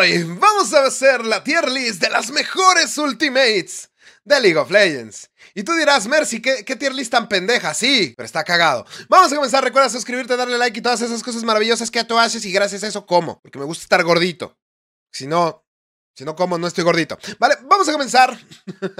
Hoy vamos a hacer la tier list de las mejores ultimates de League of Legends. Y tú dirás, Mercy, ¿qué, qué tier list tan pendeja? Sí, pero está cagado. Vamos a comenzar. Recuerda suscribirte, darle like y todas esas cosas maravillosas que tú haces. Y gracias a eso como. Porque me gusta estar gordito. Si no, si no como, no estoy gordito. Vale, vamos a comenzar.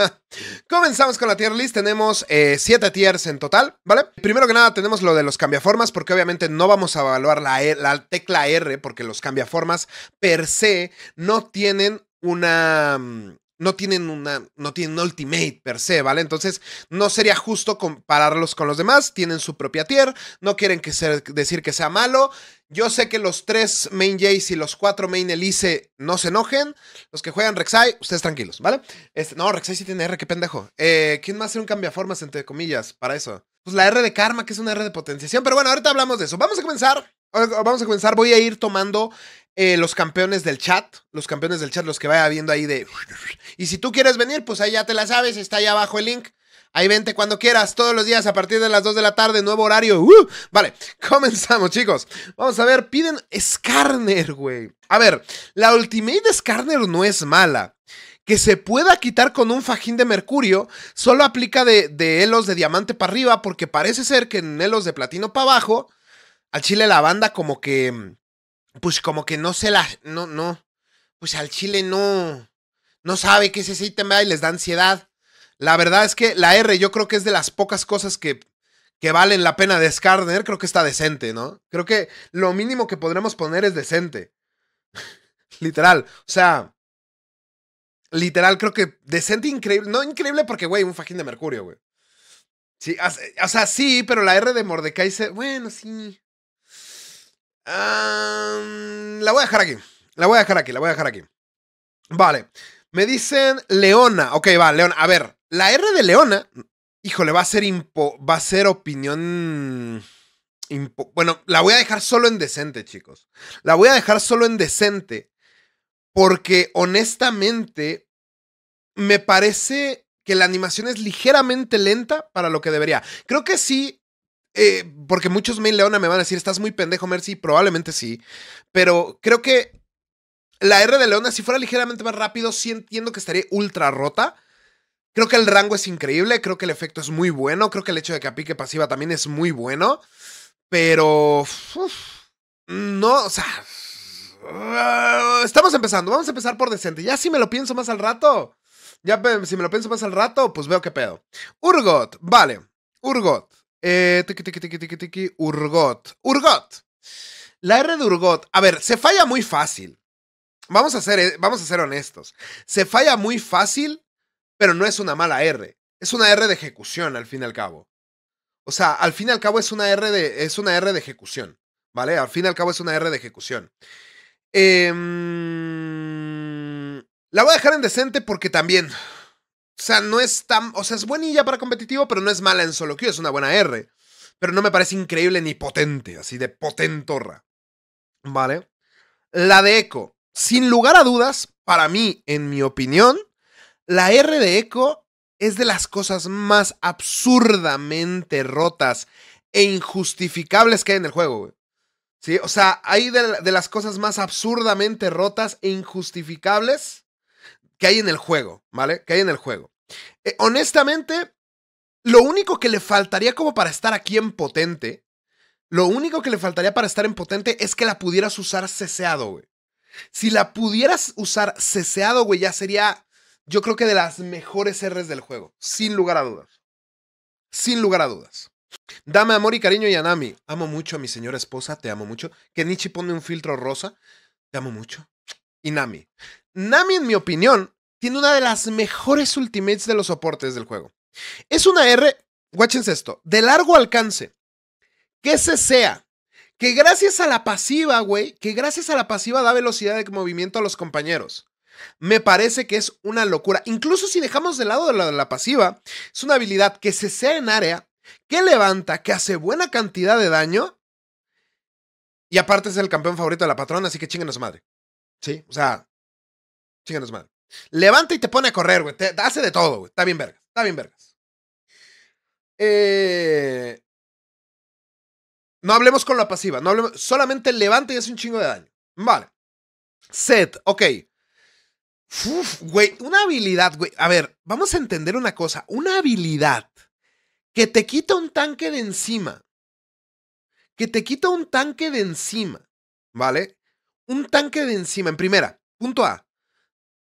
Comenzamos con la tier list. Tenemos 7 eh, tiers en total, ¿vale? Primero que nada tenemos lo de los cambiaformas, porque obviamente no vamos a evaluar la, e, la tecla R, porque los cambiaformas per se no tienen una mm, no tienen una, no tienen un ultimate per se, ¿vale? Entonces no sería justo compararlos con los demás, tienen su propia tier, no quieren que decir que sea malo. Yo sé que los tres main Jace y los cuatro main Elise no se enojen. Los que juegan Rek'Sai, ustedes tranquilos, ¿vale? Este, no, Rek'Sai sí tiene R, qué pendejo. Eh, ¿Quién más hace un cambiaformas, entre comillas, para eso? Pues la R de Karma, que es una R de potenciación. Pero bueno, ahorita hablamos de eso. Vamos a comenzar. Vamos a comenzar. Voy a ir tomando eh, los campeones del chat, los campeones del chat, los que vaya viendo ahí de... Y si tú quieres venir, pues ahí ya te la sabes, está ahí abajo el link. Ahí vente cuando quieras, todos los días a partir de las 2 de la tarde, nuevo horario. ¡Uh! Vale, comenzamos, chicos. Vamos a ver, piden Skarner, güey. A ver, la Ultimate de Skarner no es mala. Que se pueda quitar con un fajín de mercurio, solo aplica de, de helos de diamante para arriba, porque parece ser que en helos de platino para abajo, al chile la banda como que pues como que no se la, no, no, pues al chile no, no sabe qué es ese ítem y les da ansiedad. La verdad es que la R yo creo que es de las pocas cosas que, que valen la pena de creo que está decente, ¿no? Creo que lo mínimo que podremos poner es decente. literal, o sea, literal creo que decente increíble, no increíble porque, güey, un fajín de mercurio, güey. Sí, o sea, sí, pero la R de Mordecai se, bueno, sí la voy a dejar aquí. La voy a dejar aquí, la voy a dejar aquí. Vale. Me dicen Leona. Ok, va, Leona. A ver, la R de Leona, híjole, va a ser impo va a ser opinión. bueno, la voy a dejar solo en decente, chicos. La voy a dejar solo en decente. Porque honestamente, me parece que la animación es ligeramente lenta para lo que debería. Creo que sí eh, porque muchos main Leona me van a decir, estás muy pendejo, Mercy. Probablemente sí. Pero creo que la R de Leona, si fuera ligeramente más rápido, sí entiendo que estaría ultra rota. Creo que el rango es increíble, creo que el efecto es muy bueno, creo que el hecho de que apique pasiva también es muy bueno. Pero... no, o sea... estamos empezando, vamos a empezar por decente. Ya si me lo pienso más al rato. Ya si me lo pienso más al rato, pues veo qué pedo. Urgot, vale. Urgot. Eh, tiki, tiki, tiki, Urgot. Urgot. La R de Urgot. A ver, se falla muy fácil. Vamos a, ser, eh, vamos a ser honestos. Se falla muy fácil, pero no es una mala R. Es una R de ejecución, al fin y al cabo. O sea, al fin y al cabo es una R de, es una R de ejecución. ¿Vale? Al fin y al cabo es una R de ejecución. Eh, la voy a dejar en decente porque también o sea, no es tan. O sea, es buenilla para competitivo, pero no es mala en solo queue, es una buena R. Pero no me parece increíble ni potente, así de potentorra. ¿Vale? La de Echo. Sin lugar a dudas, para mí, en mi opinión, la R de Echo es de las cosas más absurdamente rotas e injustificables que hay en el juego, güey. ¿Sí? O sea, hay de, de, las cosas más absurdamente rotas e injustificables que hay en el juego, ¿vale? Que hay en el juego. Eh, honestamente, lo único que le faltaría como para estar aquí en potente, lo único que le faltaría para estar en potente es que la pudieras usar ceseado, güey. Si la pudieras usar ceseado, güey, ya sería, yo creo que de las mejores R's del juego, sin lugar a dudas. Sin lugar a dudas. Dame amor y cariño y Nami. Amo mucho a mi señora esposa, te amo mucho. Que Nichi pone un filtro rosa, te amo mucho. Y Nami. En mi opinión, tiene una de las mejores ultimates de los soportes del juego. Es una R, guáchense esto, de largo alcance. Que se sea. Que gracias a la pasiva, güey, que gracias a la pasiva da velocidad de movimiento a los compañeros. Me parece que es una locura. Incluso si dejamos de lado de la, la pasiva, es una habilidad que se sea en área, que levanta, que hace buena cantidad de daño. Y aparte es el campeón favorito de la patrona, así que chinganos madre. Sí, o sea, Levanta y te pone a correr, güey. Te hace de todo, güey. Está bien vergas. Está bien vergas. Eh... No hablemos con la pasiva. No hablemos... Solamente levanta y hace un chingo de daño. Vale. Set, ok. Uf, güey, una habilidad, güey. A ver, vamos a entender una cosa. Una habilidad que te quita un tanque de encima. Que te quita un tanque de encima. ¿Vale? Un tanque de encima. En primera, punto A.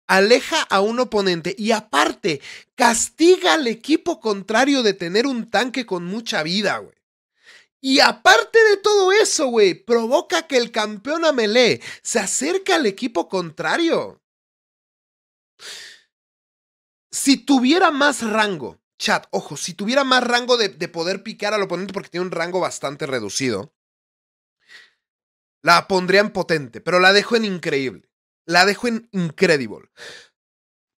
Aleja a un oponente y aparte, castiga al equipo contrario de tener un tanque con mucha vida, güey. Y aparte de todo eso, güey, provoca que el campeón a melee se acerque al equipo contrario. Si tuviera más rango, chat, ojo, si tuviera más rango de, poder picar al oponente porque tiene un rango bastante reducido, la pondría en potente, pero la dejo en increíble. La dejo en incredible.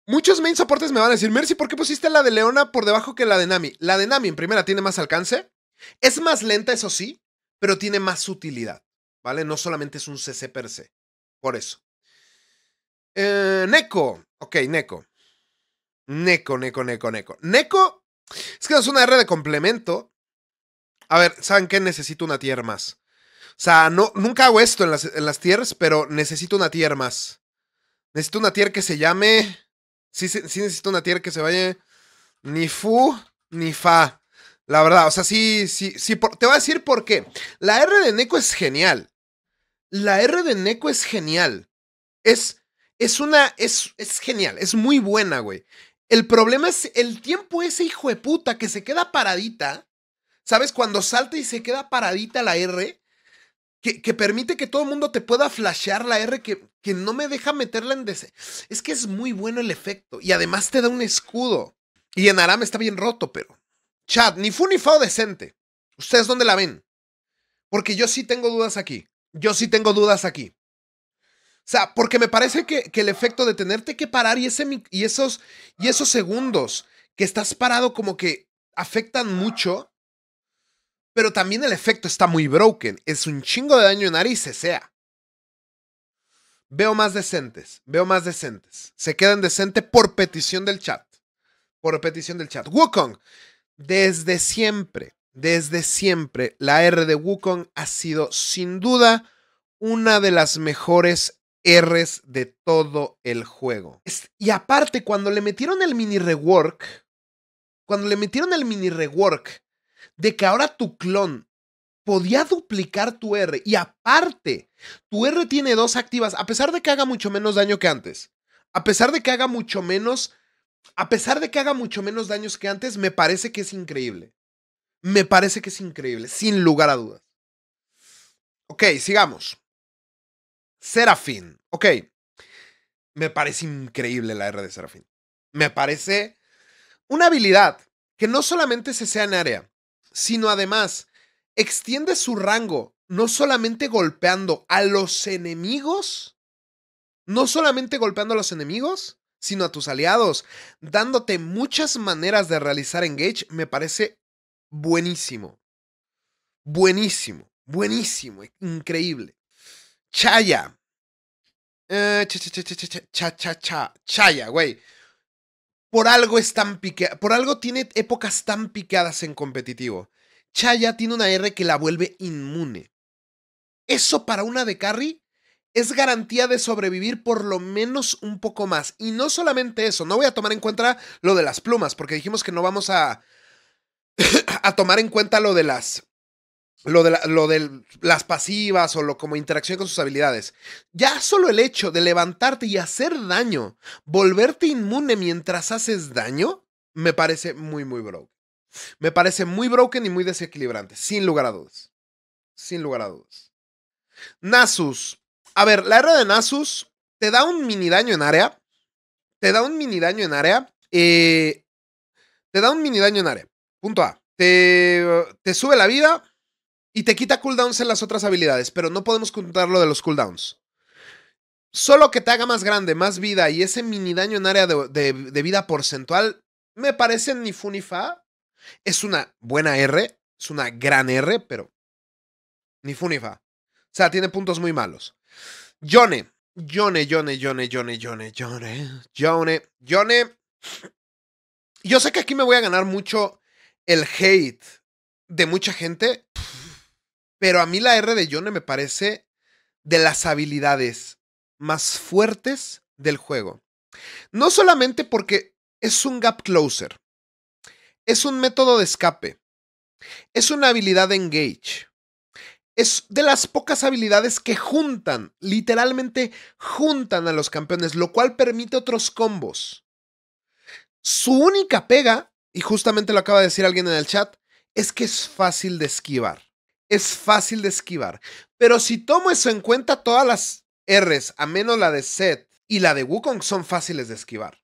Muchos main soportes me van a decir, Mercy, ¿por qué pusiste la de Leona por debajo que la de Nami? La de Nami en primera tiene más alcance. Es más lenta, eso sí, pero tiene más utilidad, ¿vale? No solamente es un CC per se. Por eso. Eh, Neko. Ok, Neko. Neko, Neko, Neko, Neko. Neko. Es que no es una R de complemento. A ver, ¿saben qué? Necesito una tier más. Sea, no, nunca hago esto en las, en las tiers, pero necesito una tier más. Necesito una tier que se llame. Sí, sí, necesito una tier que se vaya. Ni fu ni fa. La verdad, o sea, sí, sí, sí. te voy a decir por qué. La R de Neko es genial. La R de Neko es genial. Es, es una, es, es genial, es muy buena, güey. El problema es el tiempo ese hijo de puta que se queda paradita. ¿Sabes? Cuando salta y se queda paradita la R, que, que, permite que todo el mundo te pueda flashear la R que, que no me deja meterla en DC. Es que es muy bueno el efecto. Y además te da un escudo. Y en Aram está bien roto, pero. Chat, ni fu ni fao decente. ¿Ustedes dónde la ven? Porque yo sí tengo dudas aquí. Yo sí tengo dudas aquí. O sea, porque me parece que, el efecto de tenerte que parar y, ese, y, esos, y esos segundos que estás parado como que afectan mucho, pero también el efecto está muy broken. Es un chingo de daño en área y se sea. Veo más decentes, veo más decentes. Se quedan decentes por petición del chat. Por petición del chat. Wukong, desde siempre, desde siempre, la R de Wukong ha sido sin duda una de las mejores Rs de todo el juego. Y aparte, cuando le metieron el mini rework, cuando le metieron el mini rework de que ahora tu clon podía duplicar tu R y aparte, tu R tiene dos activas, a pesar de que haga mucho menos daño que antes, a pesar de que haga mucho menos a pesar de que haga mucho menos daños que antes, me parece que es increíble. Me parece que es increíble, sin lugar a dudas. Ok, sigamos. Serafín. Ok. Me parece increíble la R de Serafín. Me parece una habilidad que no solamente se sea en área, sino además extiende su rango, no solamente golpeando a los enemigos, no solamente golpeando a los enemigos, sino a tus aliados, dándote muchas maneras de realizar engage, me parece buenísimo. Buenísimo, buenísimo, increíble. Chaya. cha, cha, cha, cha, Chaya, güey. Por algo es tan por algo tiene épocas tan picadas en competitivo. Chaya tiene una R que la vuelve inmune. Eso para una de carry es garantía de sobrevivir por lo menos un poco más. Y no solamente eso, no voy a tomar en cuenta lo de las plumas, porque dijimos que no vamos a, a tomar en cuenta lo de las... Lo de, lo de las pasivas o lo como interacción con sus habilidades. Ya solo el hecho de levantarte y hacer daño, volverte inmune mientras haces daño, me parece muy, muy broken. Me parece muy broken y muy desequilibrante, sin lugar a dudas. Sin lugar a dudas. Nasus, a ver, la R de Nasus te da un mini daño en área. Te da un mini daño en área. Eh, te da un mini daño en área. Punto A. Te, te sube la vida y te quita cooldowns en las otras habilidades, pero no podemos contar lo de los cooldowns. Solo que te haga más grande, más vida y ese mini daño en área de, vida porcentual, me parece ni fu ni fa. Es una buena R, es una gran R, pero ni fu ni fa. O sea, tiene puntos muy malos. Yone. Yone, Yone, Yone, Yone, Yone, Yone, Yone, Yone. Yo sé que aquí me voy a ganar mucho el hate de mucha gente, pero a mí la R de Yone me parece de las habilidades más fuertes del juego. No solamente porque es un gap closer, es un método de escape, es una habilidad de engage, es de las pocas habilidades que juntan, literalmente juntan a los campeones, lo cual permite otros combos. Su única pega, y justamente lo acaba de decir alguien en el chat, es que es fácil de esquivar. Es fácil de esquivar. Pero si tomo eso en cuenta, todas las Rs, a menos la de Set y la de Wukong, son fáciles de esquivar.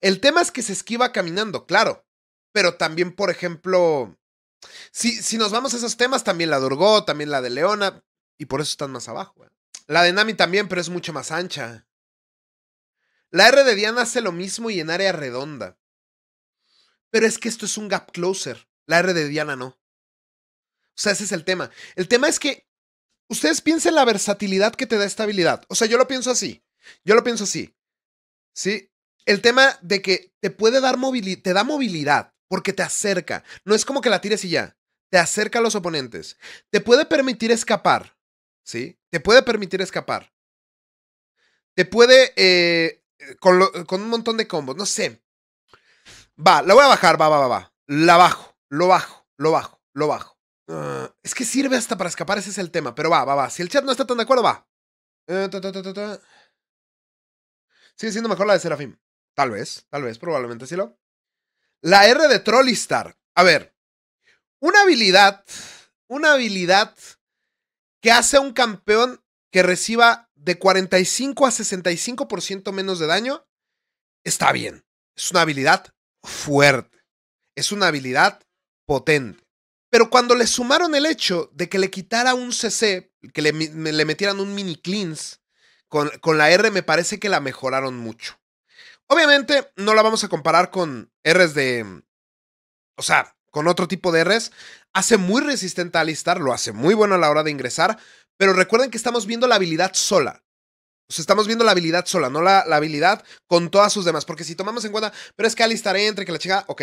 El tema es que se esquiva caminando, claro. Pero también, por ejemplo, si, si nos vamos a esos temas, también la de Urgot, también la de Leona, y por eso están más abajo. ¿eh? La de Nami también, pero es mucho más ancha. La R de Diana hace lo mismo y en área redonda. Pero es que esto es un gap closer. La R de Diana no. O sea, ese es el tema. El tema es que ustedes piensen la versatilidad que te da esta habilidad. O sea, yo lo pienso así. Yo lo pienso así. ¿Sí? El tema de que te puede dar movilidad, te da movilidad porque te acerca. No es como que la tires y ya. Te acerca a los oponentes. Te puede permitir escapar. ¿Sí? Te puede permitir escapar. Te puede. Eh, con, con, un montón de combos. No sé. Va, la voy a bajar. Va, va, va, va. La bajo. Lo bajo. Lo bajo. Lo bajo. Uh, es que sirve hasta para escapar. Ese es el tema. Pero va, va, va. Si el chat no está tan de acuerdo, va. Ta, Sigue siendo mejor la de Serafim. Tal vez. Tal vez. Probablemente sí lo. La R de Trollistar. A ver, una habilidad, una habilidad que hace a un campeón que reciba de 45 a 65% menos de daño, está bien. Es una habilidad fuerte. Es una habilidad potente. Pero cuando le sumaron el hecho de que le quitara un CC, que le, metieran un mini cleanse, con, con la R me parece que la mejoraron mucho. Obviamente no la vamos a comparar con Rs de... O sea, con otro tipo de Rs. Hace muy resistente a Alistar, lo hace muy bueno a la hora de ingresar, pero recuerden que estamos viendo la habilidad sola. O sea, estamos viendo la habilidad sola, no la, habilidad con todas sus demás. Porque si tomamos en cuenta, pero es que Alistar entre, que la chica, ok.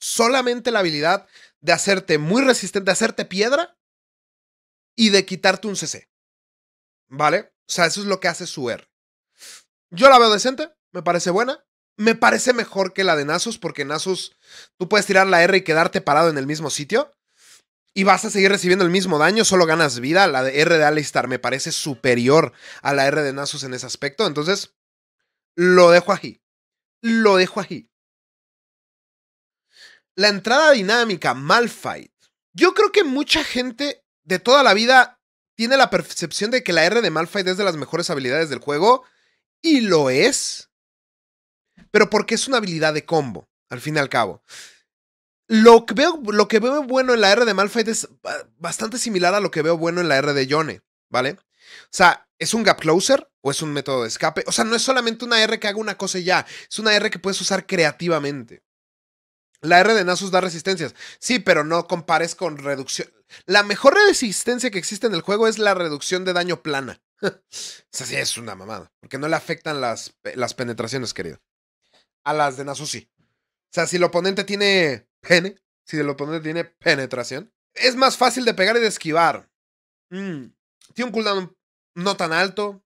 Solamente la habilidad de hacerte muy resistente, de hacerte piedra y de quitarte un CC. ¿Vale? O sea, eso es lo que hace su R. Yo la veo decente, me parece buena. Me parece mejor que la de Nasus, porque Nasus tú puedes tirar la R y quedarte parado en el mismo sitio. Y vas a seguir recibiendo el mismo daño, solo ganas vida. La R de Alistar me parece superior a la R de Nasus en ese aspecto. Entonces, lo dejo aquí. Lo dejo aquí. La entrada dinámica, Malfight. Yo creo que mucha gente de toda la vida tiene la percepción de que la R de Malfight es de las mejores habilidades del juego. Y lo es pero porque es una habilidad de combo, al fin y al cabo. Lo que, veo, lo que veo bueno en la R de Malphite es bastante similar a lo que veo bueno en la R de Yone, ¿vale? O sea, ¿es un gap closer o es un método de escape? O sea, no es solamente una R que haga una cosa y ya, es una R que puedes usar creativamente. La R de Nasus da resistencias. Sí, pero no compares con reducción. La mejor resistencia que existe en el juego es la reducción de daño plana. o sea, sí, es una mamada. Porque no le afectan las, las penetraciones, querido a las de Nasusi. O sea, si el oponente tiene pene, si el oponente tiene penetración, es más fácil de pegar y de esquivar. Mm, tiene un cooldown no tan alto. O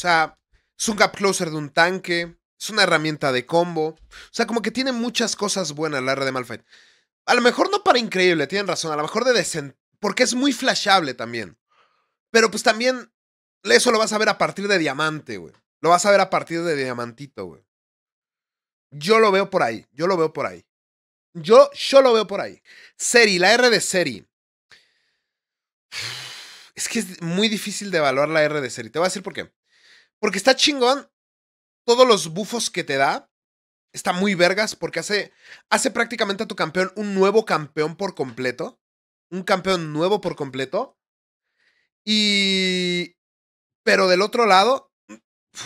sea, es un gap closer de un tanque. Es una herramienta de combo. O sea, como que tiene muchas cosas buenas la R de Malphite. A lo mejor no para increíble, tienen razón. A lo mejor de decente. Porque es muy flashable también. Pero pues también eso lo vas a ver a partir de diamante, güey. Lo vas a ver a partir de diamantito, güey. Yo lo veo por ahí. Yo lo veo por ahí. Yo, yo lo veo por ahí. Seri, la R de Seri. Es que es muy difícil de evaluar la R de Seri. Te voy a decir por qué. Porque está chingón. Todos los bufos que te da. Está muy vergas porque hace, hace prácticamente a tu campeón un nuevo campeón por completo. Un campeón nuevo por completo. Y... Pero del otro lado,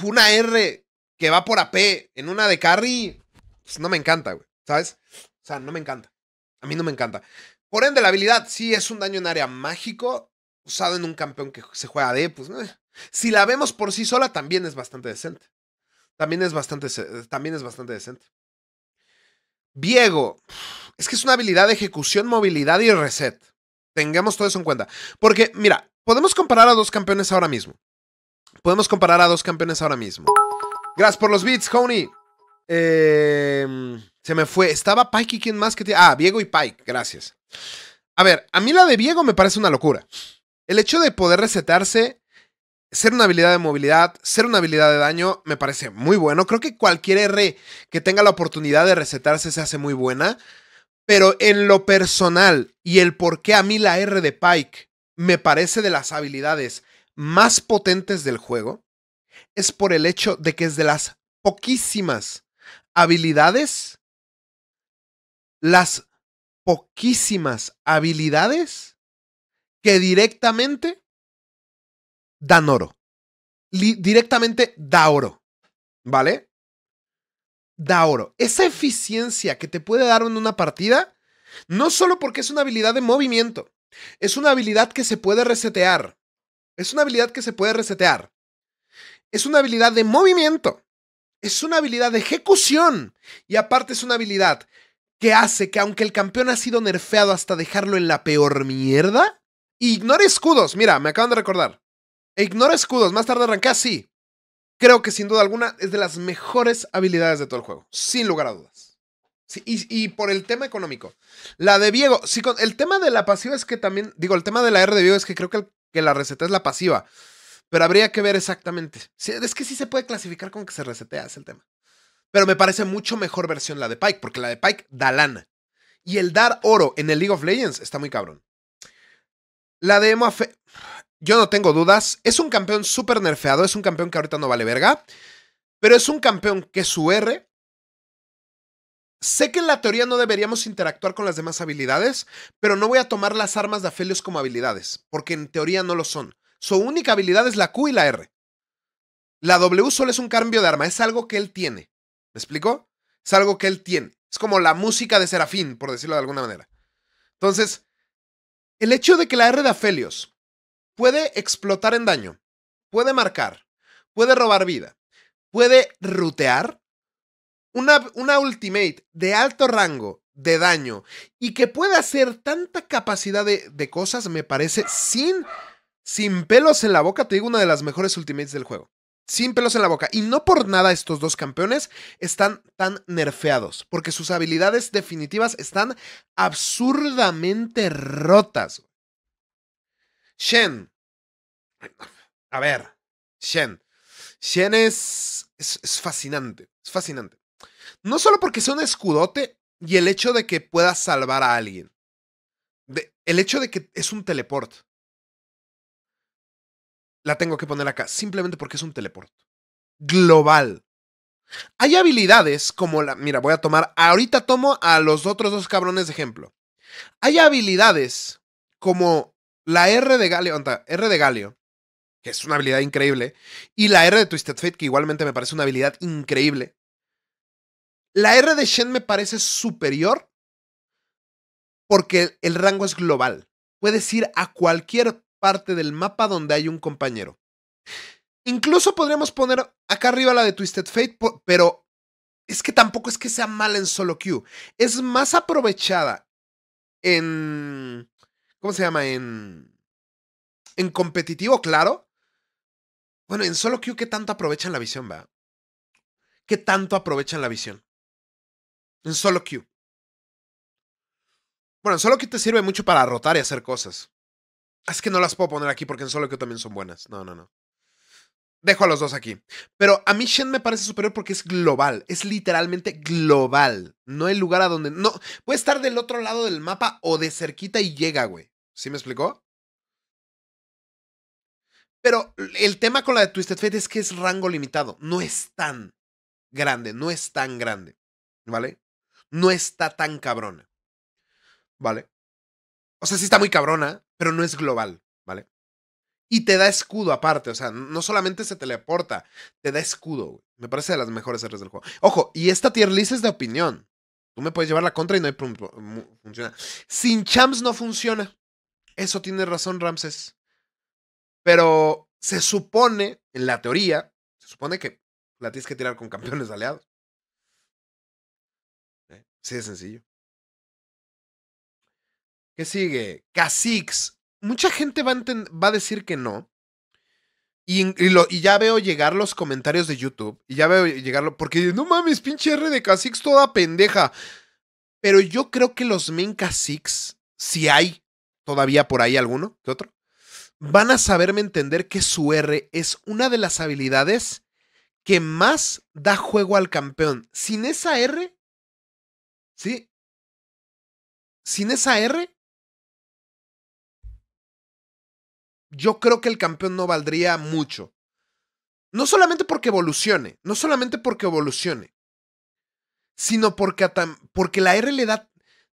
una R que va por AP en una de carry, pues no me encanta, güey. ¿Sabes? O sea, no me encanta. A mí no me encanta. Por ende, la habilidad sí es un daño en área mágico, usado en un campeón que se juega de, pues, eh. si la vemos por sí sola, también es bastante decente. También es bastante, también es bastante decente. Viego. Es que es una habilidad de ejecución, movilidad y reset. Tengamos todo eso en cuenta. Porque, mira, podemos comparar a dos campeones ahora mismo. Podemos comparar a dos campeones ahora mismo. Gracias por los beats, Honey. Em, se me fue. Estaba Pike y quién más que. Ah, Diego y Pike. Gracias. A ver, a mí la de Diego me parece una locura. El hecho de poder resetarse, ser una habilidad de movilidad, ser una habilidad de daño, me parece muy bueno. Creo que cualquier R que tenga la oportunidad de resetarse se hace muy buena. Pero en lo personal y el por qué a mí la R de Pike me parece de las habilidades más potentes del juego, es por el hecho de que es de las poquísimas habilidades, las poquísimas habilidades que directamente dan oro. directamente da oro. ¿Vale? Da oro. Esa eficiencia que te puede dar en una partida, no solo porque es una habilidad de movimiento, es una habilidad que se puede resetear. Es una habilidad que se puede resetear. Es una habilidad de movimiento. Es una habilidad de ejecución. Y aparte es una habilidad que hace que aunque el campeón ha sido nerfeado hasta dejarlo en la peor mierda, ignore escudos. Mira, me acaban de recordar. Ignora escudos. Más tarde arranca, sí. Creo que sin duda alguna es de las mejores habilidades de todo el juego. Sin lugar a dudas. Sí, y, por el tema económico. La de Diego, sí, el tema de la pasiva es que también, digo, el tema de la R de Diego es que creo que, que la receta es la pasiva. Pero habría que ver exactamente. es que sí se puede clasificar con que se resetea, es el tema. Pero me parece mucho mejor versión la de Pike, porque la de Pike da lana. Y el dar oro en el League of Legends está muy cabrón. La de Emoafe. Yo no tengo dudas. Es un campeón súper nerfeado. Es un campeón que ahorita no vale verga. Pero es un campeón que su R. Sé que en la teoría no deberíamos interactuar con las demás habilidades, pero no voy a tomar las armas de Aphelios como habilidades, porque en teoría no lo son. Su única habilidad es la Q y la R. La W solo es un cambio de arma, es algo que él tiene. ¿Me explico? Es algo que él tiene. Es como la música de Serafín, por decirlo de alguna manera. Entonces, el hecho de que la R de Aphelios puede explotar en daño, puede marcar, puede robar vida, puede rutear, una, una ultimate de alto rango de daño y que puede hacer tanta capacidad de, de cosas, me parece sin, sin pelos en la boca, te digo, una de las mejores ultimates del juego sin pelos en la boca. Y no por nada estos dos campeones están tan nerfeados, porque sus habilidades definitivas están absurdamente rotas. Shen. A ver, Shen. Shen es, es, fascinante, es fascinante. No solo porque sea un escudote y el hecho de que pueda salvar a alguien. el hecho de que es un teleport la tengo que poner acá, simplemente porque es un teleport. Global. Hay habilidades como la... Mira, voy a tomar... Ahorita tomo a los otros dos cabrones de ejemplo. Hay habilidades como la R de Galio, R de Galio, que es una habilidad increíble, y la R de Twisted Fate, que igualmente me parece una habilidad increíble. La R de Shen me parece superior porque el rango es global. Puedes ir a cualquier parte del mapa donde hay un compañero. Incluso podríamos poner acá arriba la de Twisted Fate, pero es que tampoco es que sea mala en solo queue. Es más aprovechada en. ¿Cómo se llama? En. En competitivo, claro. Bueno, en solo queue, ¿qué tanto aprovechan la visión, va? ¿Qué tanto aprovechan la visión? En solo queue. Bueno, en solo queue te sirve mucho para rotar y hacer cosas. Es que no las puedo poner aquí porque en solo que también son buenas. No, no, no. Dejo a los dos aquí. Pero a mí Shen me parece superior porque es global. Es literalmente global. No hay lugar a donde. No. Puede estar del otro lado del mapa o de cerquita y llega, güey. ¿Sí me explicó? Pero el tema con la de Twisted Fate es que es rango limitado. No es tan grande. No es tan grande. ¿Vale? No está tan cabrona. ¿Vale? O sea, sí está muy cabrona, pero no es global, ¿vale? Y te da escudo aparte, o sea, no solamente se teleporta, te da escudo, Me parece de las mejores R's del juego. Ojo, y esta tier list es de opinión. Tú me puedes llevar la contra y no hay funciona. Sin champs no funciona. Eso tiene razón Ramses. Pero se supone, en la teoría, se supone que la tienes que tirar con campeones aliados. ¿Eh? Sí, de sencillo. ¿Qué sigue? Kha'Zix. Mucha gente va a, decir que no. Y ya veo llegar los comentarios de YouTube. Y ya veo llegarlo. Porque no mames, pinche R de Kha'Zix toda pendeja. Pero yo creo que los main Kha'Zix, si hay todavía por ahí alguno que otro, van a saberme entender que su R es una de las habilidades que más da juego al campeón. Sin esa R, ¿sí? Sin esa R, yo creo que el campeón no valdría mucho. No solamente porque evolucione, no solamente porque evolucione, sino porque, porque la R le da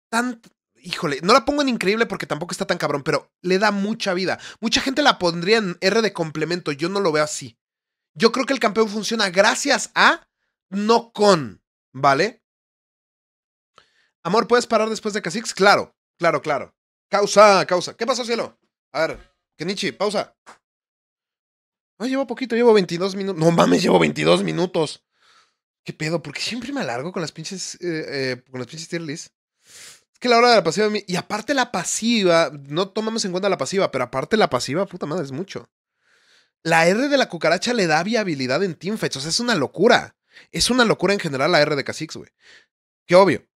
tan... Híjole, no la pongo en increíble porque tampoco está tan cabrón, pero le da mucha vida. Mucha gente la pondría en R de complemento, yo no lo veo así. Yo creo que el campeón funciona gracias a, no con, ¿vale? Amor, ¿puedes parar después de Kha'Zix? Claro, claro, claro. Causa, causa. ¿Qué pasó, cielo? A ver, Kenichi, pausa. Ay, llevo poquito, llevo 22 minutos. No mames, llevo 22 minutos. ¿Qué pedo? Porque siempre me alargo con las pinches, eh, eh, con las pinches tier list. Es que la hora de la pasiva... Y aparte la pasiva, no tomamos en cuenta la pasiva, pero aparte la pasiva, puta madre, es mucho. La R de la cucaracha le da viabilidad en teamfights. O sea, es una locura. Es una locura en general la R de Kha'Zix, güey. Que obvio.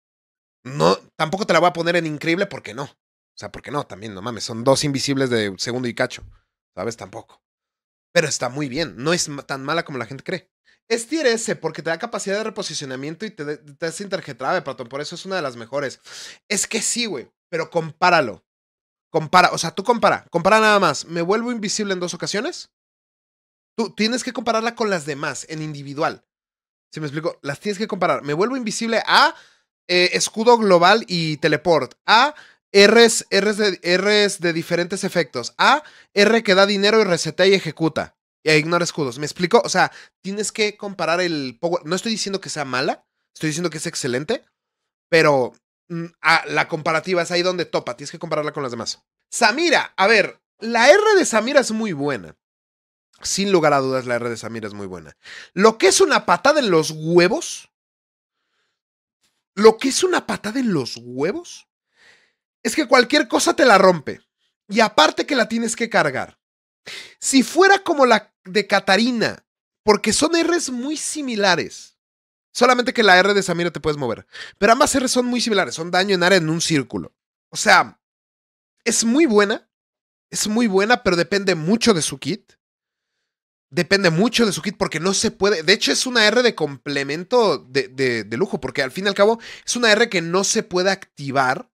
No, tampoco te la voy a poner en increíble porque no. O sea, porque no, también, no mames. Son dos invisibles de segundo y cacho. ¿Sabes? Tampoco. Pero está muy bien. No es tan mala como la gente cree. Es tier S porque te da capacidad de reposicionamiento y te, de- te hace. Por eso es una de las mejores. Es que sí, güey. Pero compáralo. Compara. O sea, tú compara. Compara nada más. ¿Me vuelvo invisible en dos ocasiones? Tú tienes que compararla con las demás, en individual. ¿Sí me explico? Las tienes que comparar. Me vuelvo invisible a eh, escudo global y teleport. A Rs, Rs, de, Rs de diferentes efectos. A R que da dinero y resetea y ejecuta. Y ignora escudos. ¿Me explico? O sea, tienes que comparar el power. No estoy diciendo que sea mala. Estoy diciendo que es excelente. Pero mm, ah, la comparativa es ahí donde topa. Tienes que compararla con las demás. Samira. A ver, la R de Samira es muy buena. Sin lugar a dudas, la R de Samira es muy buena. Lo que es una patada en los huevos. Lo que es una patada en los huevos. Es que cualquier cosa te la rompe. Y aparte que la tienes que cargar. Si fuera como la de Katarina, porque son Rs muy similares. Solamente que la R de Samira te puedes mover. Pero ambas R son muy similares. Son daño en área en un círculo. O sea, es muy buena. Es muy buena, pero depende mucho de su kit. Depende mucho de su kit porque no se puede. De hecho, es una R de complemento de- de lujo, porque al fin y al cabo es una R que no se puede activar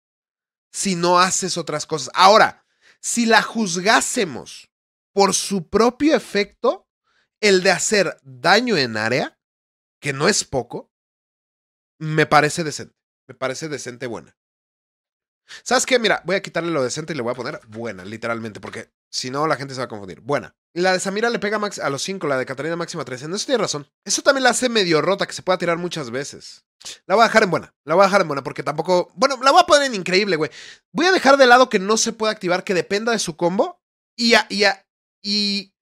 si no haces otras cosas. Ahora, si la juzgásemos por su propio efecto, el de hacer daño en área, que no es poco, me parece decente. Me parece decente buena. ¿Sabes qué? Mira, voy a quitarle lo decente y le voy a poner buena, literalmente, porque si no la gente se va a confundir. Buena. La de Samira le pega max a los 5, la de Catarina máxima 13. En eso tiene razón. Eso también la hace medio rota, que se pueda tirar muchas veces. La voy a dejar en buena. La voy a dejar en buena porque tampoco. Bueno, la voy a poner en increíble, güey. Voy a dejar de lado que no se pueda activar, que dependa de su combo. Y, a- y, a- y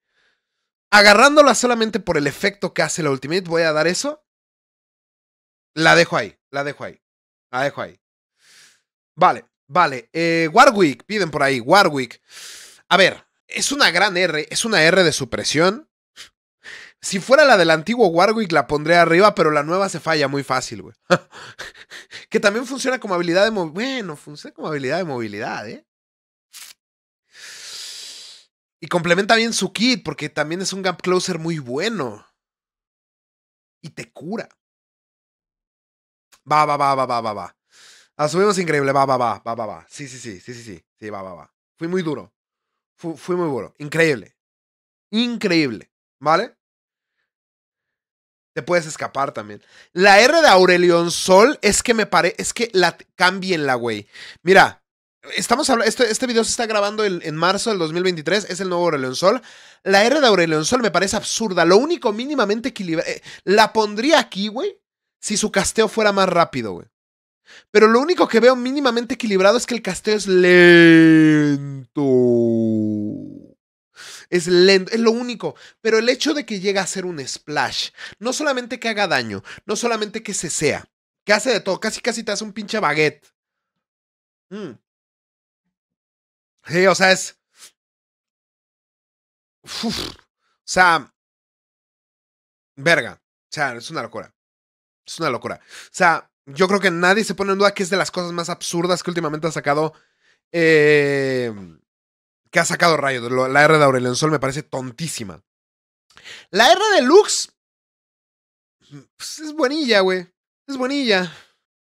agarrándola solamente por el efecto que hace la ultimate, voy a dar eso. La dejo ahí. La dejo ahí. La dejo ahí. Vale, vale. Eh, Warwick, piden por ahí. Warwick. A ver, es una gran R. Es una R de supresión. Si fuera la del antiguo Warwick, la pondré arriba, pero la nueva se falla muy fácil, güey. que también funciona como habilidad de movilidad. Bueno, funciona como habilidad de movilidad, ¿eh? Y complementa bien su kit, porque también es un gap closer muy bueno. Y te cura. Va, va, va, va, va, va, va. La subimos increíble, va, va, va, va, va, va. Sí, sí, sí, sí, sí, sí, sí, va, va, va. Fui muy duro. Fu- fui muy duro. Increíble. Increíble. ¿Vale? Te puedes escapar también. La R de Aurelion Sol es que me parece, es que la la güey. Mira, estamos hablando, este, este video se está grabando el- en marzo del 2023, es el nuevo Aurelion Sol. La R de Aurelion Sol me parece absurda. Lo único mínimamente equilibrado. la pondría aquí, güey, si su casteo fuera más rápido, güey. Pero lo único que veo mínimamente equilibrado es que el casteo es lento. Es lento, es lo único. Pero el hecho de que llegue a hacer un splash, no solamente que haga daño, no solamente que se sea, que hace de todo, casi casi te hace un pinche baguette. Mm. Sí, o sea, es. O sea, verga. O sea, es una locura. Es una locura. O sea, yo creo que nadie se pone en duda que es de las cosas más absurdas que últimamente ha sacado. Eh, que ha sacado Rayo. La R de Aurelion Sol me parece tontísima. La R de Lux. Pues es buenilla, güey. Es buenilla.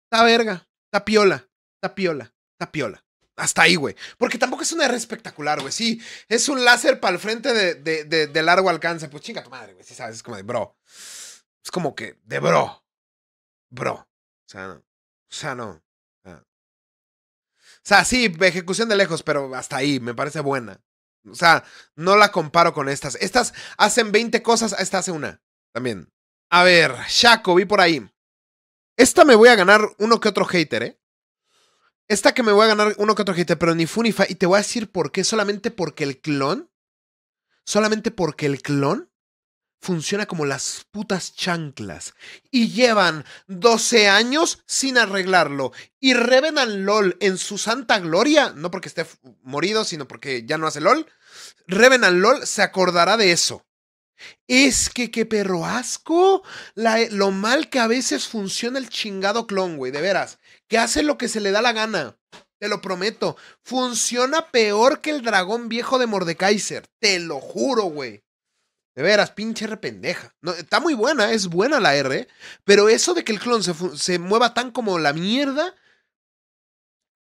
Está verga. Está piola. Está piola. Está piola. Hasta ahí, güey. Porque tampoco es una R espectacular, güey. Sí, es un láser para el frente de, de, largo alcance. Pues chinga tu madre, güey. Sí, sabes, es como de bro. Es como que de bro. Bro. O sea, no. O sea, no. O sea, sí, ejecución de lejos, pero hasta ahí, me parece buena. O sea, no la comparo con estas. Estas hacen 20 cosas, esta hace una. También. A ver, Shaco, vi por ahí. Esta me voy a ganar uno que otro hater, ¿eh? Esta que me voy a ganar uno que otro hater, pero ni Funifa. Y te voy a decir por qué. Solamente porque el clon. Solamente porque el clon funciona como las putas chanclas. Y llevan 12 años sin arreglarlo. Y Revenant LOL en su santa gloria, no porque esté morido, sino porque ya no hace LOL. Revenant LOL se acordará de eso. Es que qué perro asco. lo mal que a veces funciona el chingado clon, güey, de veras que hace lo que se le da la gana. Te lo prometo. Funciona peor que el dragón viejo de Mordekaiser. Te lo juro, güey. De veras, pinche rependeja. No, está muy buena, es buena la R. Pero eso de que el clon se, mueva tan como la mierda.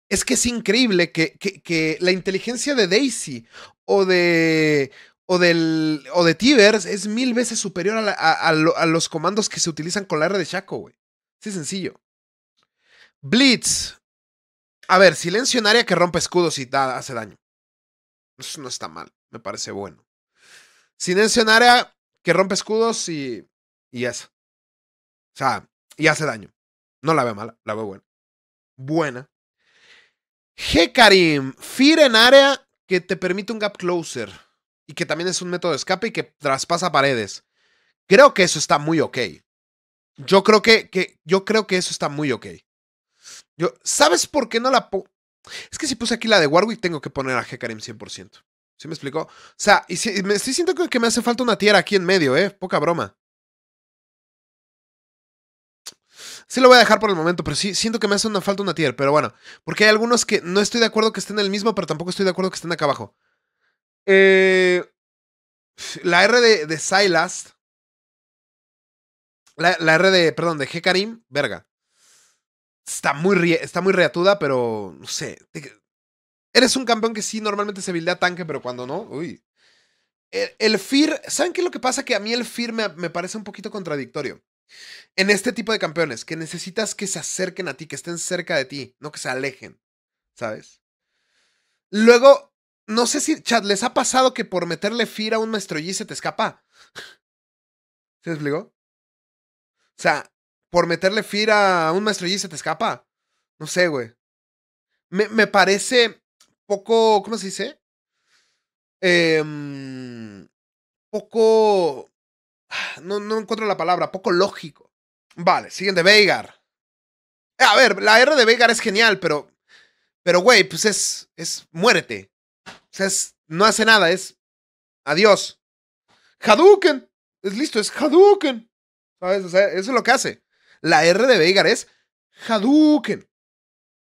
Es que es increíble que, la inteligencia de Daisy o de. O, del, o de Tivers es mil veces superior a, a, los comandos que se utilizan con la R de Shaco, güey. Así sencillo. Blitz. A ver, silencio en área que rompe escudos y da, hace daño. Eso no está mal, me parece bueno. Silencio en área que rompe escudos y. Y eso. O sea, y hace daño. No la veo mala, la veo buena. Buena. Hekarim. Fear en área que te permite un gap closer. Y que también es un método de escape y que traspasa paredes. Creo que eso está muy ok. Yo creo que, que, yo creo que eso está muy ok. Yo, ¿sabes por qué no la pongo? Es que si puse aquí la de Warwick, tengo que poner a Hekarim 100%. ¿Sí me explicó? O sea, y si, me estoy sintiendo que me hace falta una tierra aquí en medio, ¿eh? Poca broma. Sí lo voy a dejar por el momento, pero sí siento que me hace falta una tier. Pero bueno, porque hay algunos que no estoy de acuerdo que estén en el mismo, pero tampoco estoy de acuerdo que estén acá abajo. Eh, la R de, de Silas. La, la, R de, perdón, de Hekarim, verga. Está muy, está muy reatuda, pero no sé. Eres un campeón que sí normalmente se bildea tanque, pero cuando no, uy. El, Fear, ¿saben qué es lo que pasa? Que a mí el Fear me, me, parece un poquito contradictorio. En este tipo de campeones, que necesitas que se acerquen a ti, que estén cerca de ti, no que se alejen, ¿sabes? Luego, no sé si, chat, ¿les ha pasado que por meterle Fear a un Maestro Yi se te escapa? ¿Se explicó? O sea, por meterle fira a un maestro Yi se te escapa. No sé, güey. Me, me, parece poco, ¿cómo se dice? Eh, poco... No, no encuentro la palabra, poco lógico. Vale, siguiente, Veigar. A ver, la R de Veigar es genial, pero... Pero, güey, pues es... Es... Muérete. O sea, es, no hace nada, es... Adiós. Hadouken. Es listo, es Hadouken. ¿Sabes? O sea, eso es lo que hace. La R de Veigar es Hadouken.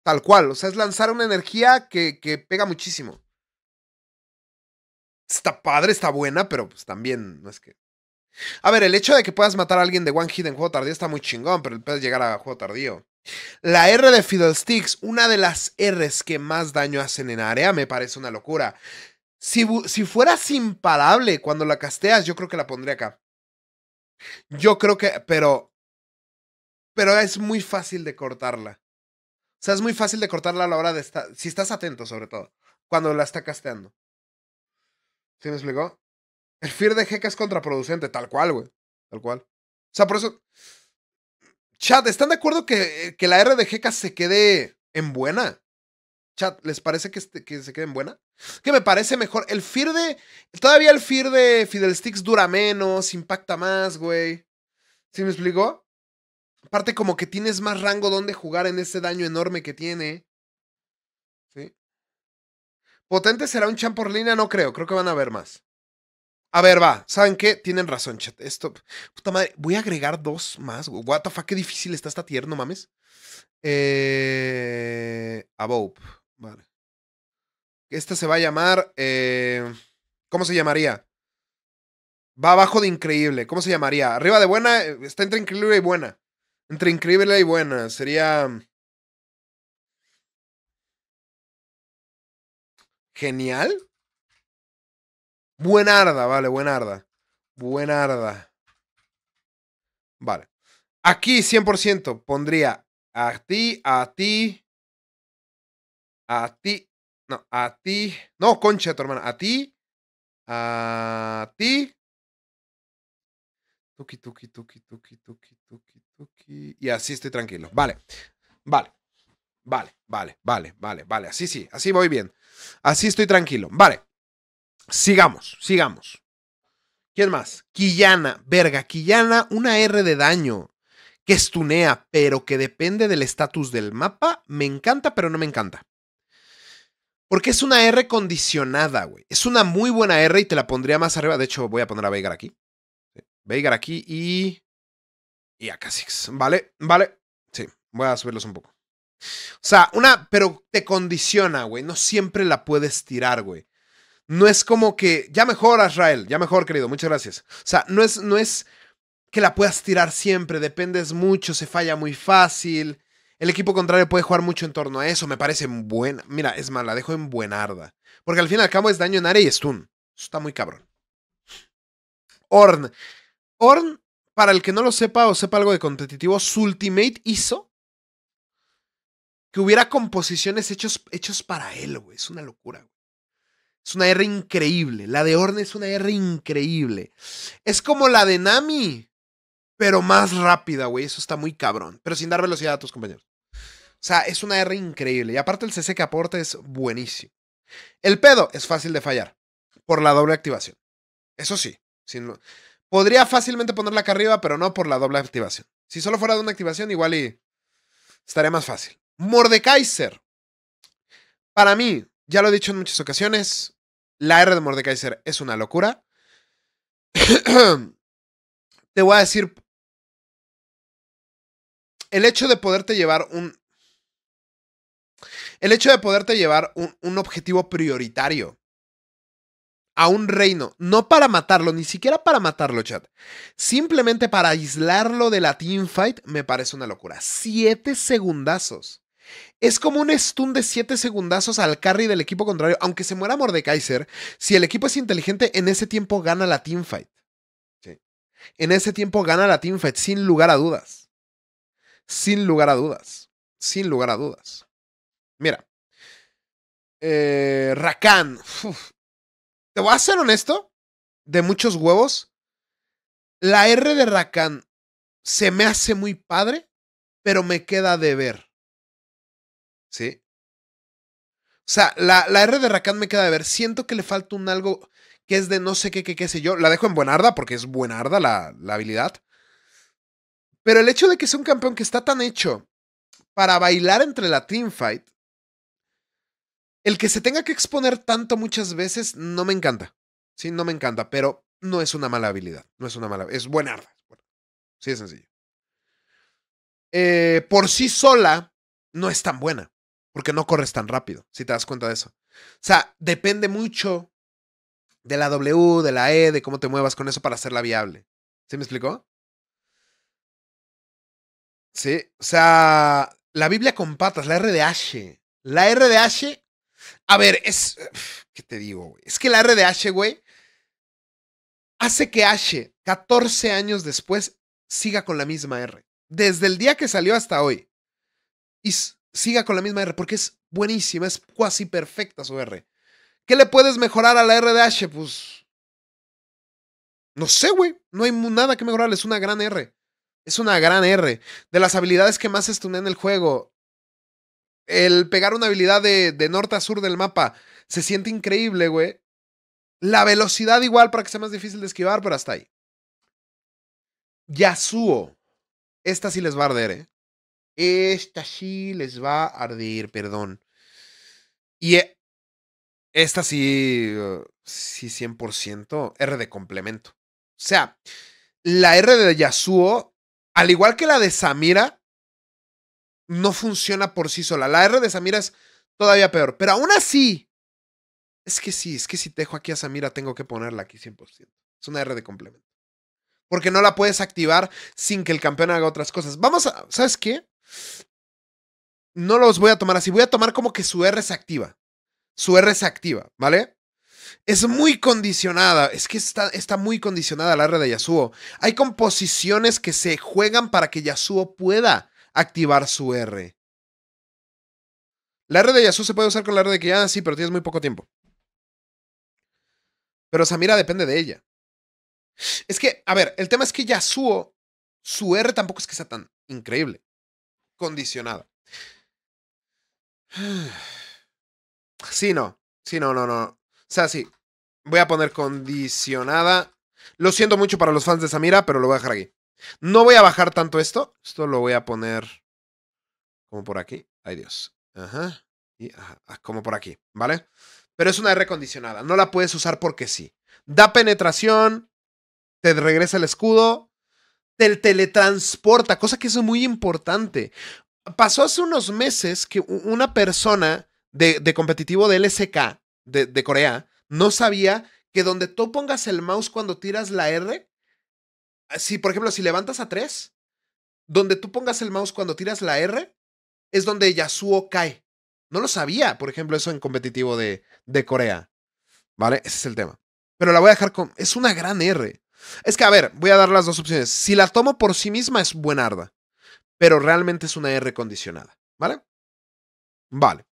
Tal cual. O sea, es lanzar una energía que, que pega muchísimo. Está padre, está buena, pero pues también no es que. A ver, el hecho de que puedas matar a alguien de One Hit en juego tardío está muy chingón, pero puedes llegar a juego tardío. La R de Fiddlesticks, una de las Rs que más daño hacen en área, me parece una locura. Si, si fuera imparable cuando la casteas, yo creo que la pondría acá. Yo creo que, pero pero es muy fácil de cortarla. O sea, es muy fácil de cortarla a la hora de estar. Si estás atento, sobre todo. Cuando la está casteando. ¿Sí me explicó? El Fear de Heka es contraproducente, tal cual, güey. Tal cual. O sea, por eso. Chat, ¿están de acuerdo que, que la R de Heka se quede en buena? Chat, ¿les parece que, este, que se quede en buena? Que me parece mejor. El Fear de. Todavía el Fear de Fiddlesticks dura menos, impacta más, güey. ¿Sí me explicó? Aparte, como que tienes más rango donde jugar en ese daño enorme que tiene. ¿Sí? ¿Potente será un champ por línea? No creo. Creo que van a haber más. A ver, va. ¿Saben qué? Tienen razón, chat. Esto. Puta madre. Voy a agregar dos más. What the fuck, qué difícil está esta tier, no mames. Eh. Above. Vale. Esta se va a llamar. Eh, ¿Cómo se llamaría? Va abajo de increíble. ¿Cómo se llamaría? Arriba de buena. eh, Está entre increíble y buena. Entre increíble y buena. Sería. Genial. Buenarda, vale, buenarda. Buenarda. Vale. Aquí 100% pondría a ti, a ti, a ti, no, a ti, no, concha, tu hermana, a ti, a ti, y así estoy tranquilo. Vale, vale, vale, vale, vale, vale, vale, así sí, así voy bien. Así estoy tranquilo. Vale. Sigamos, sigamos. ¿Quién más? Quillana, verga, Quillana, una R de daño que estunea, pero que depende del estatus del mapa. Me encanta, pero no me encanta. Porque es una R condicionada, güey. Es una muy buena R y te la pondría más arriba. De hecho, voy a poner a Veigar aquí. Veigar aquí y. Y a Kha'Zix. Vale, vale. Sí, voy a subirlos un poco. O sea, una, pero te condiciona, güey. No siempre la puedes tirar, güey. No es como que, ya mejor, Azrael, ya mejor, querido, muchas gracias. O sea, no es, no es que la puedas tirar siempre, dependes mucho, se falla muy fácil. El equipo contrario puede jugar mucho en torno a eso, me parece buena. Mira, es más, la dejo en buenarda. Porque al fin y al cabo es daño en área y stun. Eso está muy cabrón. Orn. Orn, para el que no lo sepa o sepa algo de competitivo, su ultimate hizo que hubiera composiciones hechos, hechos para él, güey. Es una locura, güey. Es una R increíble. La de Orn es una R increíble. Es como la de Nami, pero más rápida, güey. Eso está muy cabrón. Pero sin dar velocidad a tus compañeros. O sea, es una R increíble. Y aparte el CC que aporta es buenísimo. El pedo es fácil de fallar. Por la doble activación. Eso sí. sin- podría fácilmente ponerla acá arriba, pero no por la doble activación. Si solo fuera de una activación, igual y estaría más fácil. Mordekaiser. Para mí, ya lo he dicho en muchas ocasiones, la R de Mordekaiser es una locura. Te voy a decir, el hecho de poderte llevar un... El hecho de poderte llevar un, un objetivo prioritario a un reino, no para matarlo, ni siquiera para matarlo, chat. Simplemente para aislarlo de la teamfight, me parece una locura. Siete segundazos. Es como un stun de 7 segundazos al carry del equipo contrario. Aunque se muera Mordekaiser, si el equipo es inteligente, en ese tiempo gana la teamfight. Sí. En ese tiempo gana la teamfight, sin lugar a dudas. Sin lugar a dudas. Sin lugar a dudas. Mira. Eh, Rakan. Te voy a ser honesto. De muchos huevos. La R de Rakan se me hace muy padre, pero me queda de ver. ¿Sí? O sea, la, R de Rakan me queda de ver. Siento que le falta un algo que es de no sé qué, qué, qué sé yo. La dejo en buenarda porque es buenarda la, la habilidad. Pero el hecho de que sea un campeón que está tan hecho para bailar entre la teamfight, el que se tenga que exponer tanto muchas veces, no me encanta. Sí, no me encanta, pero no es una mala habilidad. No es una mala. Es buenarda. Sí, es sencillo. Eh, por sí sola, no es tan buena porque no corres tan rápido, si te das cuenta de eso. O sea, depende mucho de la W, de la E, de cómo te muevas con eso para hacerla viable. ¿Sí me explicó? Sí, o sea, la Biblia con patas, la R de H. La R de H, a ver, es, ¿qué te digo, güey? Es que la R de H, güey, hace que H, 14 años después, siga con la misma R. Desde el día que salió hasta hoy. Y siga con la misma R, porque es buenísima, es cuasi perfecta su R. ¿Qué le puedes mejorar a la R de H? Pues. No sé, güey. No hay nada que mejorarle. Es una gran R. Es una gran R. De las habilidades que más estudié en el juego. El pegar una habilidad de, de norte a sur del mapa se siente increíble, güey. La velocidad igual para que sea más difícil de esquivar, pero hasta ahí. Yasuo. Esta sí les va a arder, ¿eh? Esta sí les va a arder, perdón. Y esta sí. uh, sí, 100% R de complemento. O sea, la R de Yasuo, al igual que la de Samira, no funciona por sí sola. La R de Samira es todavía peor. Pero aún así, es que sí, es que si dejo aquí a Samira, tengo que ponerla aquí 100%. Es una R de complemento. Porque no la puedes activar sin que el campeón haga otras cosas. Vamos a, ¿sabes qué? No los voy a tomar así. Voy a tomar como que su R se activa. Su R se activa, ¿vale? Es muy condicionada. Es que está, está muy condicionada la R de Yasuo. Hay composiciones que se juegan para que Yasuo pueda activar su R. La R de Yasuo se puede usar con la R de Kiana, sí, pero tienes muy poco tiempo. Pero Samira depende de ella. Es que, a ver, el tema es que Yasuo, su R tampoco es que sea tan increíble. Condicionada. Sí, no. Sí, no, no, no. O sea, sí. Voy a poner condicionada. Lo siento mucho para los fans de Samira, pero lo voy a dejar aquí. No voy a bajar tanto esto. Esto lo voy a poner como por aquí. Ay, Dios. Ajá. Y ah, como por aquí, ¿vale? Pero es una R condicionada. No la puedes usar porque sí. Da penetración, te regresa el escudo, te teletransporta, cosa que es muy importante. Pasó hace unos meses que una persona de, competitivo de LSK, de Corea, no sabía que donde tú pongas el mouse cuando tiras la R, si por ejemplo, si levantas a 3, donde tú pongas el mouse cuando tiras la R, es donde Yasuo cae. No lo sabía, por ejemplo, eso en competitivo de, de Corea. ¿Vale? Ese es el tema. Pero la voy a dejar con... Es una gran R. Es que, a ver, voy a dar las dos opciones. Si la tomo por sí misma es buenarda. Pero realmente es una R condicionada. ¿Vale? Vale.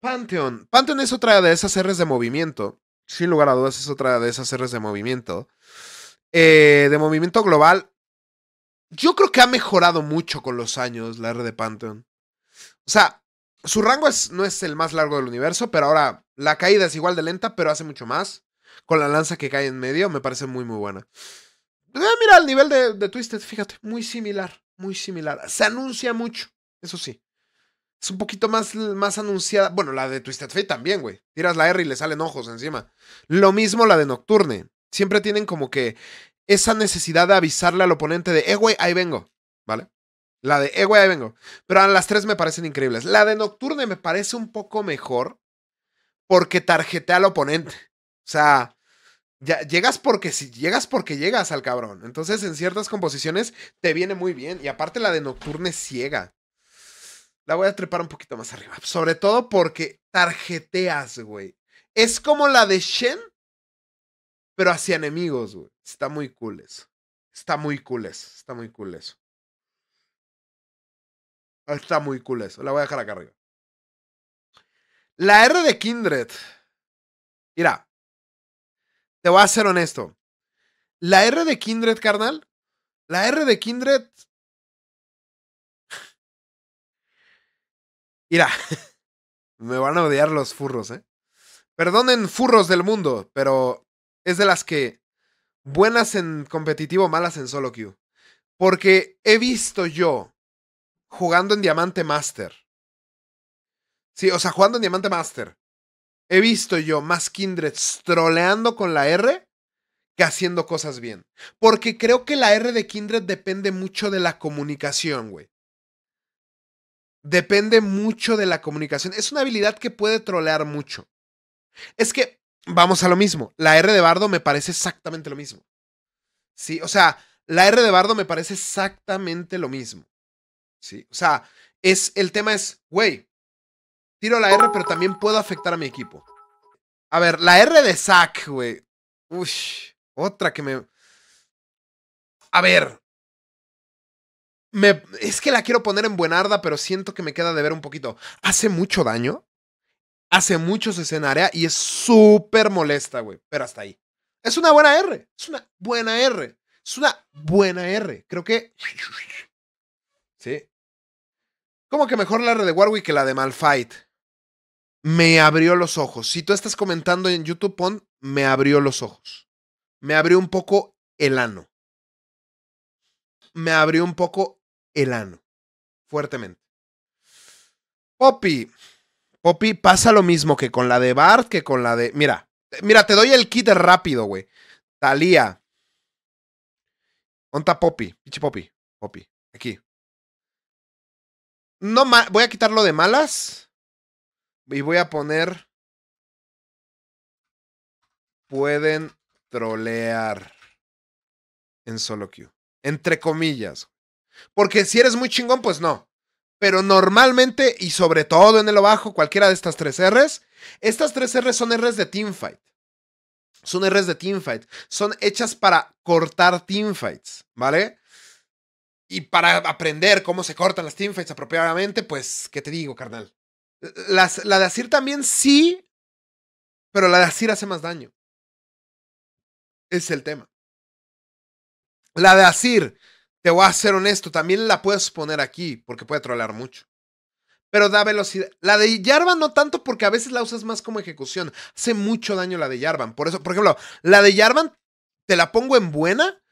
Pantheon. Pantheon es otra de esas R's de movimiento. Sin lugar a dudas es otra de esas R's de movimiento. Eh, de movimiento global. Yo creo que ha mejorado mucho con los años la R de Pantheon. O sea, su rango no es el más largo del universo, pero ahora la caída es igual de lenta, pero hace mucho más. Con la lanza que cae en medio, me parece muy, muy buena. Eh, mira, el nivel de, de Twisted, fíjate, muy similar, muy similar. Se anuncia mucho, eso sí. Es un poquito más, más anunciada. Bueno, la de Twisted Fate también, güey. Tiras la R y le salen ojos encima. Lo mismo la de Nocturne. Siempre tienen como que esa necesidad de avisarle al oponente de, eh, güey, ahí vengo. ¿Vale? La de, eh, güey, ahí vengo. Pero a las tres me parecen increíbles. La de Nocturne me parece un poco mejor porque tarjetea al oponente. O sea, ya, llegas porque si llegas porque llegas al cabrón. Entonces, en ciertas composiciones te viene muy bien. Y aparte, la de Nocturne ciega. La voy a trepar un poquito más arriba. Sobre todo porque tarjeteas, güey. Es como la de Shen, pero hacia enemigos, güey. Está muy cool eso. Está muy cool eso. Está muy cool eso. Está muy cool eso. La voy a dejar acá arriba. La R de Kindred. Mira. Te voy a ser honesto. La R de Kindred, carnal. La R de Kindred. Mira. Me van a odiar los furros, ¿eh? Perdonen furros del mundo, pero es de las que buenas en competitivo, malas en solo queue. Porque he visto yo jugando en Diamante Master. Sí, o sea, jugando en Diamante Master. He visto yo más Kindred troleando con la R que haciendo cosas bien. Porque creo que la R de Kindred depende mucho de la comunicación, güey. Depende mucho de la comunicación. Es una habilidad que puede trolear mucho. Es que, vamos a lo mismo. La R de Bardo me parece exactamente lo mismo. Sí, o sea, la R de Bardo me parece exactamente lo mismo. ¿sí? O sea, es, el tema es, güey, tiro la R, pero también puedo afectar a mi equipo. A ver, la R de Zack, güey. Uy, otra que me... A ver. Me, es que la quiero poner en buenarda, pero siento que me queda de ver un poquito. Hace mucho daño. Hace muchos escenaria y es súper molesta, güey. Pero hasta ahí. Es una buena R. Es una buena R. Es una buena R. Creo que ¿Sí? Como que mejor la de Warwick que la de Malfight. Me abrió los ojos. Si tú estás comentando en YouTube, pon, me abrió los ojos. Me abrió un poco el ano. Me abrió un poco el ano. Fuertemente. Poppy. Poppy pasa lo mismo que con la de Bart, que con la de. Mira, Mira, te doy el kit rápido, güey. Talía. Onta Poppy. Pinche Poppy. Poppy. Aquí. No voy a quitarlo de malas. Y voy a poner. Pueden trolear en solo queue. Entre comillas. Porque si eres muy chingón, pues no. Pero normalmente, y sobre todo en el bajo, cualquiera de estas tres R's, estas tres R's son R's de teamfight. Son R's de teamfight. Son hechas para cortar teamfights, ¿vale? Y para aprender cómo se cortan las teamfights apropiadamente, pues, ¿qué te digo, carnal? Las, la de Asir también sí, pero la de Asir hace más daño. Es el tema. La de Asir, te voy a ser honesto, también la puedes poner aquí porque puede trolear mucho. Pero da velocidad. La de Jarvan no tanto porque a veces la usas más como ejecución. Hace mucho daño la de Jarvan. Por eso, por ejemplo, la de Jarvan te la pongo en buena,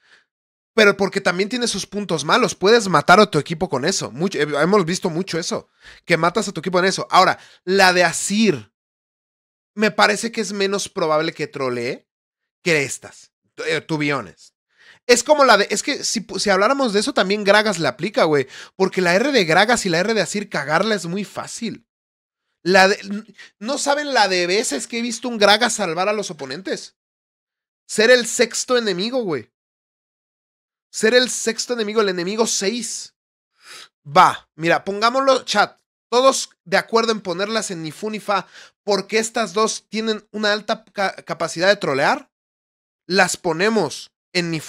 pero porque también tiene sus puntos malos. Puedes matar a tu equipo con eso. Mucho, eh, hemos visto mucho eso. Que matas a tu equipo en eso. Ahora, la de Asir. Me parece que es menos probable que trolee que estas. Eh, tubiones. Es como la de. Es que si, si habláramos de eso, también Gragas le aplica, güey. Porque la R de Gragas y la R de Asir cagarla es muy fácil. La de, no saben la de veces que he visto un Gragas salvar a los oponentes. Ser el sexto enemigo, güey. Ser el sexto enemigo, el enemigo 6. Va, mira, pongámoslo, chat. Todos de acuerdo en ponerlas en ni fu ni fa, porque estas dos tienen una alta capacidad de trolear. Las ponemos en ni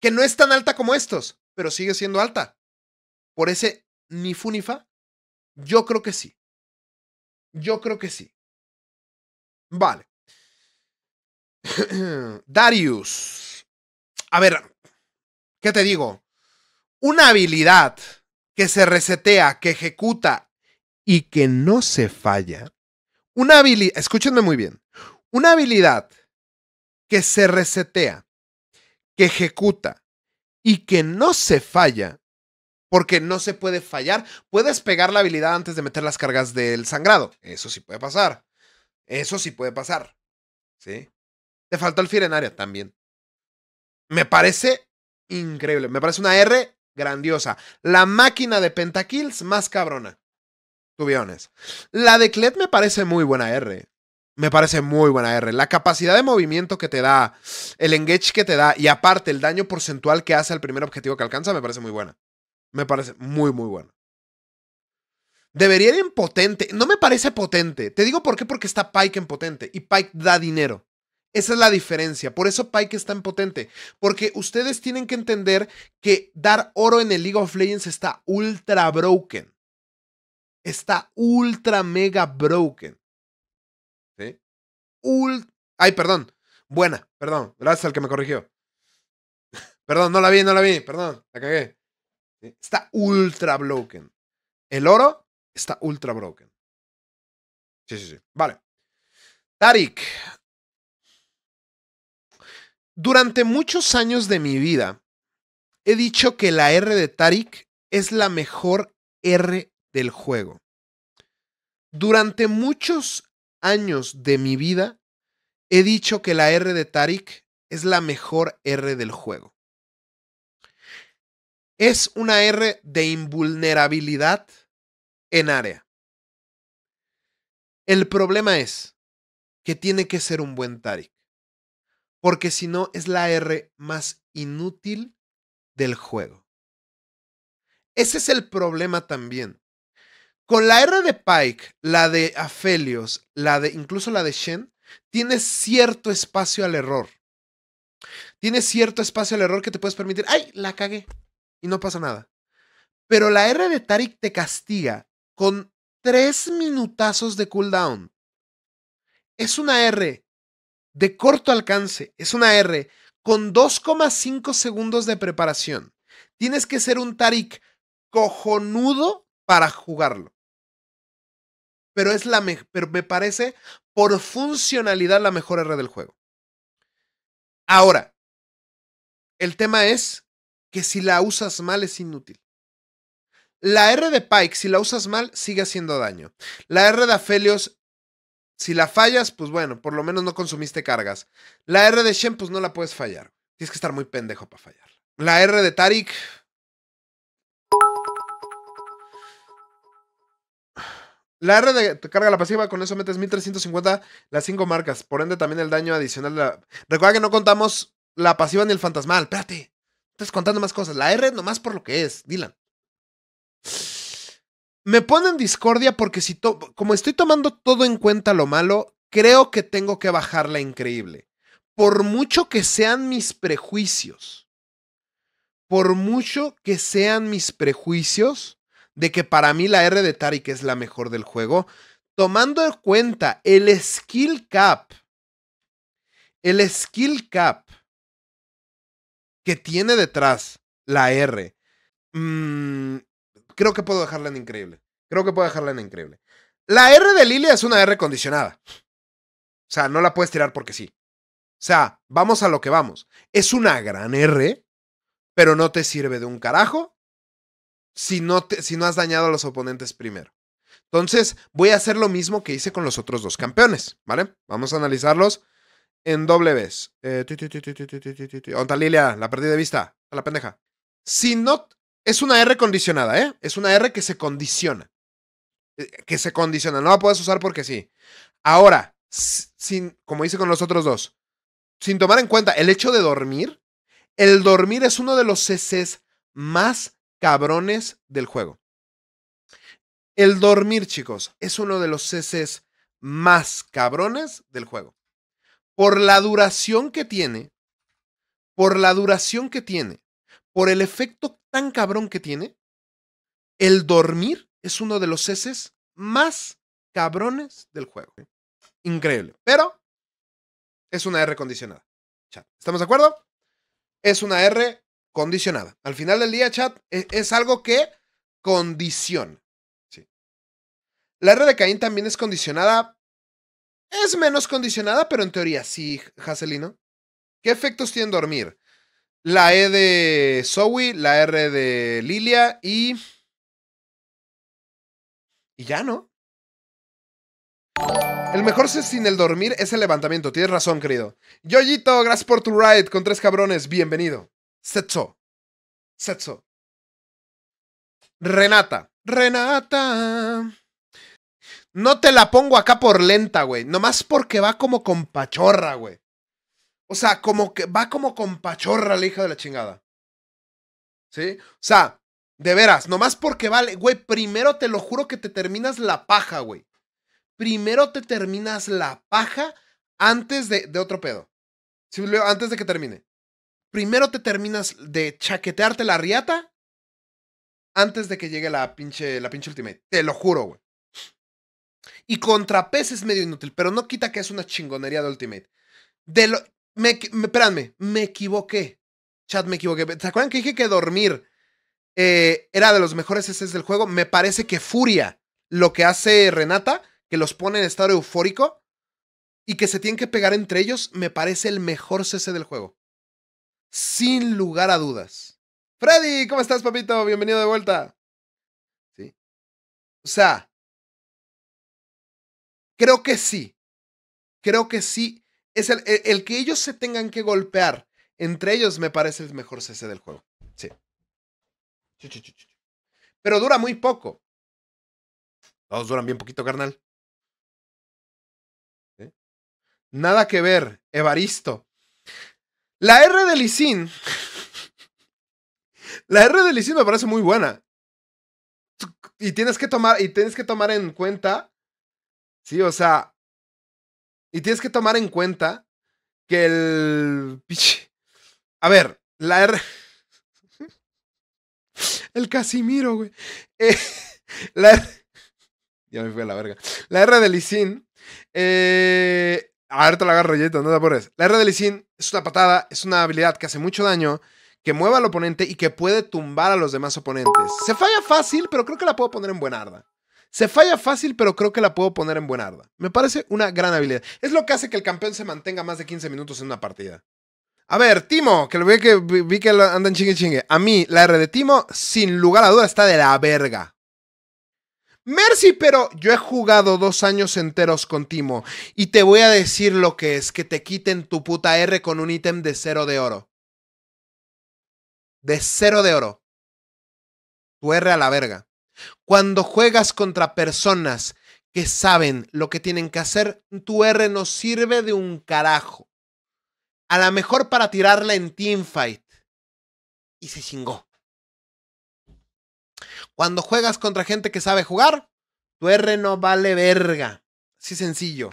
que no es tan alta como estos, pero sigue siendo alta. Por ese ni yo creo que sí. Yo creo que sí. Vale. Darius. A ver, ¿qué te digo? Una habilidad que se resetea, que ejecuta y que no se falla. Una habilidad, escúchenme muy bien. Una habilidad que se resetea, que ejecuta y que no se falla, porque no se puede fallar. Puedes pegar la habilidad antes de meter las cargas del sangrado. Eso sí puede pasar. Eso sí puede pasar. ¿Sí? Te faltó el Firenaria también. Me parece increíble. Me parece una R grandiosa. La máquina de pentakills más cabrona. Tubiones. La de Clet me parece muy buena R. Me parece muy buena R. La capacidad de movimiento que te da, el engage que te da y aparte el daño porcentual que hace al primer objetivo que alcanza me parece muy buena. Me parece muy, muy buena. Debería ir en potente. No me parece potente. Te digo por qué, porque está Pike en potente y Pike da dinero. Esa es la diferencia. Por eso Pike está en potente. Porque ustedes tienen que entender que dar oro en el League of Legends está ultra broken. Está ultra mega broken. Ay, perdón. Buena, perdón. Gracias al que me corrigió. perdón, no la vi, no la vi. Perdón, la cagué. Está ultra broken. El oro está ultra broken. Sí, sí, sí. Vale. Tarik. Durante muchos años de mi vida, he dicho que la R de Tarik es la mejor R del juego. Durante muchos años de mi vida he dicho que la R de Tarik es la mejor R del juego. Es una R de invulnerabilidad en área. El problema es que tiene que ser un buen Tarik. Porque si no, es la R más inútil del juego. Ese es el problema también. Con la R de Pike, la de Aphelios, la de incluso la de Shen, tiene cierto espacio al error. Tiene cierto espacio al error que te puedes permitir. ¡Ay! La cagué. Y no pasa nada. Pero la R de Tarik te castiga con tres minutazos de cooldown. Es una R de corto alcance. Es una R con 2,5 segundos de preparación. Tienes que ser un Tarik cojonudo para jugarlo pero es la pero me parece por funcionalidad la mejor R del juego. Ahora, el tema es que si la usas mal es inútil. La R de Pike, si la usas mal, sigue haciendo daño. La R de Aphelios Si la fallas, pues bueno, por lo menos no consumiste cargas. La R de Shen, pues no la puedes fallar. Tienes que estar muy pendejo para fallar. La R de Tarik. La R de carga la pasiva, con eso metes 1350 las 5 marcas. Por ende, también el daño adicional. De la... Recuerda que no contamos la pasiva ni el fantasmal. Espérate. Estás contando más cosas. La R nomás por lo que es. Dylan. Me ponen discordia porque si como estoy tomando todo en cuenta lo malo, creo que tengo que bajar la increíble. Por mucho que sean mis prejuicios. Por mucho que sean mis prejuicios de que para mí la R de Tarik es la mejor del juego, tomando en cuenta el skill cap, el skill cap que tiene detrás la R, mmm, creo que puedo dejarla en increíble. Creo que puedo dejarla en increíble. La R de Lilia es una R condicionada. O sea, no la puedes tirar porque sí. O sea, vamos a lo que vamos. Es una gran R, pero no te sirve de un carajo si no, te, si no has dañado a los oponentes primero. Entonces, voy a hacer lo mismo que hice con los otros dos campeones, ¿vale? Vamos a analizarlos en doble vez. Eh, Lilia? La perdí de vista. A la pendeja. Si no. Es una R condicionada, ¿eh? Es una R que se condiciona. Eh, que se condiciona. No la puedes usar porque sí. Ahora, sin, como hice con los otros dos, sin tomar en cuenta el hecho de dormir, el dormir es uno de los CCs más cabrones del juego. El dormir, chicos, es uno de los CCs más cabrones del juego. Por la duración que tiene, por la duración que tiene, por el efecto tan cabrón que tiene, el dormir es uno de los ceses más cabrones del juego. Increíble. Pero es una R condicionada. ¿Estamos de acuerdo? Es una R condicionada. Al final del día, chat, e, es, algo que condiciona. Sí. La R de Caín también es condicionada. Es menos condicionada, pero en teoría sí, Haselino. ¿Qué efectos tiene dormir? la E de Zoe, la R de Lilia y. Y ya, ¿no? El mejor sin el dormir es el levantamiento. Tienes razón, querido. Yoyito, gracias por tu ride con tres cabrones. Bienvenido. Setso. Setso. Renata. Renata. No te la pongo acá por lenta, güey. Nomás porque va como con pachorra, güey. O sea, como que va como con pachorra la hija de la chingada. ¿Sí? O sea, de veras, nomás porque vale, güey, primero te lo juro que te terminas la paja, güey. Primero te terminas la paja antes de, de otro pedo. ¿Sí? Antes de que termine. Primero te terminas de chaquetearte la riata antes de que llegue la pinche, la pinche ultimate. Te lo juro, güey. Y contra pez es medio inútil, pero no quita que es una chingonería de ultimate. De lo, me, espérame, me equivoqué. Chat, me equivoqué. ¿Se acuerdan que dije que dormir eh, era de los mejores CCs del juego? Me parece que Furia, lo que hace Renata, que los pone en estado eufórico y que se tienen que pegar entre ellos, me parece el mejor CC del juego. Sin lugar a dudas. Freddy, ¿cómo estás, papito? Bienvenido de vuelta. Sí. O sea, creo que sí. Creo que sí es el, que ellos se tengan que golpear entre ellos me parece el mejor CC del juego. Sí. Pero dura muy poco. Todos duran bien poquito, carnal. Nada que ver, Evaristo. La R de Lisin. la R de Lisin me parece muy buena. Y tienes que tomar, y tienes que tomar en cuenta. Sí, o sea, y tienes que tomar en cuenta que el. A ver, la R. El Casimiro, güey. Eh, la R. Ya me fui a la verga. La R de Lisin. Eh, ahorita la agarro, Yeto, no te apures. La R de Lisin es una patada, es una habilidad que hace mucho daño, que mueve al oponente y que puede tumbar a los demás oponentes. Se falla fácil, pero creo que la puedo poner en buena arda. Se falla fácil, pero creo que la puedo poner en buena arda. Me parece una gran habilidad. Es lo que hace que el campeón se mantenga más de 15 minutos en una partida. A ver, Timo, que, vi que vi que andan chingue chingue. A mí, la R de Timo, sin lugar a duda, está de la verga. Mercy, pero yo he jugado dos años enteros con Timo y te voy a decir lo que es que te quiten tu puta R con un ítem de cero de oro. De cero de oro. Tu R a la verga. Cuando juegas contra personas que saben lo que tienen que hacer, tu R no sirve de un carajo. A lo mejor para tirarla en teamfight. Y se chingó. Cuando juegas contra gente que sabe jugar, tu R no vale verga. Así sencillo.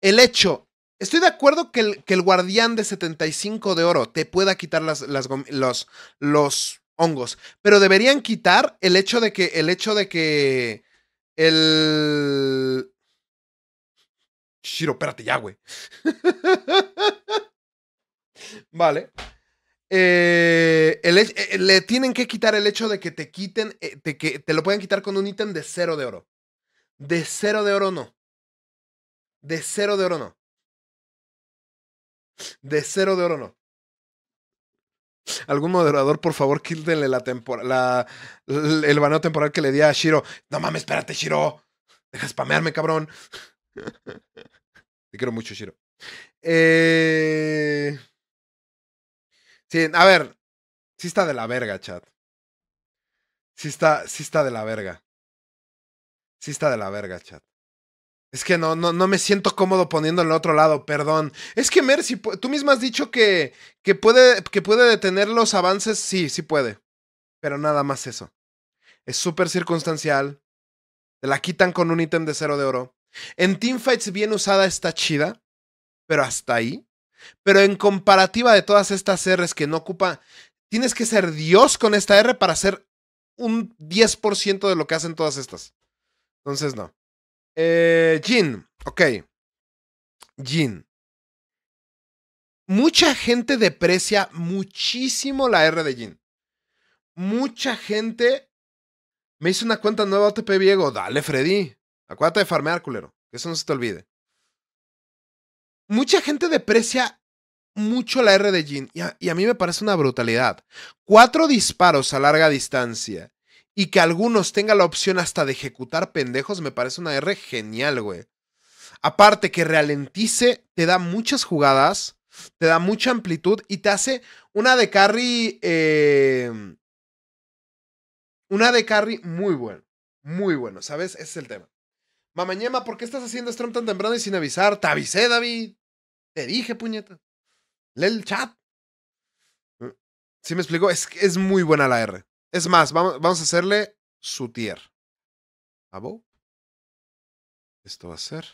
El hecho, estoy de acuerdo que el, que el guardián de 75 de oro te pueda quitar las, los, los hongos, pero deberían quitar el hecho de que, el hecho de que el... Shiro, espérate ya, güey. vale. Eh, eh, le tienen que quitar el hecho de que te quiten, eh, de que te lo pueden quitar con un ítem de cero de oro. De cero de oro no. De cero de oro no. De cero de oro no. Algún moderador, por favor, quítenle la. El baneo temporal que le di a Shiro. No mames, espérate, Shiro. Deja spamearme, cabrón. Te quiero mucho, Shiro. Eh. Sí, a ver. Sí está de la verga, chat. Sí está, sí está de la verga. Sí está de la verga, chat. Es que no, no, no me siento cómodo poniendo en el otro lado, perdón. Es que Mercy, tú misma has dicho que, que, puede, que puede detener los avances. Sí, sí puede. Pero nada más eso. Es súper circunstancial. Te la quitan con un ítem de cero de oro. En teamfights bien usada está chida, pero hasta ahí. Pero en comparativa de todas estas Rs que no ocupa, tienes que ser Dios con esta R para hacer un 10% de lo que hacen todas estas. Entonces, no. Eh, Jin, ok. Jin. Mucha gente deprecia muchísimo la R de Jin. Mucha gente me hizo una cuenta nueva OTP Viego. Dale, Freddy. Acuérdate de farmear, culero. Que eso no se te olvide. Mucha gente deprecia mucho la R de Jin. Y a mí me parece una brutalidad. Cuatro disparos a larga distancia y que algunos tengan la opción hasta de ejecutar pendejos, me parece una R genial, güey. Aparte que ralentice, te da muchas jugadas, te da mucha amplitud y te hace una de carry. Em, una de carry muy bueno. Muy bueno, ¿sabes? Ese es el tema. Mamañema, ¿por qué estás haciendo stream tan temprano y sin avisar? Te avisé, David. Te dije, puñeta. Lee el chat. ¿Sí me explico? Es, es muy buena la R. Es más, vamos, vamos a hacerle su tier. ¿Abo? Esto va a ser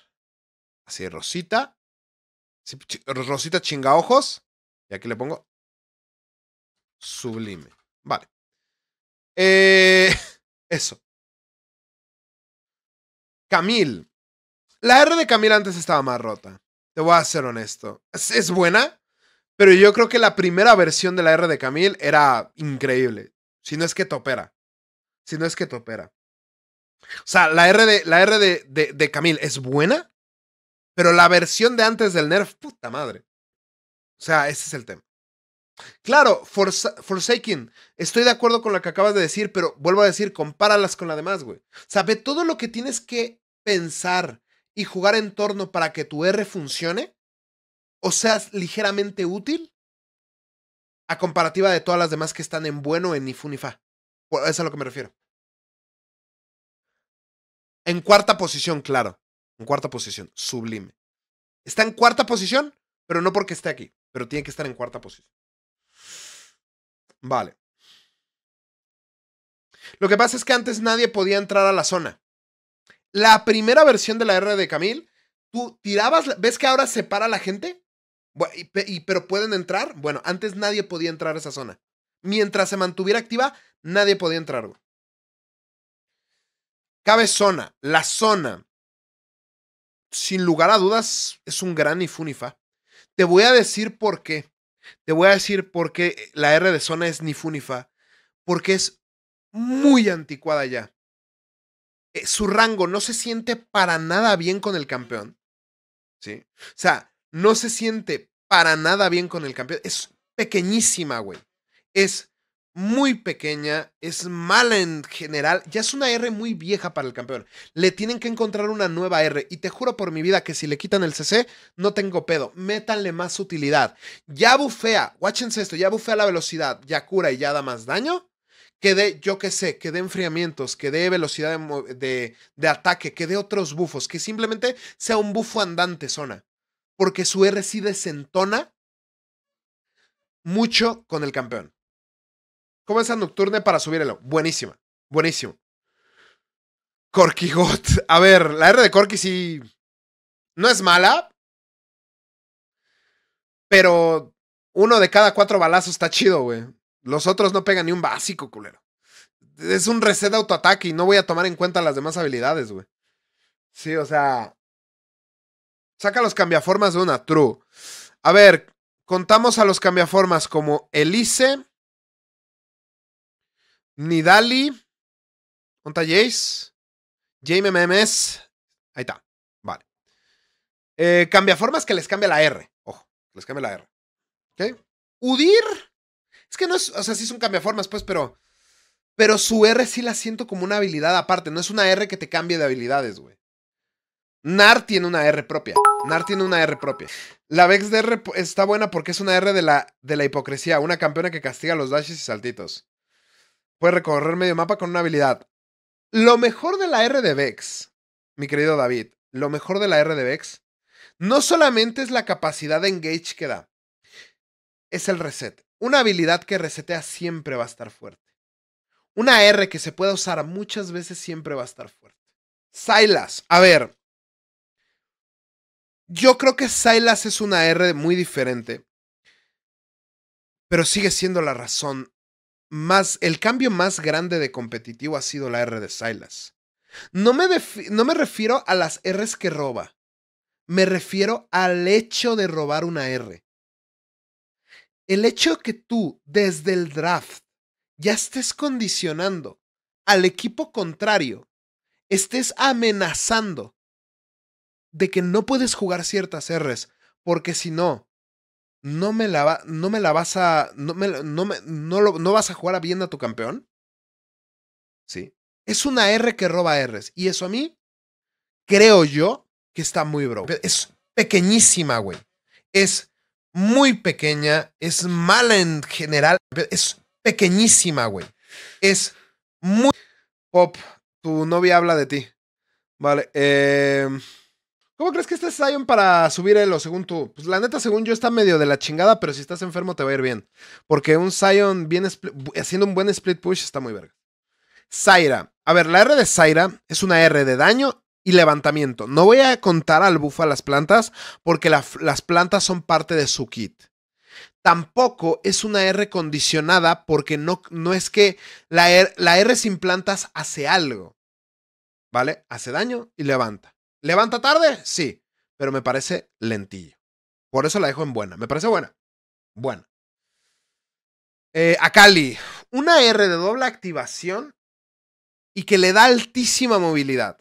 así, Rosita. Rosita chinga ojos. Y aquí le pongo sublime. Vale. Eh, eso. Camil. La R de Camil antes estaba más rota. Te voy a ser honesto. Es, es, buena, pero yo creo que la primera versión de la R de Camil era increíble. Si no es que topera. Si no es que topera. O sea, la R de, la R de, de, Camille es buena, pero la versión de antes del nerf, puta madre. O sea, ese es el tema. Claro, Forsaken, estoy de acuerdo con lo que acabas de decir, pero vuelvo a decir, compáralas con la demás, güey. O sea, ve todo lo que tienes que pensar y jugar en torno para que tu R funcione o seas ligeramente útil a comparativa de todas las demás que están en bueno en Nifu Nifa. Eso es a lo que me refiero. En cuarta posición, claro. En cuarta posición, sublime. Está en cuarta posición, pero no porque esté aquí, pero tiene que estar en cuarta posición. Vale. Lo que pasa es que antes nadie podía entrar a la zona. La primera versión de la R de Camille, tú tirabas, ¿ves que ahora separa a la gente? Y, pero pueden entrar. Bueno, antes nadie podía entrar a esa zona. Mientras se mantuviera activa, nadie podía entrar. Cabe zona. La zona, sin lugar a dudas, es un gran Nifunifa. Te voy a decir por qué. Te voy a decir por qué la R de zona es Nifunifa. Porque es muy anticuada ya. Eh, su rango no se siente para nada bien con el campeón. ¿Sí? O sea, no se siente para nada bien con el campeón. Es pequeñísima, güey. Es muy pequeña, es mala en general, ya es una R muy vieja para el campeón. Le tienen que encontrar una nueva R y te juro por mi vida que si le quitan el CC, no tengo pedo. Métanle más utilidad. Ya bufea, watchense esto, ya bufea la velocidad, ya cura y ya da más daño que dé, yo qué sé, que dé enfriamientos, que dé velocidad de, ataque, que dé otros bufos, que simplemente sea un bufo andante zona. Porque su R sí desentona mucho con el campeón. ¿Cómo esa nocturne para subirlo? Buenísima, buenísimo. Corky God. A ver, la R de Corky sí. No es mala. Pero uno de cada cuatro balazos está chido, güey. Los otros no pegan ni un básico, culero. Es un reset de autoataque y no voy a tomar en cuenta las demás habilidades, güey. Sí, o sea. Saca los cambiaformas de una, true. A ver, contamos a los cambiaformas como Elise, Nidali, Monta Jace, Jaime MMS. Ahí está. Vale. Eh, cambiaformas que les cambia la R. Ojo, les cambia la R. ¿Ok? Udir es que no es, o sea, sí es un cambiaformas, pues, pero. Pero su R sí la siento como una habilidad aparte. No es una R que te cambie de habilidades, güey. Nar tiene una R propia. Nar tiene una R propia. La Vex de R está buena porque es una R de la, de la hipocresía. Una campeona que castiga los dashes y saltitos. Puede recorrer medio mapa con una habilidad. Lo mejor de la R de Vex, mi querido David, lo mejor de la R de Vex, no solamente es la capacidad de engage que da, es el reset. Una habilidad que resetea siempre va a estar fuerte. Una R que se pueda usar muchas veces siempre va a estar fuerte. Silas. A ver. Yo creo que Silas es una R muy diferente. Pero sigue siendo la razón más. El cambio más grande de competitivo ha sido la R de Silas. No me, no me refiero a las Rs que roba. Me refiero al hecho de robar una R el hecho que tú desde el draft ya estés condicionando al equipo contrario, estés amenazando de que no puedes jugar ciertas Rs, porque si no, no me la, no me la vas a, no, me, no, me, no, no vas a jugar bien a tu campeón. Sí. Es una R que roba Rs. Y eso a mí, creo yo, que está muy bro. Es pequeñísima, güey. Es muy pequeña, es mala en general, es pequeñísima, güey. Es muy... Pop, tu novia habla de ti. Vale, eh... ¿Cómo crees que este Zion para subir elo, según tú? Pues la neta, según yo, está medio de la chingada, pero si estás enfermo te va a ir bien. Porque un Zion bien haciendo un buen split push está muy verga. Zaira. A ver, la R de Zaira es una R de daño y levantamiento. No voy a contar al bufo a las plantas porque las plantas son parte de su kit. Tampoco es una R condicionada porque no, no es que la R, la R sin plantas hace algo. ¿Vale? Hace daño y levanta. ¿Levanta tarde? Sí, pero me parece lentillo. Por eso la dejo en buena. Me parece buena. Buena. Eh, Akali, una R de doble activación y que le da altísima movilidad.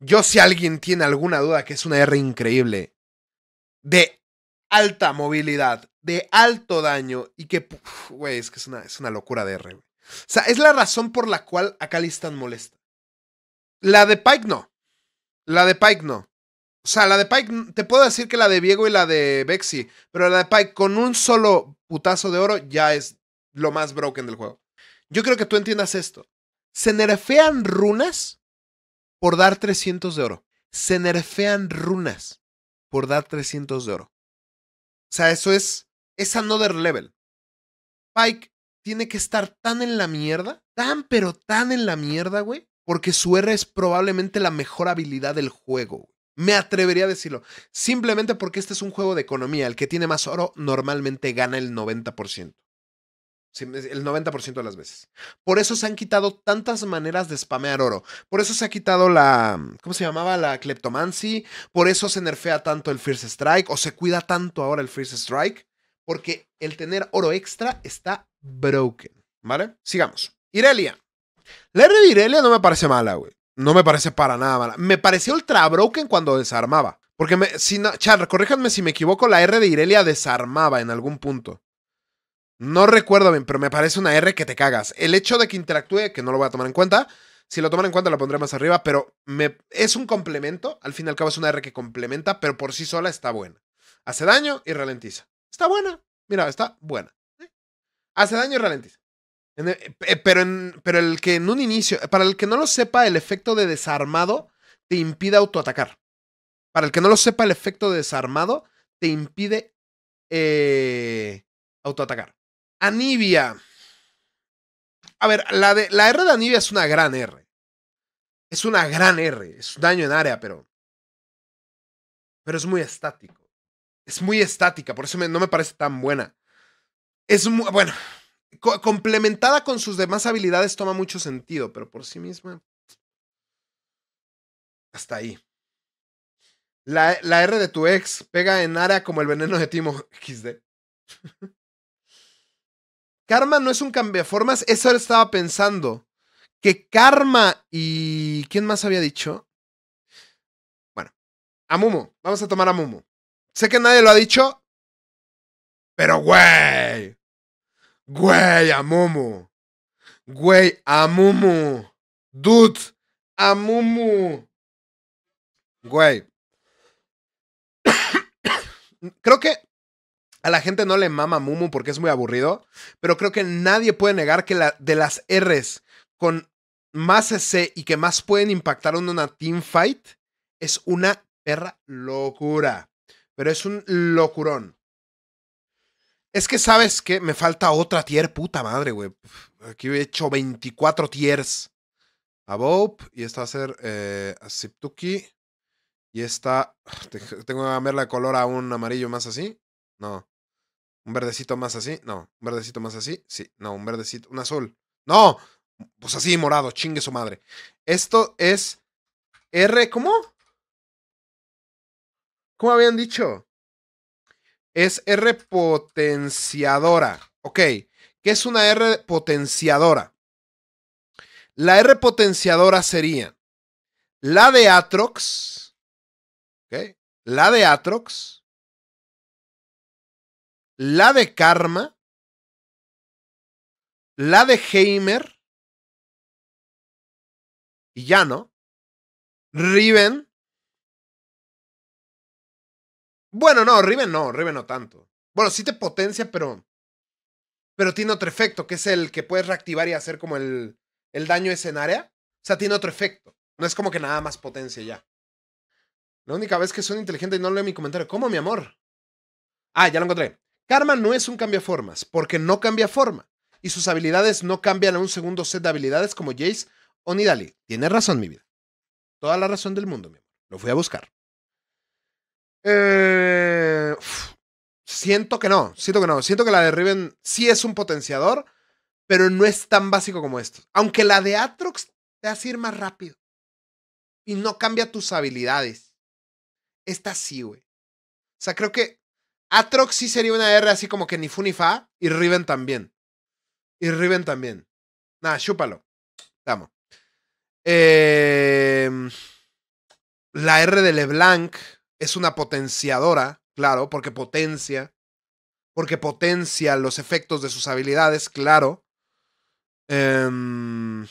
Yo si alguien tiene alguna duda que es una R increíble, de alta movilidad, de alto daño y que, güey, es que es una, es una locura de R, O sea, es la razón por la cual Akali es tan molesta. La de Pike no. La de Pike no. O sea, la de Pike, te puedo decir que la de Viego y la de Bexy, pero la de Pike con un solo putazo de oro ya es lo más broken del juego. Yo creo que tú entiendas esto. Se nerfean runas por dar 300 de oro. Se nerfean runas por dar 300 de oro. O sea, eso es, es another level. Pike tiene que estar tan en la mierda, tan pero tan en la mierda, güey, porque su R es probablemente la mejor habilidad del juego. Me atrevería a decirlo. Simplemente porque este es un juego de economía. El que tiene más oro normalmente gana el 90% el 90% de las veces. Por eso se han quitado tantas maneras de spamear oro. Por eso se ha quitado la. ¿Cómo se llamaba? La Kleptomancy. Por eso se nerfea tanto el First Strike. O se cuida tanto ahora el First Strike. Porque el tener oro extra está broken. ¿Vale? Sigamos. Irelia. La R de Irelia no me parece mala, güey. No me parece para nada mala. Me pareció ultra broken cuando desarmaba. Porque, me, si no, Char, corríjanme si me equivoco, la R de Irelia desarmaba en algún punto. No recuerdo bien, pero me parece una R que te cagas. El hecho de que interactúe, que no lo voy a tomar en cuenta, si lo toman en cuenta lo pondré más arriba, pero me, es un complemento. Al fin y al cabo es una R que complementa, pero por sí sola está buena. Hace daño y ralentiza. Está buena. Mira, está buena. Hace daño y ralentiza. Eh, pero, en, el que en un inicio, para el que no lo sepa, el efecto de desarmado te impide autoatacar. Para el que no lo sepa, el efecto de desarmado te impide eh, autoatacar. Anivia. A ver, la, de, la R de Anivia es una gran R. Es una gran R. Es daño en área, pero. Pero es muy estático. Es muy estática, por eso no me parece tan buena. Es muy. Bueno. complementada con sus demás habilidades toma mucho sentido, pero por sí misma. Hasta ahí. La, la R de tu ex pega en área como el veneno de Timo XD. Karma no es un cambiaformas. Eso estaba pensando. Que Karma y. ¿Quién más había dicho? Bueno, a Mumu. Vamos a tomar a Mumu. Sé que nadie lo ha dicho. Pero, güey. Güey, a Mumu. Güey, a Mumu. Dude, a Mumu. Güey. Creo que a la gente no le mama Mumu porque es muy aburrido, pero creo que nadie puede negar que la, de las Rs con más C y que más pueden impactar en una team fight es una perra locura. Pero es un locurón. Es que, ¿sabes que Me falta otra tier, puta madre, güey. Aquí he hecho 24 tiers. Above, y esta va a ser eh, Y esta, tengo que cambiarla de color a un amarillo más así. No. ¿Un verdecito más así? No. ¿Un verdecito más así? Sí. No, un verdecito. Un azul. ¡No! Pues así, morado. Chingue su madre. Esto es R. ¿Cómo? ¿Cómo habían dicho? Es R potenciadora. Ok. ¿Qué es una R potenciadora? La R potenciadora sería la de Atrox. ¿Ok? La de Atrox la de Karma, la de Heimer, y ya no. Riven. Bueno, no, Riven no, Riven no tanto. Bueno, sí te potencia, pero. Pero tiene otro efecto, que es el que puedes reactivar y hacer como el, el daño escenario. O sea, tiene otro efecto. No es como que nada más potencia ya. La única vez que soy inteligente y no leo mi comentario. ¿Cómo, mi amor? Ah, ya lo encontré. Karma no es un cambiaformas, porque no cambia forma, y sus habilidades no cambian a un segundo set de habilidades como Jace o Nidali. Tienes razón, mi vida. Toda la razón del mundo, mi amor. Lo fui a buscar. Eh, siento que no, siento que no. Siento que la de Riven sí es un potenciador, pero no es tan básico como esto. Aunque la de Atrox te hace ir más rápido. Y no cambia tus habilidades. Esta sí, güey. O sea, creo que Atrox sí sería una R así como que ni fu ni fa. Y Riven también. Y Riven también. Nada, chúpalo. Vamos. Em, la R de LeBlanc es una potenciadora, claro, porque potencia. Porque potencia los efectos de sus habilidades, claro. Em,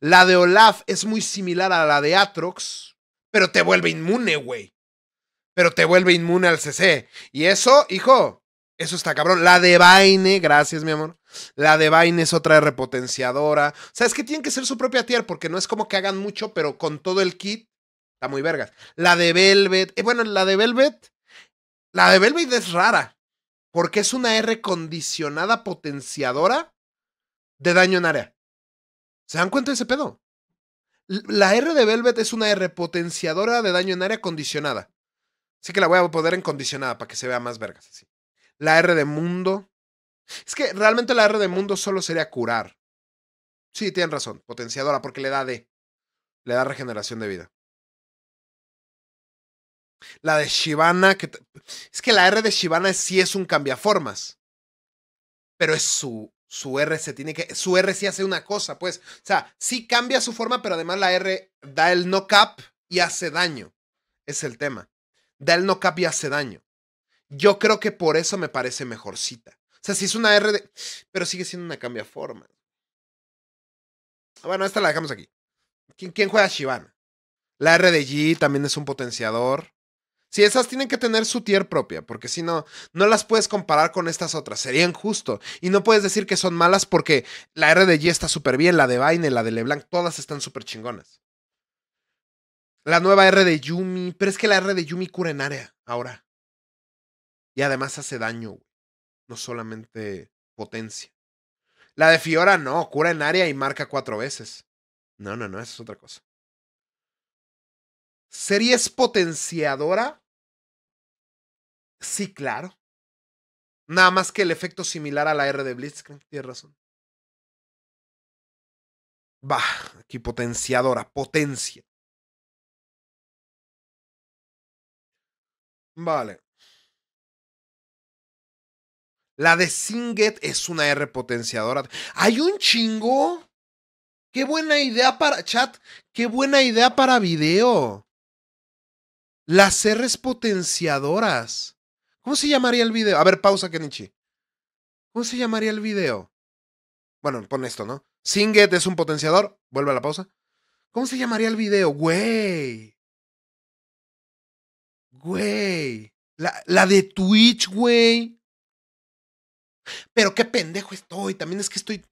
la de Olaf es muy similar a la de Atrox, pero te vuelve inmune, güey pero te vuelve inmune al CC. Y eso, hijo, eso está cabrón. La de Vaine, gracias, mi amor. La de Vaine es otra repotenciadora. O sea, es que tienen que ser su propia tier, porque no es como que hagan mucho, pero con todo el kit está muy vergas. La de Velvet, eh, bueno, la de Velvet, la de Velvet es rara, porque es una R condicionada potenciadora de daño en área. ¿Se dan cuenta de ese pedo? La R de Velvet es una R potenciadora de daño en área condicionada. Así que la voy a poner en condicionada para que se vea más vergas. Así. La R de mundo. Es que realmente la R de mundo solo sería curar. Sí, tienen razón. Potenciadora, porque le da D. Le da regeneración de vida. La de Shivana, que es que la R de Shivana sí es un cambiaformas. Pero es su, su R se tiene que. Su R sí hace una cosa, pues. O sea, sí cambia su forma, pero además la R da el knock-up y hace daño. Es el tema da el no cap y hace daño. Yo creo que por eso me parece mejorcita. O sea, si es una R de. Pero sigue siendo una cambia forma. Bueno, esta la dejamos aquí. ¿Quién, quién juega Shivana? La R de G también es un potenciador. Sí, esas tienen que tener su tier propia, porque si no, no las puedes comparar con estas otras. Sería injusto. Y no puedes decir que son malas porque la R de G está súper bien, la de Vine, la de LeBlanc, todas están súper chingonas. La nueva R de Yumi, pero es que la R de Yumi cura en área ahora. Y además hace daño, No solamente potencia. La de Fiora no, cura en área y marca cuatro veces. No, no, no, esa es otra cosa. ¿Series potenciadora? Sí, claro. Nada más que el efecto similar a la R de Blitzcrank, tienes razón. Va, aquí potenciadora, potencia. Vale. La de Singet es una R potenciadora. Hay un chingo. Qué buena idea para chat. Qué buena idea para video. Las R's potenciadoras. ¿Cómo se llamaría el video? A ver, pausa, Kenichi. ¿Cómo se llamaría el video? Bueno, pon esto, ¿no? Singet es un potenciador. Vuelve a la pausa. ¿Cómo se llamaría el video? Güey. Güey. La, la de Twitch, güey. Pero qué pendejo estoy. También es que estoy.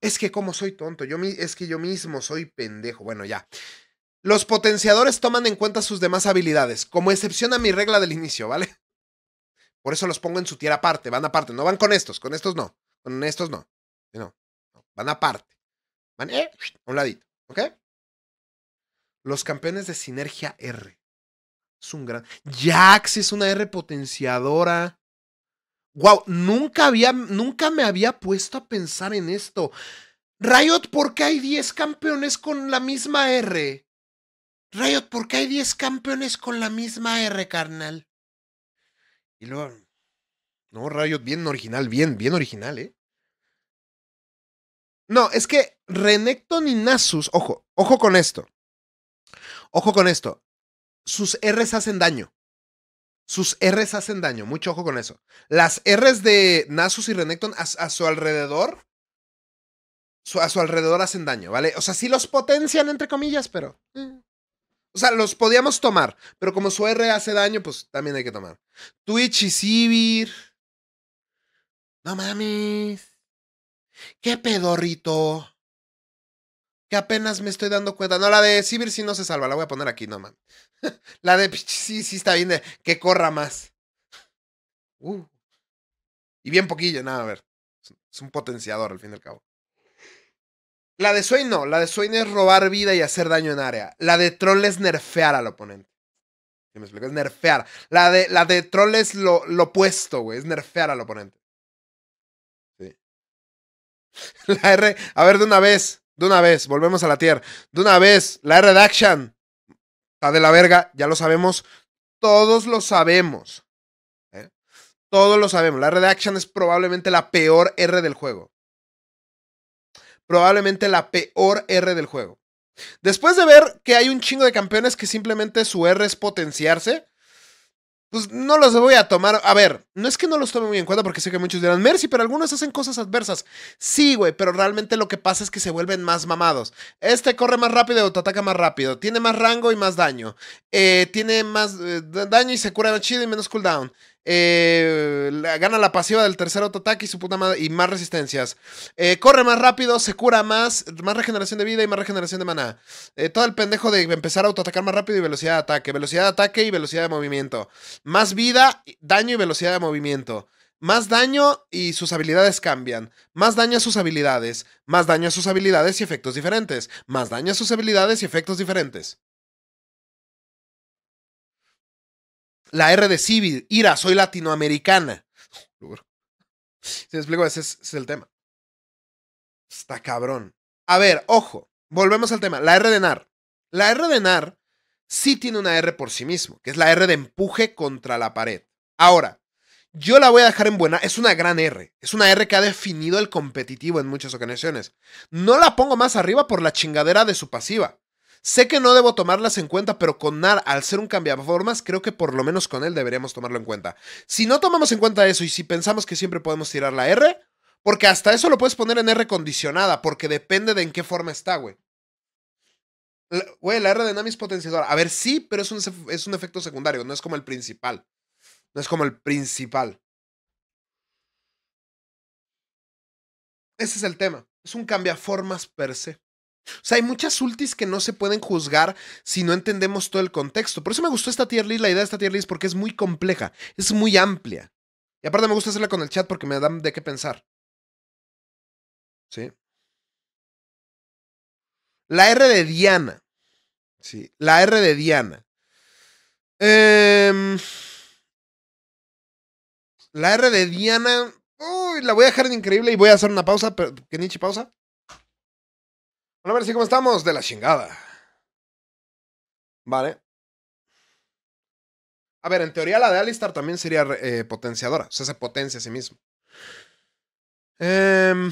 Es que como soy tonto. Yo es que yo mismo soy pendejo. Bueno, ya. Los potenciadores toman en cuenta sus demás habilidades, como excepción a mi regla del inicio, ¿vale? Por eso los pongo en su tierra aparte, van aparte. No van con estos, con estos no. Con estos no. No, van aparte. Van eh, a un ladito, ¿ok? Los campeones de sinergia R. Es un gran. Jax es una R potenciadora. Wow, nunca había, nunca me había puesto a pensar en esto. Riot, ¿por qué hay 10 campeones con la misma R? Riot, ¿por qué hay 10 campeones con la misma R, carnal? Y luego. No, Riot, bien original, bien, bien original, ¿eh? No, es que Renekton y Nasus, ojo, ojo con esto. Ojo con esto. Sus Rs hacen daño. Sus Rs hacen daño, mucho ojo con eso. Las Rs de Nasus y Renekton a, su alrededor, a su alrededor hacen daño, ¿vale? O sea, sí los potencian, entre comillas, pero... Eh. O sea, los podíamos tomar, pero como su R hace daño, pues también hay que tomar. Twitch y Sivir. No mames. ¿Qué pedorrito? Que apenas me estoy dando cuenta. No, la de Sivir sí no se salva. La voy a poner aquí, no mames. la de sí, sí está bien de que corra más. Uh. Y bien poquillo, nada, a ver. Es un potenciador al fin y al cabo. La de Swain no, la de Swain es robar vida y hacer daño en área. La de Troll es nerfear al oponente. ¿Sí me explico? Es nerfear. La de, la de Troll es lo, lo opuesto, güey. Es nerfear al oponente. Sí. La R, a ver, de una vez, de una vez, volvemos a la tier. De una vez, la R de Action. Está de la verga, ya lo sabemos. Todos lo sabemos. ¿eh? Todos lo sabemos. La R de Action es probablemente la peor R del juego probablemente la peor R del juego. Después de ver que hay un chingo de campeones que simplemente su R es potenciarse, pues no los voy a tomar. A ver, no es que no los tome muy en cuenta porque sé que muchos dirán, Mercy, pero algunos hacen cosas adversas. Sí, güey, pero realmente lo que pasa es que se vuelven más mamados. Este corre más rápido y autoataca más rápido. Tiene más rango y más daño. Eh, tiene más eh, daño y se cura más chido y menos cooldown. Eh, gana la pasiva del tercer autoataque y su puta madre y más resistencias. Eh, corre más rápido, se cura más, más regeneración de vida y más regeneración de maná. Eh, todo el pendejo de empezar a autoatacar más rápido y velocidad de ataque. Velocidad de ataque y velocidad de movimiento. Más vida, daño y velocidad de movimiento. Más daño y sus habilidades cambian. Más daño a sus habilidades. Más daño a sus habilidades y efectos diferentes. Más daño a sus habilidades y efectos diferentes. La R de civil, ira, soy latinoamericana. Si me explico, ese es, el tema. Está cabrón. A ver, ojo, volvemos al tema. La R de NAR. La R de NAR sí tiene una R por sí mismo, que es la R de empuje contra la pared. Ahora, yo la voy a dejar en buena. Es una gran R. Es una R que ha definido el competitivo en muchas ocasiones. No la pongo más arriba por la chingadera de su pasiva. Sé que no debo tomarlas en cuenta, pero con NAR, al ser un cambiaformas, creo que por lo menos con él deberíamos tomarlo en cuenta. Si no tomamos en cuenta eso y si pensamos que siempre podemos tirar la R, porque hasta eso lo puedes poner en R condicionada, porque depende de en qué forma está, güey. Güey, la R de Nami es potenciadora. A ver, sí, pero es un, es un efecto secundario, no es como el principal. No es como el principal. Ese es el tema. Es un cambiaformas per se. O sea, hay muchas ultis que no se pueden juzgar si no entendemos todo el contexto. Por eso me gustó esta tier list, la idea de esta tier list, porque es muy compleja, es muy amplia. Y aparte me gusta hacerla con el chat porque me dan de qué pensar. ¿Sí? La R de Diana. Sí, la R de Diana. Em, la R de Diana. Uy, la voy a dejar en increíble y voy a hacer una pausa. ¿Qué Nietzsche pausa? Bueno, a ver si cómo estamos de la chingada. Vale. A ver, en teoría la de Alistar también sería eh, potenciadora. O sea, se potencia a sí mismo. Em,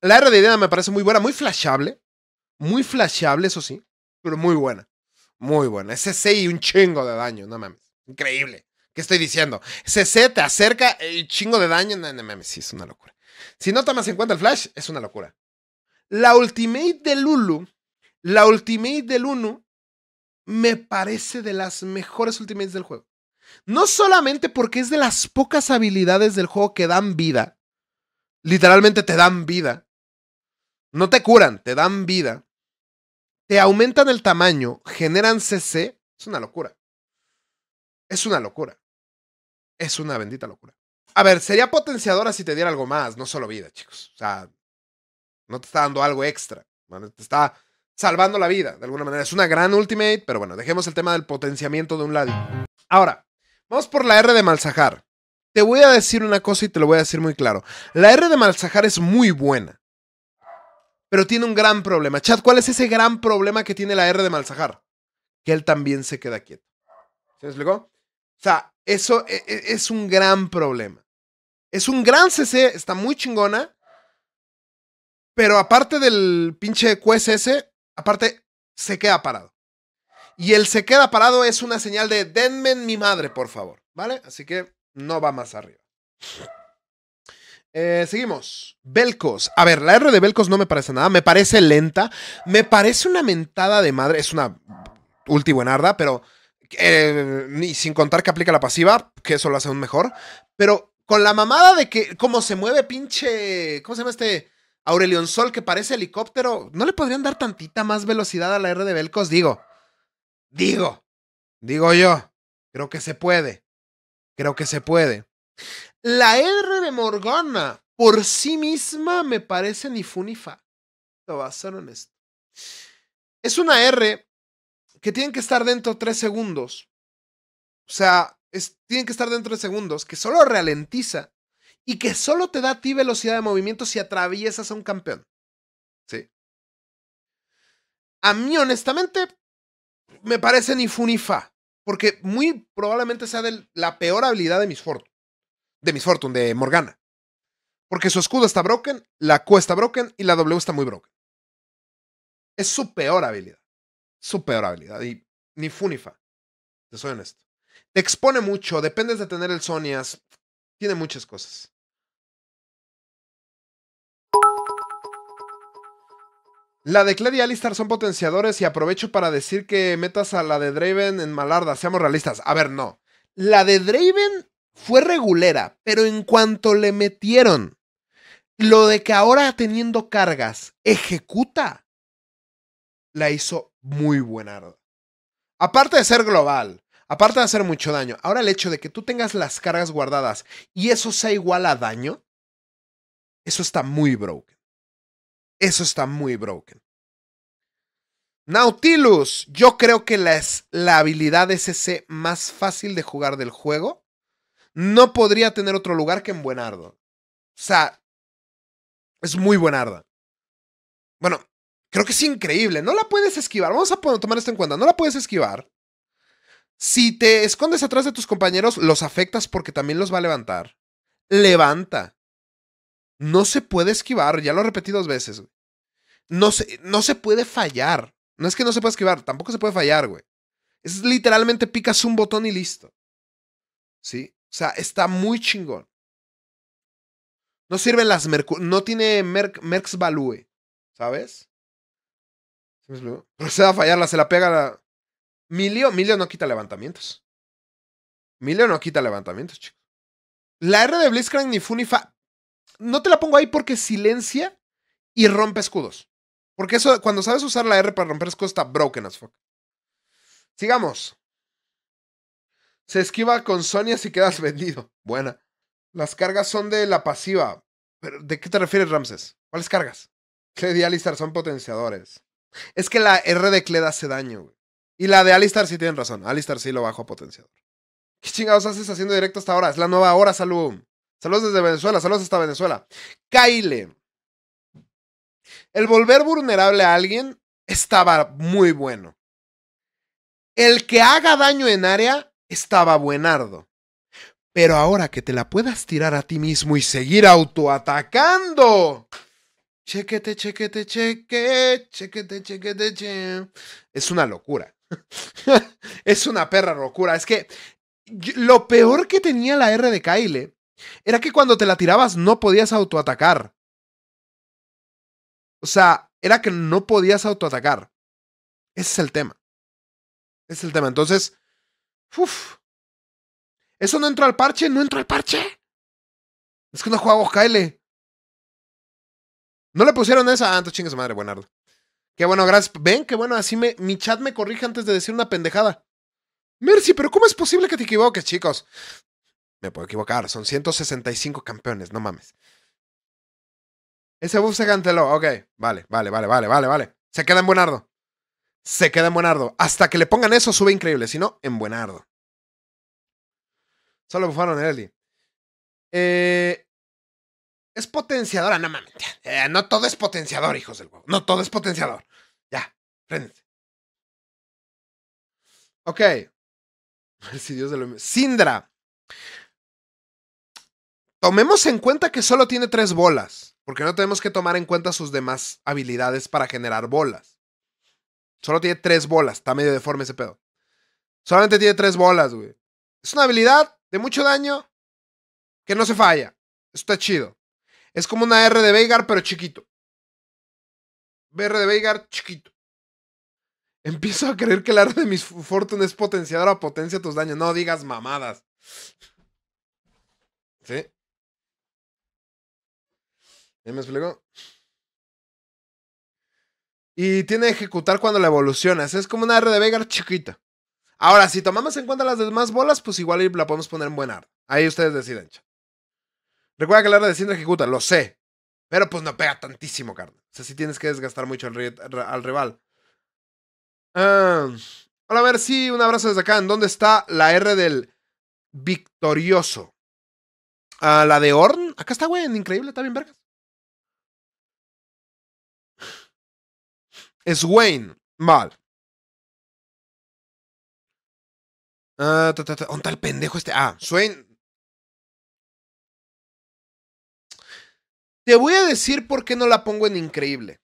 la R de Diana me parece muy buena, muy flashable. Muy flashable, eso sí. Pero muy buena. Muy buena. Ese y un chingo de daño, no mames. Increíble. ¿Qué estoy diciendo? CC te acerca y chingo de daño. No, no mames, sí, es una locura. Si no tomas en cuenta el flash, es una locura. La ultimate de Lulu, la ultimate de Lulu, me parece de las mejores ultimates del juego. No solamente porque es de las pocas habilidades del juego que dan vida. Literalmente te dan vida. No te curan, te dan vida te aumentan el tamaño, generan CC, es una locura. Es una locura. Es una bendita locura. A ver, sería potenciadora si te diera algo más, no solo vida, chicos. O sea, no te está dando algo extra. Te está salvando la vida, de alguna manera. Es una gran ultimate, pero bueno, dejemos el tema del potenciamiento de un lado. Ahora, vamos por la R de Malzahar. Te voy a decir una cosa y te lo voy a decir muy claro. La R de Malzahar es muy buena pero tiene un gran problema. Chat, ¿cuál es ese gran problema que tiene la R de Malzahar? Que él también se queda quieto. ¿Se me explicó? O sea, eso e, e, es un gran problema. Es un gran CC, está muy chingona. Pero aparte del pinche QSS, aparte se queda parado. Y el se queda parado es una señal de denme en mi madre, por favor. ¿Vale? Así que no va más arriba. Eh, seguimos. Belcos. A ver, la R de Belcos no me parece nada. Me parece lenta. Me parece una mentada de madre. Es una ulti buenarda, pero. Eh, ni sin contar que aplica la pasiva, que eso lo hace aún mejor. Pero con la mamada de que. Cómo se mueve pinche. ¿Cómo se llama este? Aurelion Sol que parece helicóptero. ¿No le podrían dar tantita más velocidad a la R de Belcos? Digo. Digo. Digo yo. Creo que se puede. Creo que se puede. La R de Morgana por sí misma me parece ni fu ni fa. Lo va a ser honesto. Es una R que tiene que estar dentro de 3 segundos. O sea, es, tienen que estar dentro de segundos, que solo ralentiza y que solo te da a ti velocidad de movimiento si atraviesas a un campeón. Sí. A mí, honestamente, me parece ni fu ni fa. Porque muy probablemente sea de la peor habilidad de mis Fortune de Miss de Morgana. Porque su escudo está broken, la Q está broken y la W está muy broken. Es su peor habilidad. Su peor habilidad. Y ni fu ni fa. Te soy honesto. Te expone mucho, dependes de tener el Sonias. Tiene muchas cosas. La de Kled y Alistar son potenciadores y aprovecho para decir que metas a la de Draven en Malarda. Seamos realistas. A ver, no. La de Draven fue regulera, pero en cuanto le metieron lo de que ahora teniendo cargas ejecuta, la hizo muy buena. Aparte de ser global, aparte de hacer mucho daño, ahora el hecho de que tú tengas las cargas guardadas y eso sea igual a daño, eso está muy broken. Eso está muy broken. Nautilus, yo creo que la, es la habilidad SC más fácil de jugar del juego no podría tener otro lugar que en Buenardo. O sea, es muy buenarda. Bueno, creo que es increíble. No la puedes esquivar. Vamos a tomar esto en cuenta. No la puedes esquivar. Si te escondes atrás de tus compañeros, los afectas porque también los va a levantar. Levanta. No se puede esquivar. Ya lo repetí dos veces. No se, no se puede fallar. No es que no se pueda esquivar, tampoco se puede fallar, güey. Es literalmente picas un botón y listo. ¿Sí? O sea, está muy chingón. No sirven las Mercu No tiene Mercs Value. ¿Sabes? Procede a fallarla, se la pega la. Milio, Milio no quita levantamientos. Milio no quita levantamientos, chicos. La R de Blitzcrank ni Funifa. No te la pongo ahí porque silencia y rompe escudos. Porque eso, cuando sabes usar la R para romper escudos, está broken as fuck. Sigamos. Se esquiva con Sonia si quedas vendido. Buena. Las cargas son de la pasiva. ¿Pero ¿De qué te refieres, Ramses? ¿Cuáles cargas? Cled y Alistar son potenciadores. Es que la R de Cled hace daño, güey. Y la de Alistar sí tienen razón. Alistar sí lo bajo a potenciador. ¿Qué chingados haces haciendo directo hasta ahora? Es la nueva hora, salud. Saludos desde Venezuela, saludos hasta Venezuela. Kyle. El volver vulnerable a alguien estaba muy bueno. El que haga daño en área estaba buenardo. Pero ahora que te la puedas tirar a ti mismo y seguir autoatacando. Chequete, chequete, cheque, chequete, chequete, che. Es una locura. es una perra locura. Es que lo peor que tenía la R de Kyle era que cuando te la tirabas no podías autoatacar. O sea, era que no podías autoatacar. Ese es el tema. Ese es el tema. Entonces, uff. ¿Eso no entró al parche? ¿No entró al parche? Es que no juego Kyle. ¿No le pusieron esa? Ah, entonces chingue su madre, buenardo. Qué bueno, gracias. Ven, qué bueno, así me, mi chat me corrige antes de decir una pendejada. Mercy, pero ¿cómo es posible que te equivoques, chicos? Me puedo equivocar, son 165 campeones, no mames. Ese buff se canceló, ok. Vale, vale, vale, vale, vale, vale. Se queda en buenardo. Se queda en buenardo. Hasta que le pongan eso, sube increíble. Si no, en buenardo. Solo bufaron Eli. Eh, es potenciadora, no mames. No todo es potenciador, hijos del huevo. No todo es potenciador. Ya, préndense. Ok. Si Dios de lo... Sindra. Tomemos en cuenta que solo tiene tres bolas. Porque no tenemos que tomar en cuenta sus demás habilidades para generar bolas. Solo tiene tres bolas. Está medio deforme ese pedo. Solamente tiene tres bolas, güey. Es una habilidad de mucho daño que no se falla. Eso está chido. Es como una R de Veigar, pero chiquito. R de Veigar, chiquito. Empiezo a creer que el R de mis Fortune es potenciadora, potencia tus daños. No digas mamadas. ¿Sí? ¿Me explico? Y tiene que ejecutar cuando la evolucionas. Es como una R de Veigar chiquita. Ahora, si tomamos en cuenta las demás bolas, pues igual la podemos poner en buen ar. Ahí ustedes deciden. Recuerda que la R de Sindra ejecuta, lo sé. Pero pues no pega tantísimo, carne. O sea, si tienes que desgastar mucho al, rival. Hola, a ver si un abrazo desde acá. ¿En dónde está la R del victorioso? Ah, la de Orn. Acá está, güey, increíble, está bien vergas. Es Wayne. Mal. ¿Dónde está el pendejo este? Ah, Swain. Te voy a decir por qué no la pongo en increíble.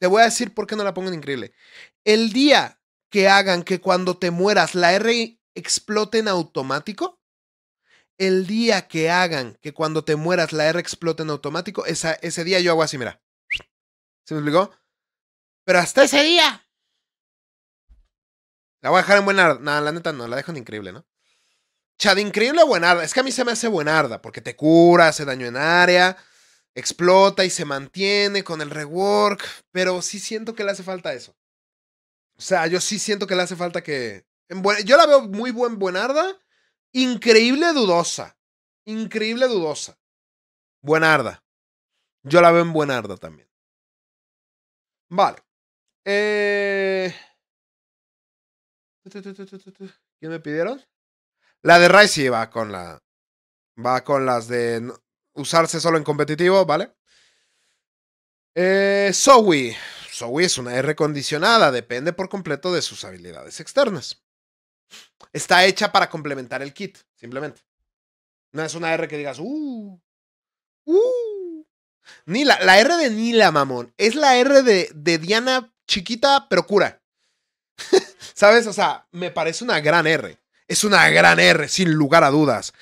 Te voy a decir por qué no la pongo en increíble. El día que hagan que cuando te mueras la R explote en automático, el día que hagan que cuando te mueras la R explote en automático, ese día yo hago así, mira. ¿Se me explicó? Pero hasta ese día. La voy a dejar en buenarda. No, la neta no, la dejo en increíble, ¿no? Chad, increíble buenarda. Es que a mí se me hace buenarda, porque te cura, hace daño en área, explota y se mantiene con el rework. Pero sí siento que le hace falta eso. O sea, yo sí siento que le hace falta que. yo la veo muy buen buenarda. Increíble dudosa. Increíble dudosa. Buenarda. Yo la veo en buenarda también. Vale. Eh... ¿Quién me pidieron? La de Rai va con la. Va con las de usarse solo en competitivo, ¿vale? Eh, Zoe. Zoe es una R condicionada, depende por completo de sus habilidades externas. Está hecha para complementar el kit, simplemente. No es una R que digas, uh, uh. Nila, la R de Nila, mamón. Es la R de, de Diana chiquita, pero cura. ¿Sabes? O sea, me parece una gran R. Es una gran R, sin lugar a dudas.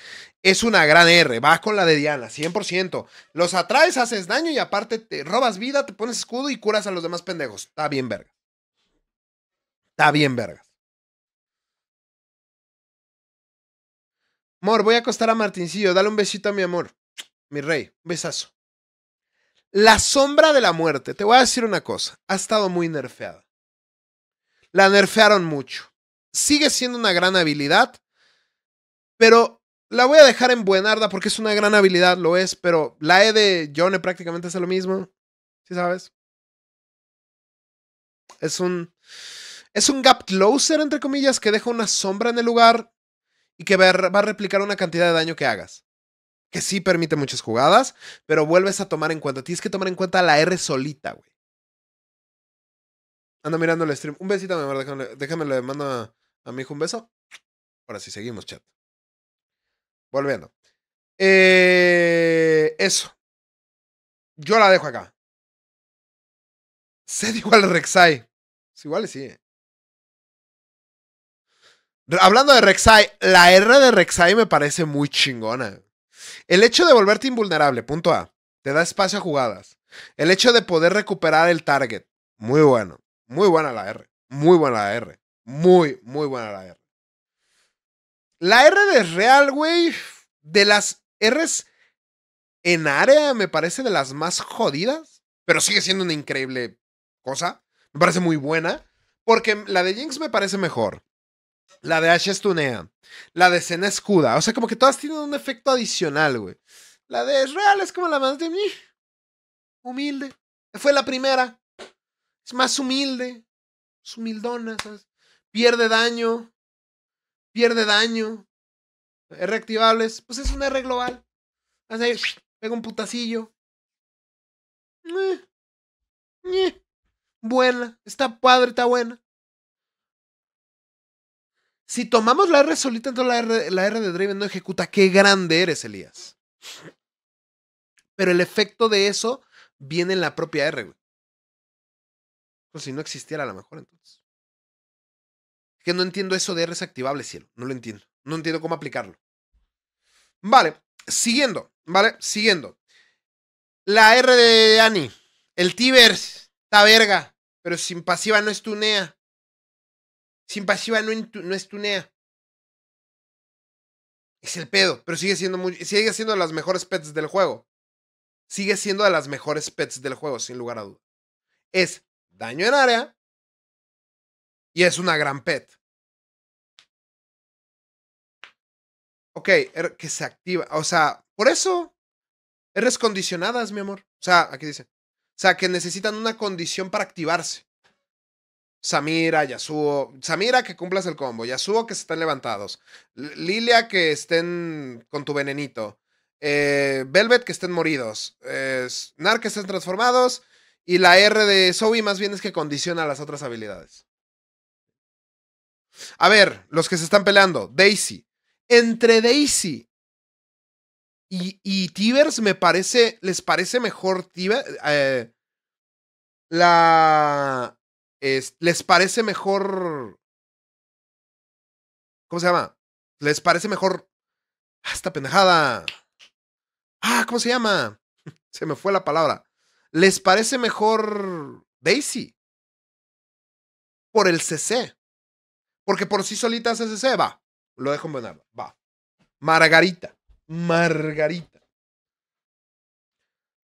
Es una gran R. Va con la de Diana, 100%. Los atraes, haces daño y aparte te robas vida, te pones escudo y curas a los demás pendejos. Está bien, verga. Está bien, verga. Amor, voy a acostar a Martincillo. Dale un besito a mi amor. Mi rey, un besazo. La sombra de la muerte. Te voy a decir una cosa. Ha estado muy nerfeada. La nerfearon mucho. Sigue siendo una gran habilidad, pero la voy a dejar en buenarda porque es una gran habilidad, lo es, pero la E de Yone prácticamente hace lo mismo. ¿Sí sabes? Es un. Es un gap closer, entre comillas, que deja una sombra en el lugar y que va a replicar una cantidad de daño que hagas. Que sí permite muchas jugadas, pero vuelves a tomar en cuenta. Tienes que tomar en cuenta la R solita, güey. Ando mirando el stream. Un besito, mi amor. Déjame, mando a, mi hijo un beso. Ahora sí, seguimos, chat. Volviendo. Eh, eso. Yo la dejo acá. Sed igual Rek'Sai. Es igual sí. Hablando de Rek'Sai, la R de Rek'Sai me parece muy chingona. El hecho de volverte invulnerable, punto A, te da espacio a jugadas. El hecho de poder recuperar el target, muy bueno. Muy buena la R. Muy buena la R. Muy, muy buena la R. La R de Real, güey, de las Rs en área me parece de las más jodidas, pero sigue siendo una increíble cosa. Me parece muy buena, porque la de Jinx me parece mejor. La de Ashe Tunea. La de Sena Escuda. O sea, como que todas tienen un efecto adicional, güey. La de Real es como la más de mí. Humilde. Fue la primera. Es más humilde. Es humildona, ¿sabes? Pierde daño. Pierde daño. Es reactivables. Pues es una R global. Hace pega un putacillo. Buena. Está padre, está buena. Si tomamos la R solita, entonces la R, de Draven no ejecuta. Qué grande eres, Elías. Pero el efecto de eso viene en la propia R, güey. Pues si no existiera a lo mejor entonces. Es que no entiendo eso de R activable, cielo. No lo entiendo. No entiendo cómo aplicarlo. Vale, siguiendo, ¿vale? Siguiendo. La R de Annie. El Tiber está verga, pero sin pasiva no es tunea. Sin pasiva no, no es tunea. Es el pedo, pero sigue siendo, sigue siendo de las mejores pets del juego. Sigue siendo de las mejores pets del juego, sin lugar a duda. Es daño en área y es una gran pet. Ok, er, que se activa. O sea, por eso eres condicionadas, mi amor. O sea, aquí dice. O sea, que necesitan una condición para activarse. Samira, Yasuo. Samira, que cumplas el combo. Yasuo, que estén levantados. Lilia, que estén con tu venenito. Eh, Velvet, que estén moridos. Nar, que estén transformados. Y la R de Zoe más bien es que condiciona las otras habilidades. A ver, los que se están peleando. Daisy. Entre Daisy y, y Tivers me parece, les parece mejor Tivers. Eh, la les parece mejor. ¿Cómo se llama? Les parece mejor. Ah, esta pendejada. Ah, ¿cómo se llama? Se me fue la palabra. Les parece mejor Daisy. Por el CC. Porque por sí solita es CC, va. Lo dejo en buena. Va. Margarita. Margarita.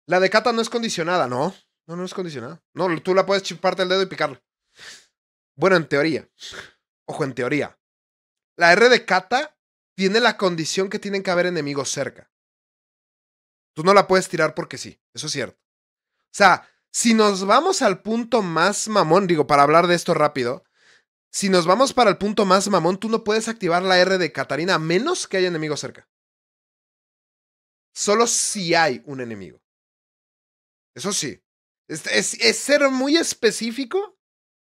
La de Cata no es condicionada, ¿no? No, no es condicionada. No, tú la puedes chiparte el dedo y picarlo. Bueno, en teoría. Ojo, en teoría. La R de Kata tiene la condición que tienen que haber enemigos cerca. Tú no la puedes tirar porque sí, eso es cierto. O sea, si nos vamos al punto más mamón, digo, para hablar de esto rápido, si nos vamos para el punto más mamón, tú no puedes activar la R de Katarina a menos que haya enemigos cerca. Solo si hay un enemigo. Eso sí. es ser muy específico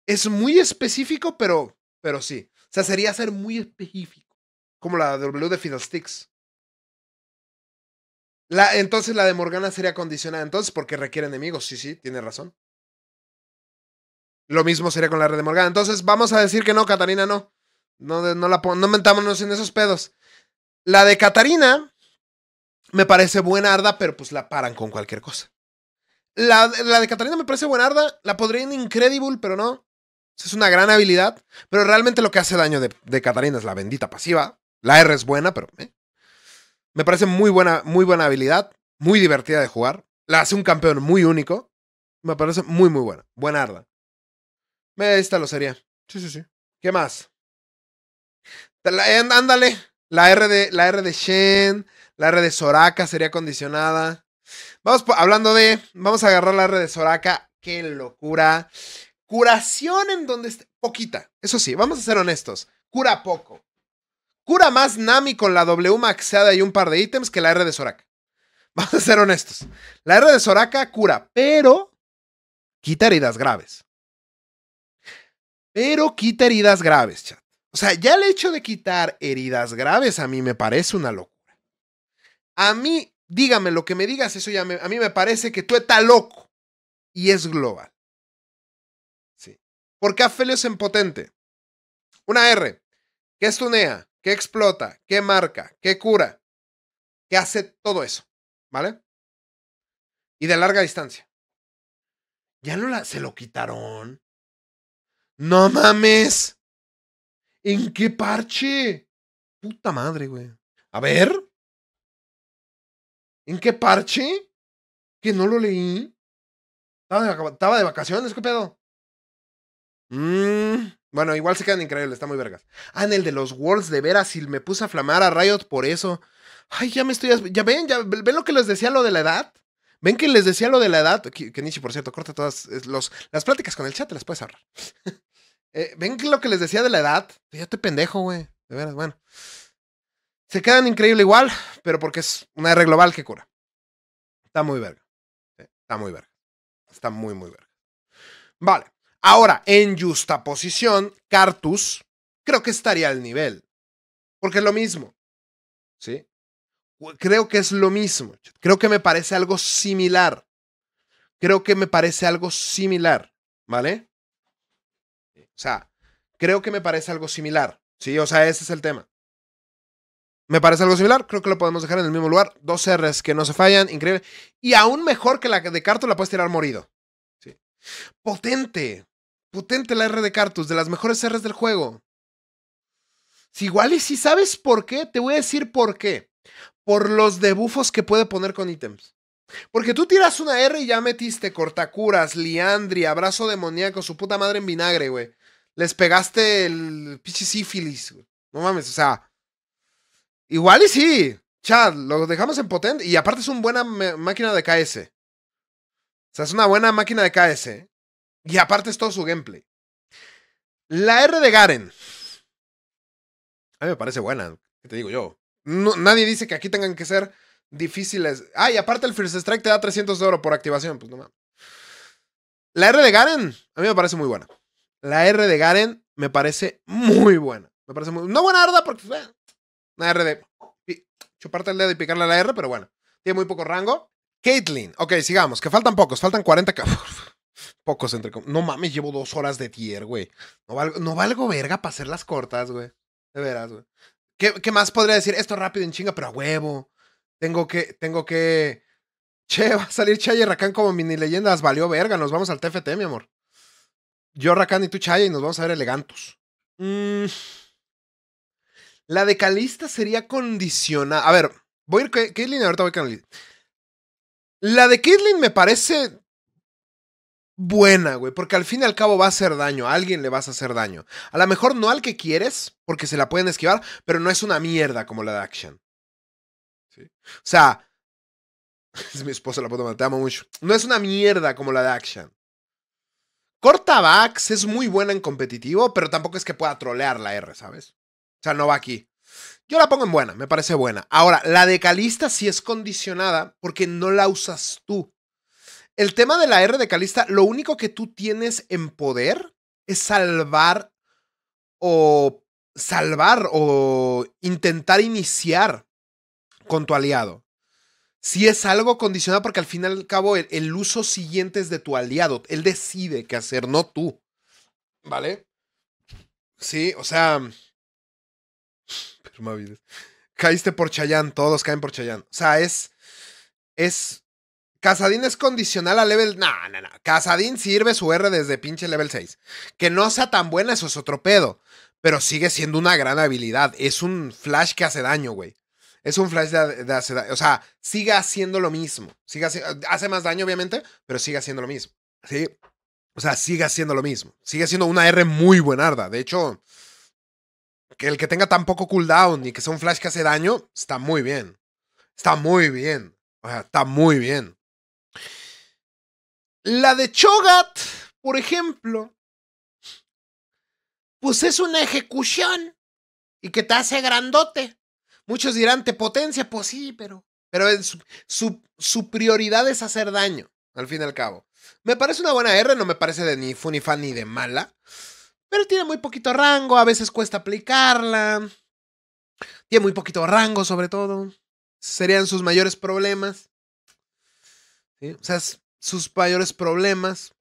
es muy específico, pero, pero sí. O sea, sería ser muy específico. Como la W de Fiddlesticks. La, entonces la de Morgana sería condicionada entonces porque requiere enemigos. Sí, sí, tiene razón. Lo mismo sería con la R de Morgana. Entonces, vamos a decir que no, Catarina no. No, no, la, no mentámonos en esos pedos. La de Catarina me parece buena arda, pero pues la paran con cualquier cosa. La, la de Catarina me parece buena arda, la podría ir Incredible, pero no. Es una gran habilidad, pero realmente lo que hace daño de, de Catarina es la bendita pasiva. La R es buena, pero eh. me parece muy buena, muy buena habilidad, muy divertida de jugar. La hace un campeón muy único. Me parece muy, muy buena. Buena arda. Esta lo sería. Sí, sí, sí. ¿Qué más? ándale. La R de, la R de Shen, la R de Soraka sería condicionada. Vamos hablando de. Vamos a agarrar la R de Soraka. Qué locura. Curación en donde esté. Poquita. Eso sí, vamos a ser honestos. Cura poco. Cura más Nami con la W maxeada y un par de ítems que la R de Soraka. Vamos a ser honestos. La R de Soraka cura, pero quita heridas graves. Pero quita heridas graves, chat. O sea, ya el hecho de quitar heridas graves a mí me parece una locura. A mí, dígame lo que me digas, eso ya a mí me parece que tú estás loco. Y es global. Sí. Porque Afelio es impotente. Una R. Que estunea, que explota, que marca, que cura, que hace todo eso. ¿Vale? Y de larga distancia. Ya no la, se lo quitaron. No mames. ¿En qué parche? Puta madre, güey. A ver. ¿En qué parche? Que no lo leí. Estaba de, vacaciones, ¿qué pedo? Mmm. Bueno, igual se quedan increíbles, está muy vergas. Ah, en el de los Worlds, de veras, y me puse a flamar a Riot por eso. Ay, ya me estoy. Ya ven, ya ven lo que les decía lo de la edad. Ven que les decía lo de la edad. Que, Nishi, por cierto, corta todas los, las pláticas con el chat, te las puedes ahorrar. Eh, ¿Ven lo que les decía de la edad? Ya estoy pendejo, güey. De veras, bueno. Se quedan increíble igual, pero porque es una R global que cura. Está muy verga. Está muy verga. Está muy, muy verga. Vale. Ahora, en justa posición, Cartus creo que estaría al nivel. Porque es lo mismo. ¿Sí? Creo que es lo mismo. Creo que me parece algo similar. Creo que me parece algo similar. ¿Vale? O sea, creo que me parece algo similar. Sí, o sea, ese es el tema. Me parece algo similar, creo que lo podemos dejar en el mismo lugar. Dos R's que no se fallan, increíble. Y aún mejor que la de Cartus la puedes tirar morido. Potente. Potente la R de Cartus, de las mejores R's del juego. Si igual y si sabes por qué, te voy a decir por qué. Por los debufos que puede poner con ítems. Porque tú tiras una R y ya metiste cortacuras, liandri, abrazo demoníaco, su puta madre en vinagre, güey les pegaste el pinche sífilis. No mames, o sea. Igual y sí. Chad, lo dejamos en potente. Y aparte es una buena máquina de KS. Sea, es una buena máquina de KS. Y aparte es todo su gameplay. La R de Garen. A mí me parece buena. ¿Qué te digo yo? nadie dice que aquí tengan que ser difíciles. Ah, y aparte el First Strike te da 300 de oro por activación. Pues no mames. La R de Garen, a mí me parece muy buena. La R de Garen me parece muy buena. Me parece muy. No buena arda porque. Eh, una R de. Chuparte el dedo y picarle a la R, pero bueno. Tiene muy poco rango. Caitlyn. Ok, sigamos. Que faltan pocos. Faltan 40. pocos entre. No mames, llevo dos horas de tier, güey. No valgo, no valgo verga para hacer las cortas, güey. De veras, güey. ¿Qué, ¿Qué, más podría decir? Esto rápido en chinga, pero a huevo. Tengo que. Tengo que. Che, va a salir Chaye Rakan como mini leyendas. Valió verga. Nos vamos al TFT, mi amor. Yo, Rakan y tú, Chaya, y nos vamos a ver elegantos. Mm. La de Calista sería condicionada. A ver, voy a ir. Caitlyn, ahorita voy con La de Caitlyn me parece buena, güey, porque al fin y al cabo va a hacer daño. A alguien le vas a hacer daño. A lo mejor no al que quieres, porque se la pueden esquivar, pero no es una mierda como la de Action. ¿Sí? O sea, es mi esposa la puta madre, te amo mucho. No es una mierda como la de Action. Cortabax es muy buena en competitivo, pero tampoco es que pueda trolear la R, ¿sabes? O sea, no va aquí. Yo la pongo en buena, me parece buena. Ahora, la de Calista sí es condicionada porque no la usas tú. El tema de la R de Calista, lo único que tú tienes en poder es salvar o salvar o intentar iniciar con tu aliado si es algo condicionado porque al fin y al cabo el, uso siguiente es de tu aliado. Él decide qué hacer, no tú. ¿Vale? Sí, o sea. Permavides. Caíste por Chayán, todos caen por Chayán. O sea, es. Es. Casadín es condicional a level. No, no, no. Casadín sirve su R desde pinche level 6. Que no sea tan buena, eso es otro pedo. Pero sigue siendo una gran habilidad. Es un flash que hace daño, güey. Es un flash de, hace daño. O sea, sigue haciendo lo mismo. Sigue, hace más daño, obviamente, pero sigue haciendo lo mismo. ¿Sí? O sea, sigue haciendo lo mismo. Sigue siendo una R muy buenarda. De hecho, que el que tenga tan poco cooldown y que sea un flash que hace daño, está muy bien. Está muy bien. O sea, está muy bien. La de Chogat, por ejemplo, pues es una ejecución y que te hace grandote. Muchos dirán, ¿te potencia? Pues sí, pero, pero su, su prioridad es hacer daño, al fin y al cabo. Me parece una buena R, no me parece de ni fu ni fan ni de mala. Pero tiene muy poquito rango, a veces cuesta aplicarla. Tiene muy poquito rango, sobre todo. Serían sus mayores problemas. O sea, sus mayores problemas.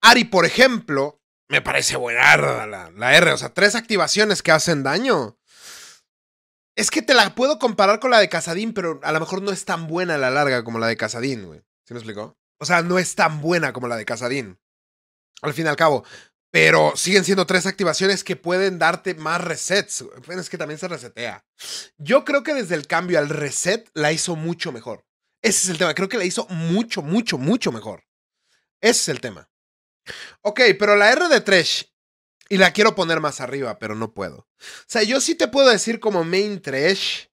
Ari, por ejemplo, me parece buena la, la R. O sea, tres activaciones que hacen daño. Es que te la puedo comparar con la de Casadín, pero a lo mejor no es tan buena a la larga como la de Casadín, güey. ¿Sí me explicó? O sea, no es tan buena como la de Casadín. Al fin y al cabo. Pero siguen siendo tres activaciones que pueden darte más resets. Es que también se resetea. Yo creo que desde el cambio al reset la hizo mucho mejor. Ese es el tema. Creo que la hizo mucho, mucho, mucho mejor. Ese es el tema. Ok, pero la R de Trash. Y la quiero poner más arriba, pero no puedo. O sea, yo sí te puedo decir como main Trash.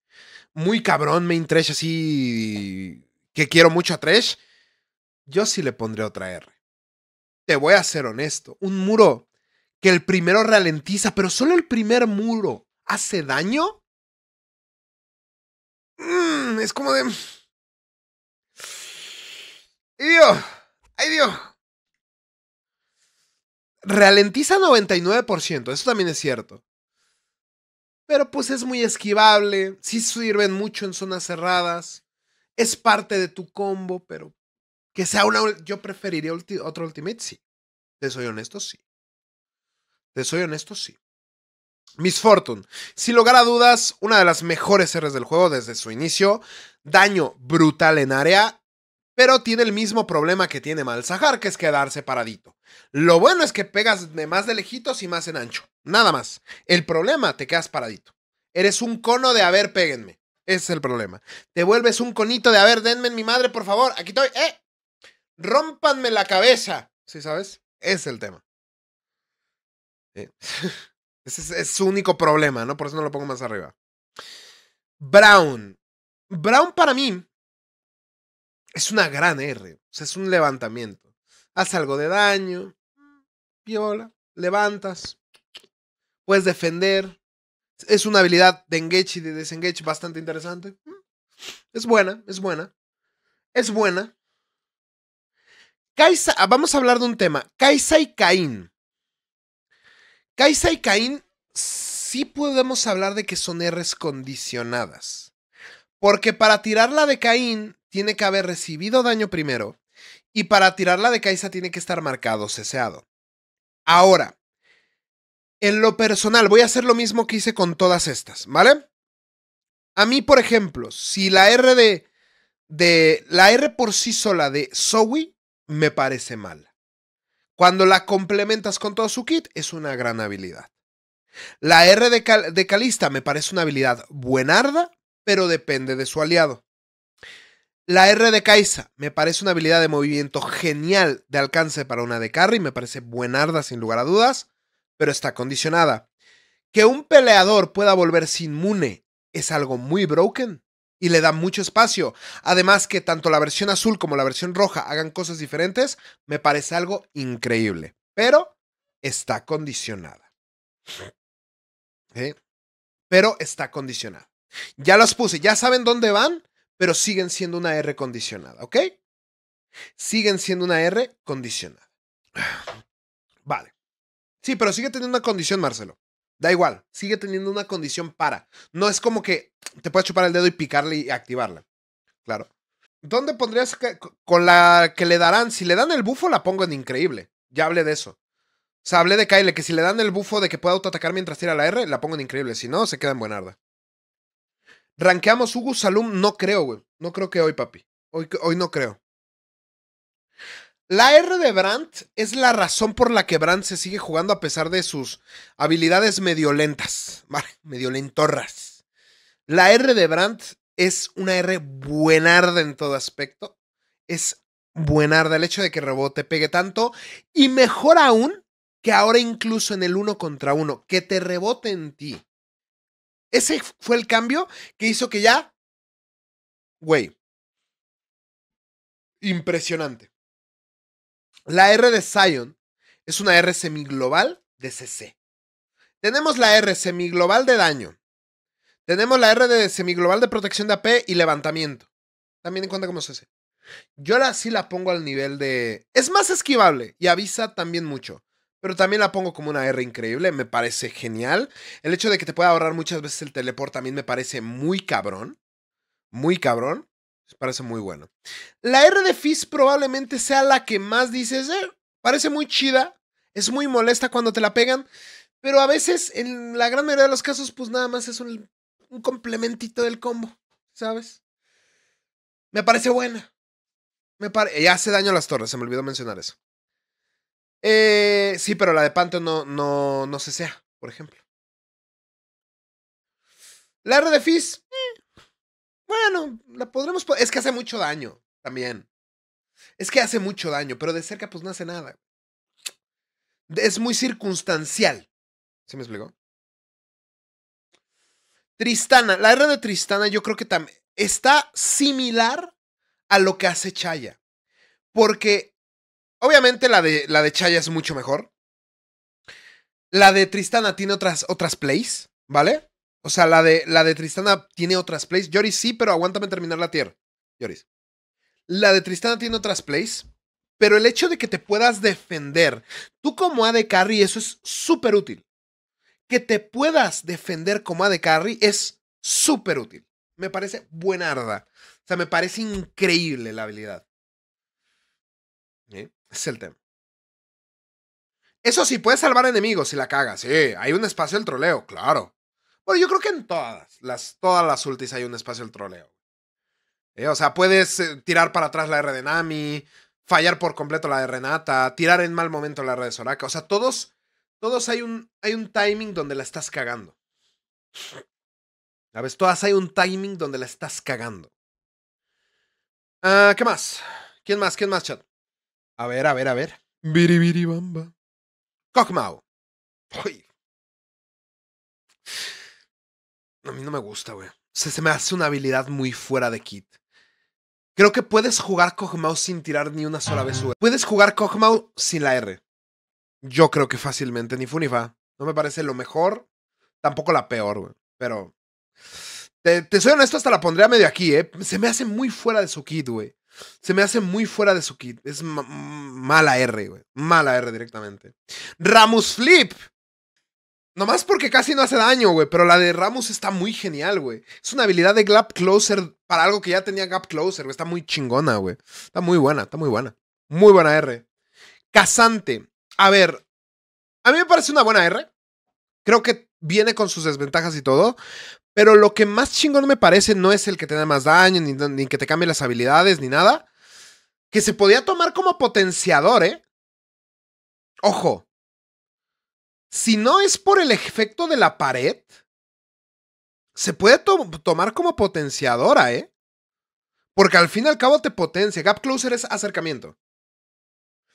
Muy cabrón, main Trash así que quiero mucho a Tresh, yo sí le pondré otra R. Te voy a ser honesto. Un muro que el primero ralentiza, pero solo el primer muro hace daño. Mm, es como de. ¡Ay Dios! ¡Ay Dios! Ralentiza 99%, eso también es cierto. Pero pues es muy esquivable, sí sirven mucho en zonas cerradas es parte de tu combo, pero que sea una. Yo preferiría otro Ultimate, sí. Te soy honesto, sí. Te soy honesto, sí. Miss Fortune. Sin lugar a dudas, una de las mejores R's del juego desde su inicio. Daño brutal en área, pero tiene el mismo problema que tiene Malzahar, que es quedarse paradito. Lo bueno es que pegas de más de lejitos y más en ancho. Nada más. El problema, te quedas paradito. Eres un cono de a ver, péguenme. Ese es el problema. Te vuelves un conito de, a ver, denme en mi madre, por favor. Aquí estoy. ¡Eh! Rómpanme la cabeza. ¿Sí sabes? Es el tema. Ese es, su único problema, ¿no? Por eso no lo pongo más arriba. Brown. Brown para mí es una gran R. O sea, es un levantamiento. Haz algo de daño. Viola. Levantas. Puedes defender. Es una habilidad de engage y de desengage bastante interesante. Es buena, es buena. Es buena. Kaisa, ah, vamos a hablar de un tema. Kaisa y Caín. Kaisa y Caín sí podemos hablar de que son Rs condicionadas. Porque para tirarla de Caín tiene que haber recibido daño primero. Y para tirarla de Kaisa tiene que estar marcado, ceseado. Ahora, en lo personal, voy a hacer lo mismo que hice con todas estas, ¿vale? A mí, por ejemplo, si la R de, de la R por sí sola de Zoe me parece mala. Cuando la complementas con todo su kit, es una gran habilidad. La R de, de Calista me parece una habilidad buenarda, pero depende de su aliado. La R de Kaisa me parece una habilidad de movimiento genial de alcance para una de carry, me parece buenarda sin lugar a dudas pero está condicionada. Que un peleador pueda volverse inmune es algo muy broken y le da mucho espacio. Además que tanto la versión azul como la versión roja hagan cosas diferentes, me parece algo increíble. Pero está condicionada. Pero está condicionada. Ya los puse, ya saben dónde van, pero siguen siendo una R condicionada, ¿ok? Siguen siendo una R condicionada. Vale. Sí, pero sigue teniendo una condición, Marcelo. Da igual, sigue teniendo una condición para. No es como que te puedes chupar el dedo y picarle y activarla. Claro. ¿Dónde pondrías con la que le darán? Si le dan el bufo, la pongo en increíble. Ya hablé de eso. O sea, hablé de Kyle, que si le dan el bufo de que pueda autoatacar mientras tira la R, la pongo en increíble. Si no, se queda en buenarda. Ranqueamos Hugo Salum, no creo, güey. No creo que hoy, papi. Hoy, hoy no creo. La R de Brandt es la razón por la que Brandt se sigue jugando a pesar de sus habilidades medio lentas, medio lentorras. La R de Brandt es una R buenarda en todo aspecto. Es buenarda el hecho de que rebote, pegue tanto y mejor aún que ahora incluso en el uno contra uno, que te rebote en ti. Ese fue el cambio que hizo que ya, güey, impresionante. La R de Zion es una R semiglobal de CC. Tenemos la R semiglobal de daño. Tenemos la R de semiglobal de protección de AP y levantamiento. También en cuenta como CC. Yo ahora sí la pongo al nivel de... Es más esquivable y avisa también mucho pero también la pongo como una R increíble, me parece genial. El hecho de que te pueda ahorrar muchas veces el teleport también me parece muy cabrón, muy cabrón, parece muy bueno. La R de Fizz probablemente sea la que más dices, eh, parece muy chida, es muy molesta cuando te la pegan, pero a veces, en la gran mayoría de los casos, pues nada más es un, complementito del combo, ¿sabes? Me parece buena. Me y hace daño a las torres, se me olvidó mencionar eso. Eh, sí, pero la de Pantheon no, no, no se sea, por ejemplo. La R de Fizz. Bueno, la podremos. Es que hace mucho daño también. Es que hace mucho daño, pero de cerca, pues no hace nada. Es muy circunstancial. ¿Sí me explicó? Tristana. La R de Tristana, yo creo que también está similar a lo que hace Chaya. Porque Obviamente la de, la de Chaya es mucho mejor. La de Tristana tiene otras, otras plays, ¿vale? O sea, la de, la de Tristana tiene otras plays. Yoris sí, pero aguántame terminar la tierra. Yoris. La de Tristana tiene otras plays, pero el hecho de que te puedas defender, tú como AD Carry, eso es súper útil. Que te puedas defender como AD Carry es súper útil. Me parece buenarda. O sea, me parece increíble la habilidad. ¿Eh? Es el tema. Eso sí, puedes salvar enemigos si la cagas. Sí, hay un espacio del troleo, claro. Bueno, yo creo que en todas las, todas las ultis hay un espacio del troleo. Eh, o sea, puedes eh, tirar para atrás la R de Nami, fallar por completo la de Renata, tirar en mal momento la R de Soraka. O sea, todos, todos hay un, hay un timing donde la estás cagando. ¿Sabes? Todas hay un timing donde la estás cagando. Ah, ¿Qué más? ¿Quién más? ¿Quién más, chat? A ver, a ver, a ver. Biribiribamba. Kog'Maw. A mí no me gusta, güey. se me hace una habilidad muy fuera de kit. Creo que puedes jugar Kog'Maw sin tirar ni una sola vez su Puedes jugar Kog'Maw sin la R. Yo creo que fácilmente, ni fu ni fa. No me parece lo mejor, tampoco la peor, güey. Pero. Te, te, soy honesto, hasta la pondría medio aquí, ¿eh? Se me hace muy fuera de su kit, güey. Se me hace muy fuera de su kit. Es mala R, güey. Mala R directamente. Ramus Flip. Nomás porque casi no hace daño, güey. Pero la de Ramus está muy genial, güey. Es una habilidad de Gap Closer para algo que ya tenía Gap Closer, güey. Está muy chingona, güey. Está muy buena, está muy buena. Muy buena R. Casante. A ver. A mí me parece una buena R. Creo que viene con sus desventajas y todo. Pero lo que más chingón me parece no es el que te da más daño, ni, que te cambie las habilidades, ni nada. Que se podía tomar como potenciador, ¿eh? Ojo. Si no es por el efecto de la pared, se puede tomar como potenciadora, ¿eh? Porque al fin y al cabo te potencia. Gap closer es acercamiento.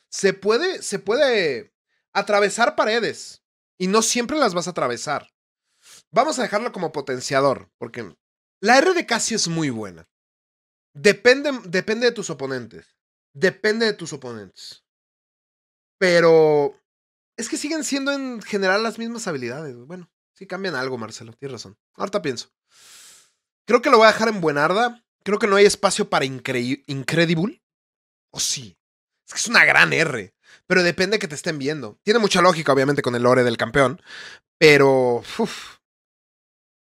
Se puede, se puede atravesar paredes. Y no siempre las vas a atravesar. Vamos a dejarlo como potenciador, porque la R de Casio es muy buena. Depende, depende de tus oponentes. Depende de tus oponentes. Pero es que siguen siendo en general las mismas habilidades. Bueno, sí cambian algo, Marcelo. Tienes razón. Ahorita pienso. Creo que lo voy a dejar en Buenarda. Creo que no hay espacio para Incredible. O sí. Es que es una gran R. Pero depende que te estén viendo. Tiene mucha lógica, obviamente, con el lore del campeón. Pero.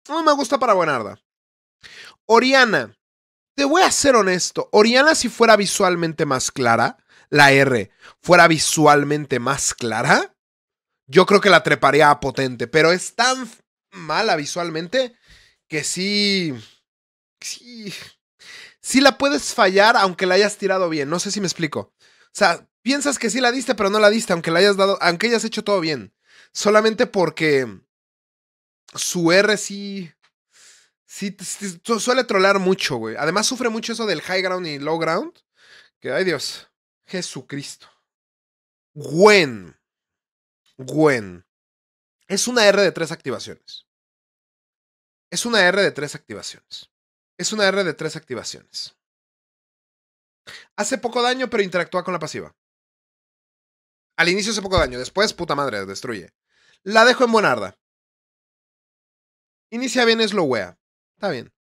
No me gusta para Buenarda. Oriana. Te voy a ser honesto. Oriana, si fuera visualmente más clara, la R fuera visualmente más clara, yo creo que la treparía a potente, pero es tan mala visualmente que sí. Sí. Sí la puedes fallar aunque la hayas tirado bien. No sé si me explico. O sea, piensas que sí la diste, pero no la diste, aunque la hayas dado, aunque hayas hecho todo bien. Solamente porque su R sí. Sí, suele trolear mucho, güey. Además, sufre mucho eso del high ground y low ground. Que, ay Dios. Jesucristo. Gwen. Gwen. Es una R de tres activaciones. Es una R de tres activaciones. Es una R de tres activaciones. Hace poco daño, pero interactúa con la pasiva. Al inicio hace poco daño, después, puta madre, destruye. La dejo en buenarda. Inicia bien, es lo wea. Está bien.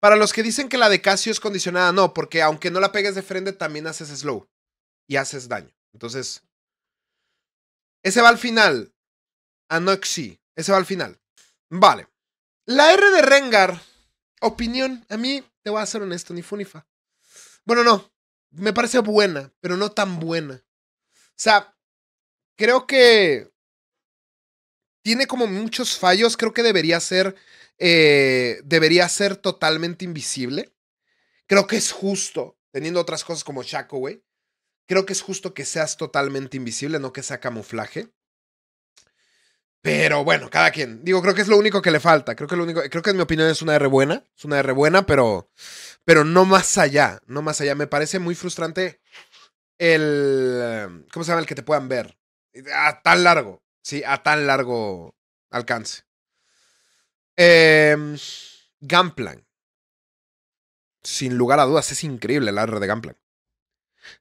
Para los que dicen que la de Casio es condicionada, no, porque aunque no la pegues de frente, también haces slow y haces daño. Entonces, ese va al final. Anoxi. Ese va al final. Vale. La R de Rengar. Opinión. A mí, te voy a ser honesto, ni funifa. Bueno, no. Me parece buena, pero no tan buena. O sea, creo que tiene como muchos fallos. Creo que debería ser. Eh, debería ser totalmente invisible. Creo que es justo, teniendo otras cosas como Shaco, güey. Creo que es justo que seas totalmente invisible, no que sea camuflaje. Pero bueno, cada quien. Digo, creo que es lo único que le falta. Creo que lo único, creo que en mi opinión es una R buena. Es una R buena, pero, pero no más allá. No más allá. Me parece muy frustrante el. ¿Cómo se llama? El que te puedan ver. A tan largo. Sí, a tan largo alcance. Eh, Gunplan. Sin lugar a dudas, es increíble el R de Gunplan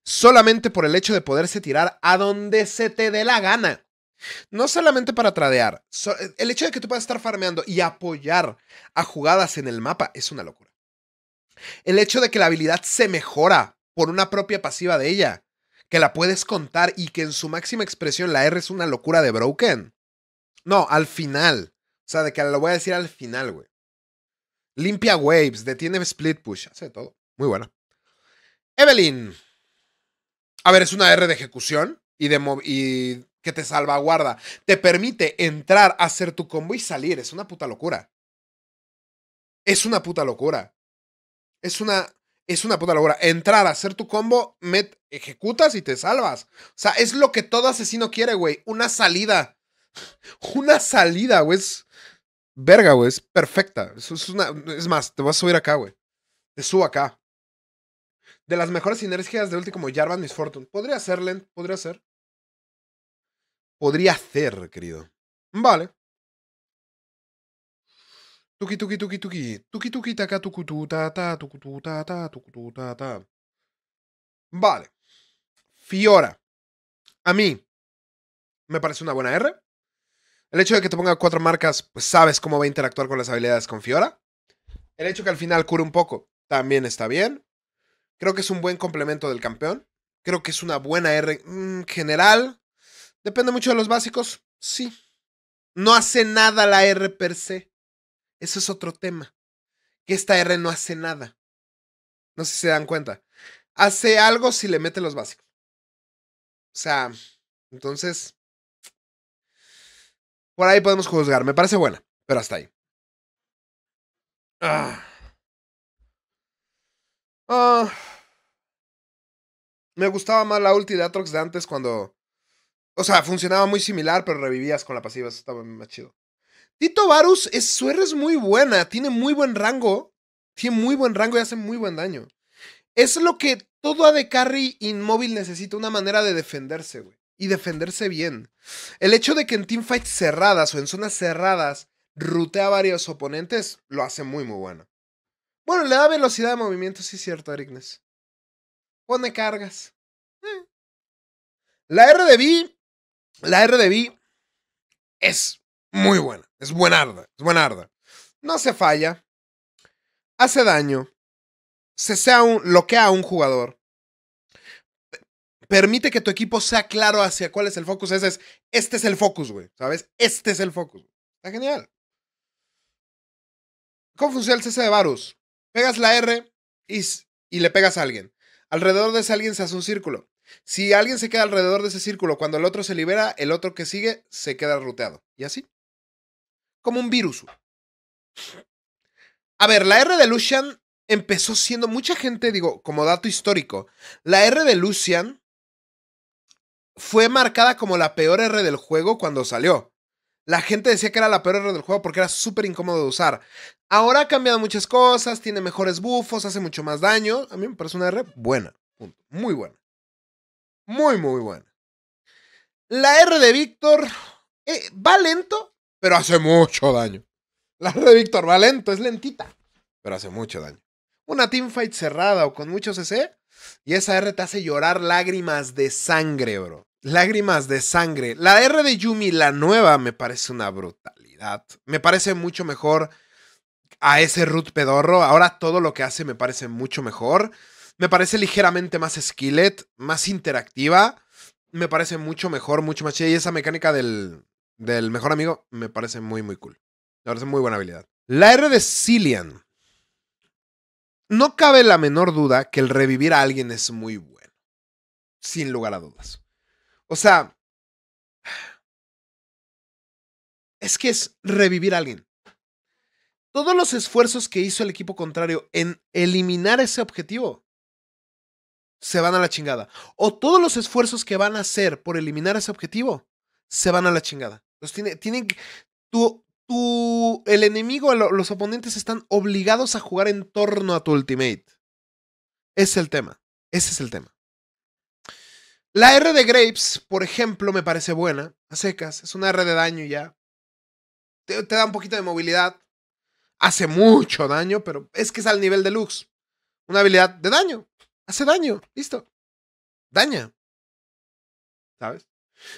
solamente por el hecho de poderse tirar a donde se te dé la gana. No solamente para tradear, el hecho de que tú puedas estar farmeando y apoyar a jugadas en el mapa es una locura. El hecho de que la habilidad se mejora por una propia pasiva de ella, que la puedes contar y que en su máxima expresión la R es una locura de broken. No, al final. O sea, de que lo voy a decir al final, güey. Limpia waves, detiene split push, hace todo. Muy buena. Evelyn. A ver, es una R de ejecución y, de y que te salvaguarda. Te permite entrar, hacer tu combo y salir. Es una puta locura. Es una puta locura. Es una, es una puta locura. Entrar, hacer tu combo, met, ejecutas y te salvas. O sea, es lo que todo asesino quiere, güey. Una salida. Una salida, güey. Es verga, güey. Es perfecta. Es, una, es más, te voy a subir acá, güey. Te subo acá de las mejores sinergias de ulti como Jarvan Miss Fortune. Podría ser, Len, podría ser. Podría ser, querido. Vale. Tuki tuki tuki tuki. Tuki tuki taka tuku tu ta ta tuku tu ta ta tuku tu ta ta. Vale. Fiora. A mí me parece una buena R. El hecho de que te ponga cuatro marcas, pues sabes cómo va a interactuar con las habilidades con Fiora. El hecho que al final cure un poco, también está bien. Creo que es un buen complemento del campeón. Creo que es una buena R mm, general. Depende mucho de los básicos. Sí. No hace nada la R per se. Eso es otro tema. Que esta R no hace nada. No sé si se dan cuenta. Hace algo si le mete los básicos. O sea, entonces. Por ahí podemos juzgar. Me parece buena, pero hasta ahí. Ah. Ah. Me gustaba más la ulti de Atrox de antes cuando. O sea, funcionaba muy similar, pero revivías con la pasiva. Eso estaba más chido. Tito Varus, es, su R es muy buena. Tiene muy buen rango. Tiene muy buen rango y hace muy buen daño. Es lo que todo AD Carry inmóvil necesita, una manera de defenderse, güey. Y defenderse bien. El hecho de que en teamfights cerradas o en zonas cerradas rutea a varios oponentes, lo hace muy, muy bueno. Bueno, le da velocidad de movimiento, sí es cierto, Erignes. Pone cargas. Eh. La R de B, la R de B es muy buena. Es buenarda, es. No se falla. Hace daño. Se sea un, bloquea a un jugador. Permite que tu equipo sea claro hacia cuál es el focus. Ese es, este es el focus, güey. ¿Sabes? Este es el focus. Está genial. ¿Cómo funciona el CC de Varus? Pegas la R y, y le pegas a alguien. Alrededor de ese alguien se hace un círculo. Si alguien se queda alrededor de ese círculo, cuando el otro se libera, el otro que sigue se queda ruteado. Y así. Como un virus. A ver, la R de Lucian empezó siendo mucha gente, digo, como dato histórico, la R de Lucian fue marcada como la peor R del juego cuando salió. La gente decía que era la peor R del juego porque era súper incómodo de usar. Ahora ha cambiado muchas cosas, tiene mejores bufos, hace mucho más daño. A mí me parece una R buena. Muy buena. Muy, muy buena. La R de Víctor eh, va lento, pero hace mucho daño. La R de Víctor va lento, es lentita, pero hace mucho daño. Una teamfight cerrada o con mucho CC y esa R te hace llorar lágrimas de sangre, bro. Lágrimas de sangre. La R de Yumi, la nueva, me parece una brutalidad. Me parece mucho mejor a ese root pedorro. Ahora todo lo que hace me parece mucho mejor. Me parece ligeramente más skillet, más interactiva. Me parece mucho mejor, mucho más chida. Y esa mecánica del, del mejor amigo me parece muy, muy cool. Me parece muy buena habilidad. La R de Cillian. No cabe la menor duda que el revivir a alguien es muy bueno. Sin lugar a dudas. O sea, es que es revivir a alguien. Todos los esfuerzos que hizo el equipo contrario en eliminar ese objetivo se van a la chingada. O todos los esfuerzos que van a hacer por eliminar ese objetivo se van a la chingada. Entonces, tiene, tienen, tu, tu, el enemigo, los oponentes están obligados a jugar en torno a tu ultimate. Es el tema. Ese es el tema. La R de Grapes, por ejemplo, me parece buena. A secas. Es una R de daño ya. Te, da un poquito de movilidad. Hace mucho daño, pero es que es al nivel de Lux. Una habilidad de daño. Hace daño. Listo. Daña. ¿Sabes?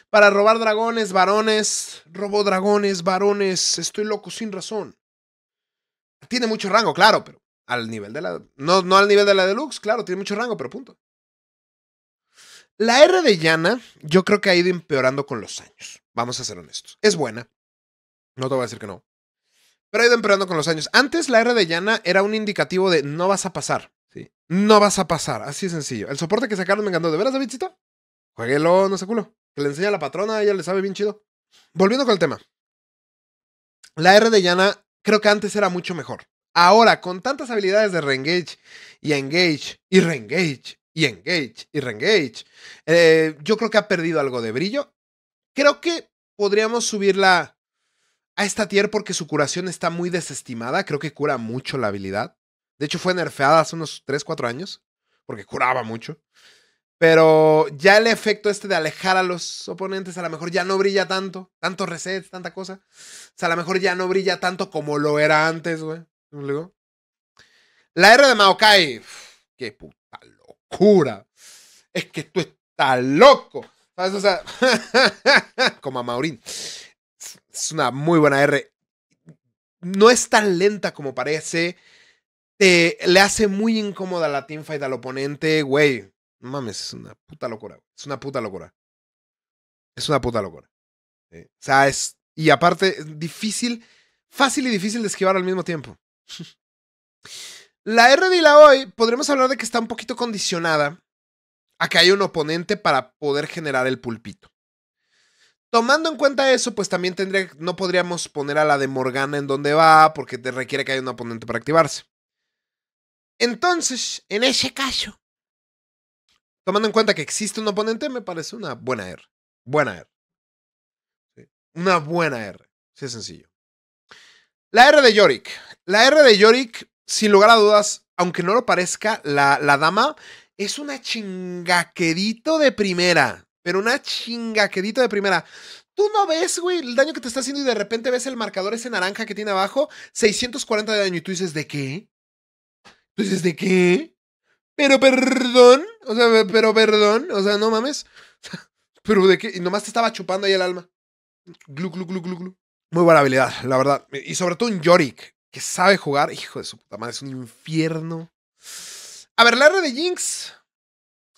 Para robar dragones, varones. Robo dragones, varones. Estoy loco sin razón. Tiene mucho rango, claro, pero al nivel de la. No, no al nivel de la deluxe, claro, tiene mucho rango, pero punto. La R de Yana, yo creo que ha ido empeorando con los años. Vamos a ser honestos. Es buena. No te voy a decir que no. Pero ha ido empeorando con los años. Antes la R de Yana era un indicativo de no vas a pasar. ¿sí? No vas a pasar. Así de sencillo. El soporte que sacaron me encantó. ¿De veras, Davidcito? Jueguelo, no sé culo. Que le enseña a la patrona, ella le sabe bien chido. Volviendo con el tema. La R de Yana creo que antes era mucho mejor. Ahora, con tantas habilidades de reengage y engage y reengage y engage y reengage. Eh, yo creo que ha perdido algo de brillo. Creo que podríamos subirla a esta tier porque su curación está muy desestimada. Creo que cura mucho la habilidad. De hecho, fue nerfeada hace unos 3, 4 años porque curaba mucho. Pero ya el efecto este de alejar a los oponentes a lo mejor ya no brilla tanto. Tantos resets, tanta cosa. O sea, a lo mejor ya no brilla tanto como lo era antes, güey. La R de Maokai. qué puta cura. Es que tú estás loco. ¿Sabes? O sea, como a Maurín. Es una muy buena R. No es tan lenta como parece. Te, le hace muy incómoda la teamfight al oponente. Güey, no mames, es una puta locura. Es una puta locura. Es una puta locura. O sea, es. Y aparte, difícil, fácil y difícil de esquivar al mismo tiempo. La R de la hoy podremos hablar de que está un poquito condicionada a que haya un oponente para poder generar el pulpito. Tomando en cuenta eso, pues también tendría, no podríamos poner a la de Morgana en donde va, porque te requiere que haya un oponente para activarse. Entonces, en ese caso, tomando en cuenta que existe un oponente, me parece una buena R. Buena R. Una buena R. Sí, sencillo. La R de Yorick. La R de Yorick sin lugar a dudas, aunque no lo parezca, la, la dama es una chingaquedito de primera. Pero una chingaquedito de primera. Tú no ves, güey, el daño que te está haciendo y de repente ves el marcador ese naranja que tiene abajo, 640 de daño y tú dices, ¿de qué? Tú dices, ¿de qué? Pero perdón, o sea, pero perdón, o sea, no mames. Pero de qué, y nomás te estaba chupando ahí el alma. Glu, glu, glu, glu, glu. Muy buena habilidad, la verdad. Y sobre todo un Yorick, que sabe jugar. Hijo de su puta madre, es un infierno. A ver, la R de Jinx.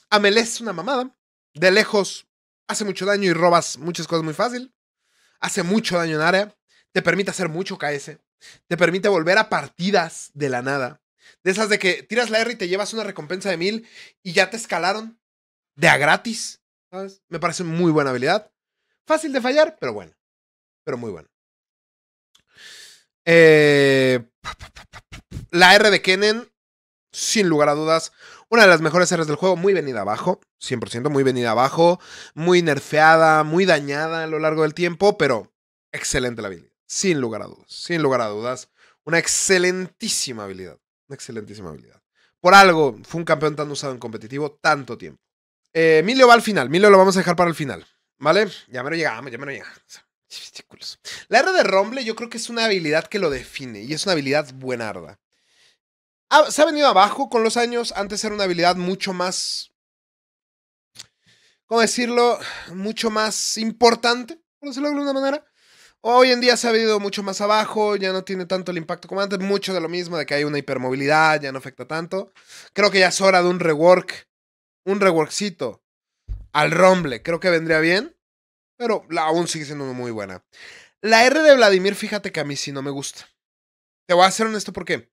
Amelie es una mamada. De lejos hace mucho daño y robas muchas cosas muy fácil. Hace mucho daño en área. Te permite hacer mucho KS. Te permite volver a partidas de la nada. De esas de que tiras la R y te llevas una recompensa de mil y ya te escalaron de a gratis. Me parece muy buena habilidad. Fácil de fallar, pero bueno. Pero muy bueno. Eh, la R de Kennen, sin lugar a dudas, una de las mejores R's del juego, muy venida abajo, 100%, muy venida abajo, muy nerfeada, muy dañada a lo largo del tiempo, pero excelente la habilidad, sin lugar a dudas, sin lugar a dudas, una excelentísima habilidad, una excelentísima habilidad. Por algo fue un campeón tan usado en competitivo tanto tiempo. Eh, va al final, Emilio lo vamos a dejar para el final, ¿vale? Ya me lo llegamos, ya me lo llegamos. La R de Romble yo creo que es una habilidad que lo define y es una habilidad buenarda. se ha venido abajo con los años. Antes era una habilidad mucho más. ¿Cómo decirlo? Mucho más importante, por decirlo de alguna manera. Hoy en día se ha venido mucho más abajo, ya no tiene tanto el impacto como antes, mucho de lo mismo, de que hay una hipermovilidad, ya no afecta tanto. Creo que ya es hora de un rework, un reworkcito al Romble, creo que vendría bien. Pero aún sigue siendo muy buena. La R de Vladimir, fíjate que a mí sí no me gusta. Te voy a ser honesto por qué.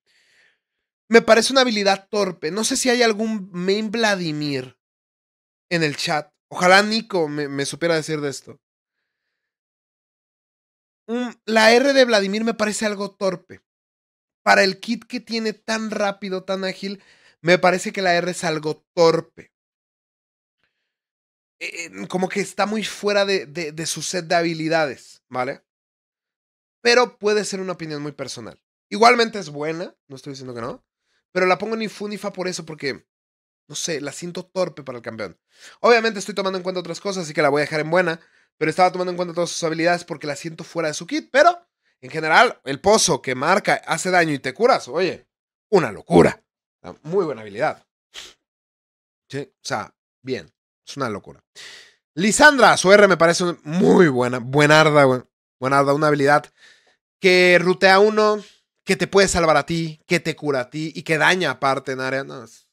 Me parece una habilidad torpe. No sé si hay algún main Vladimir en el chat. Ojalá Nico me, supiera decir de esto. la R de Vladimir me parece algo torpe. Para el kit que tiene tan rápido, tan ágil, me parece que la R es algo torpe. Eh, como que está muy fuera de, de, su set de habilidades, ¿vale? Pero puede ser una opinión muy personal. Igualmente es buena, no estoy diciendo que no, pero la pongo ni fu ni fa por eso, porque, no sé, la siento torpe para el campeón. Obviamente estoy tomando en cuenta otras cosas, así que la voy a dejar en buena, pero estaba tomando en cuenta todas sus habilidades porque la siento fuera de su kit, pero en general, el pozo que marca, hace daño y te curas, oye, una locura. Muy buena habilidad. O sea, bien. Es una locura. Lisandra, su R me parece muy buena. Buenarda, güey. Buenarda, una habilidad que rutea uno, que te puede salvar a ti, que te cura a ti y que daña aparte en área. No, es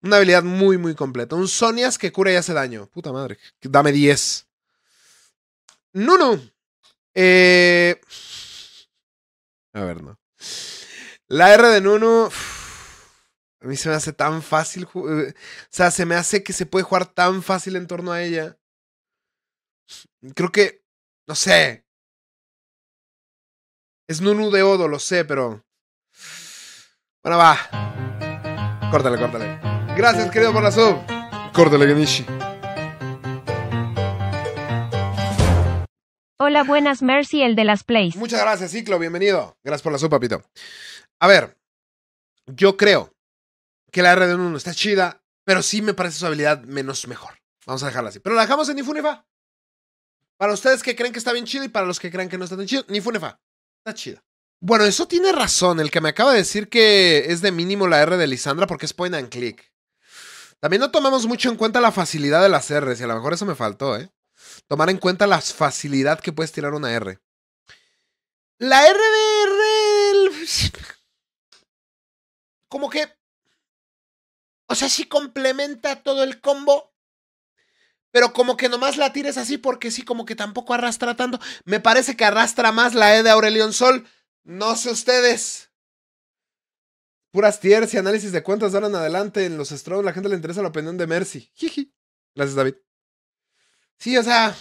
una habilidad muy, muy completa. Un Sonias que cura y hace daño. Puta madre. Dame 10. Nunu. Eh... A ver, no. La R de Nunu. A mí se me hace tan fácil. Eh, o sea, se me hace que se puede jugar tan fácil en torno a ella. Creo que. No sé. Es Nunu de Odo, lo sé, pero. Bueno, va. Córtale, córtale. Gracias, querido, por la sub. Córtale, Genishi. Hola, buenas, Mercy, el de las plays. Muchas gracias, Ciclo, bienvenido. Gracias por la sub, papito. A ver, yo creo que la R de 1 está chida, pero sí me parece su habilidad menos mejor. Vamos a dejarla así. Pero la dejamos en Nifunefa. Para ustedes que creen que está bien chido y para los que creen que no está tan chido, Nifunefa. Está chida. Bueno, eso tiene razón. El que me acaba de decir que es de mínimo la R de Lisandra porque es point and click. También no tomamos mucho en cuenta la facilidad de las R's y a lo mejor eso me faltó, ¿eh? Tomar en cuenta la facilidad que puedes tirar una R. La R de R. Como que o sea, sí complementa todo el combo. Pero como que nomás la tires así porque sí, como que tampoco arrastra tanto. Me parece que arrastra más la E de Aurelion Sol. No sé ustedes. Puras tiers y análisis de cuentas de ahora en adelante en los strong. La gente le interesa la opinión de Mercy. Gracias, David. Sí, o sea.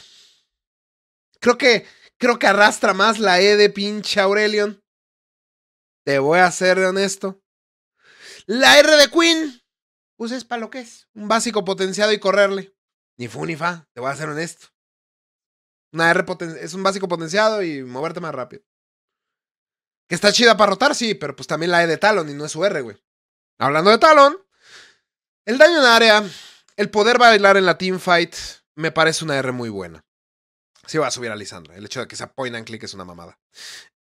Creo que. Creo que arrastra más la E de pinche Aurelion. Te voy a ser honesto. La R de Queen pues es para lo que es. Un básico potenciado y correrle. Ni fu ni fa, te voy a ser honesto. Una R es un básico potenciado y moverte más rápido. Que está chida para rotar, sí, pero pues también la E de Talon y no es su R, güey. Hablando de Talon, el daño en área, el poder bailar en la teamfight, me parece una R muy buena. Sí va a subir a Lisandra. El hecho de que se point and click es una mamada.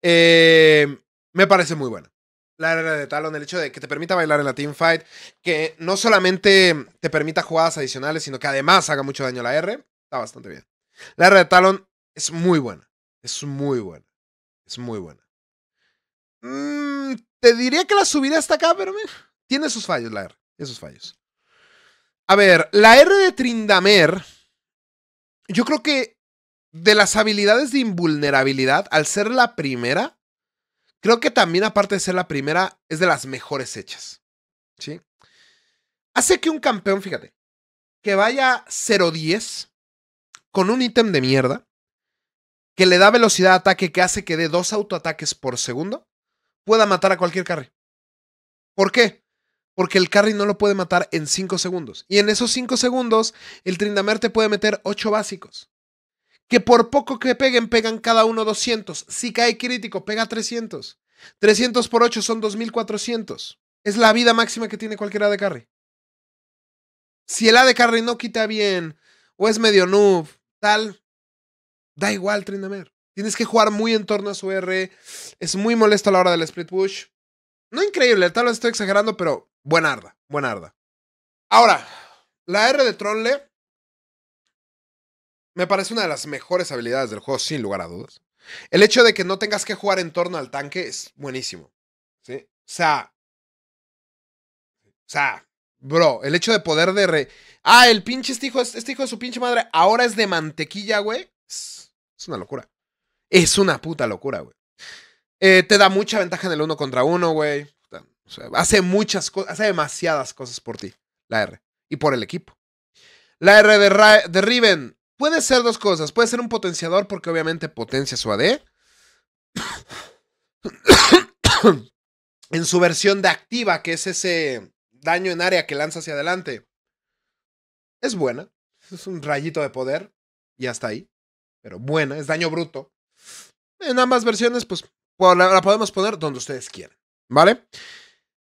Eh, me parece muy buena la R de Talon, el hecho de que te permita bailar en la teamfight, que no solamente te permita jugadas adicionales, sino que además haga mucho daño a la R, está bastante bien. La R de Talon es muy buena. Es muy buena. Es muy buena. Mm, te diría que la subiré hasta acá, pero tiene sus fallos la R. Sus fallos. A ver, la R de Trindamer. Yo creo que de las habilidades de invulnerabilidad, al ser la primera, creo que también, aparte de ser la primera, es de las mejores hechas. ¿Sí? Hace que un campeón, fíjate, que vaya 0-10 con un ítem de mierda, que le da velocidad de ataque que hace que dé dos autoataques por segundo, pueda matar a cualquier carry. ¿Por qué? Porque el carry no lo puede matar en 5 segundos. Y en esos 5 segundos, el Trindamer te puede meter 8 básicos. Que por poco que peguen, pegan cada uno 200. Si cae crítico, pega 300. 300 por 8 son 2400. Es la vida máxima que tiene cualquier AD carry. Si el AD carry no quita bien, o es medio noob, tal, da igual Trindamer. Tienes que jugar muy en torno a su R. Es muy molesto a la hora del split push. No increíble, tal vez estoy exagerando, pero buena arda, buena arda. Ahora, la R de Tronle me parece una de las mejores habilidades del juego, sin lugar a dudas. El hecho de que no tengas que jugar en torno al tanque es buenísimo. ¿Sí? O sea. O sea, bro, el hecho de poder de re... Ah, el pinche este hijo, este hijo de su pinche madre ahora es de mantequilla, güey. Es, una locura. Es una puta locura, güey. Eh, te da mucha ventaja en el uno contra uno, güey. Hace muchas cosas, hace demasiadas cosas por ti, la R. Y por el equipo. La R de, de Riven puede ser dos cosas. Puede ser un potenciador porque obviamente potencia su AD. en su versión de activa, que es ese daño en área que lanza hacia adelante. Es buena. Es un rayito de poder. Y hasta ahí. Pero buena. Es daño bruto. En ambas versiones, pues la podemos poner donde ustedes quieran, ¿vale?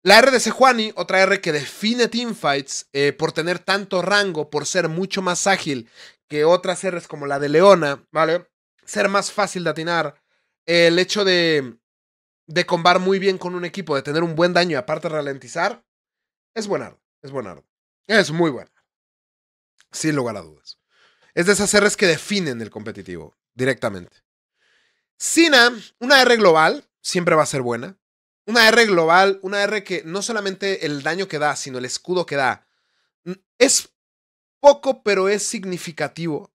La R de Sejuani, otra R que define teamfights eh, por tener tanto rango, por ser mucho más ágil que otras Rs como la de Leona, ¿vale? Ser más fácil de atinar. el hecho de, de combar muy bien con un equipo, de tener un buen daño y aparte ralentizar, es buena. Es buena. Es muy buena. Sin lugar a dudas. Es de esas Rs que definen el competitivo directamente. Sina, una R global, siempre va a ser buena. Una R global, una R que no solamente el daño que da, sino el escudo que da. Es poco, pero es significativo.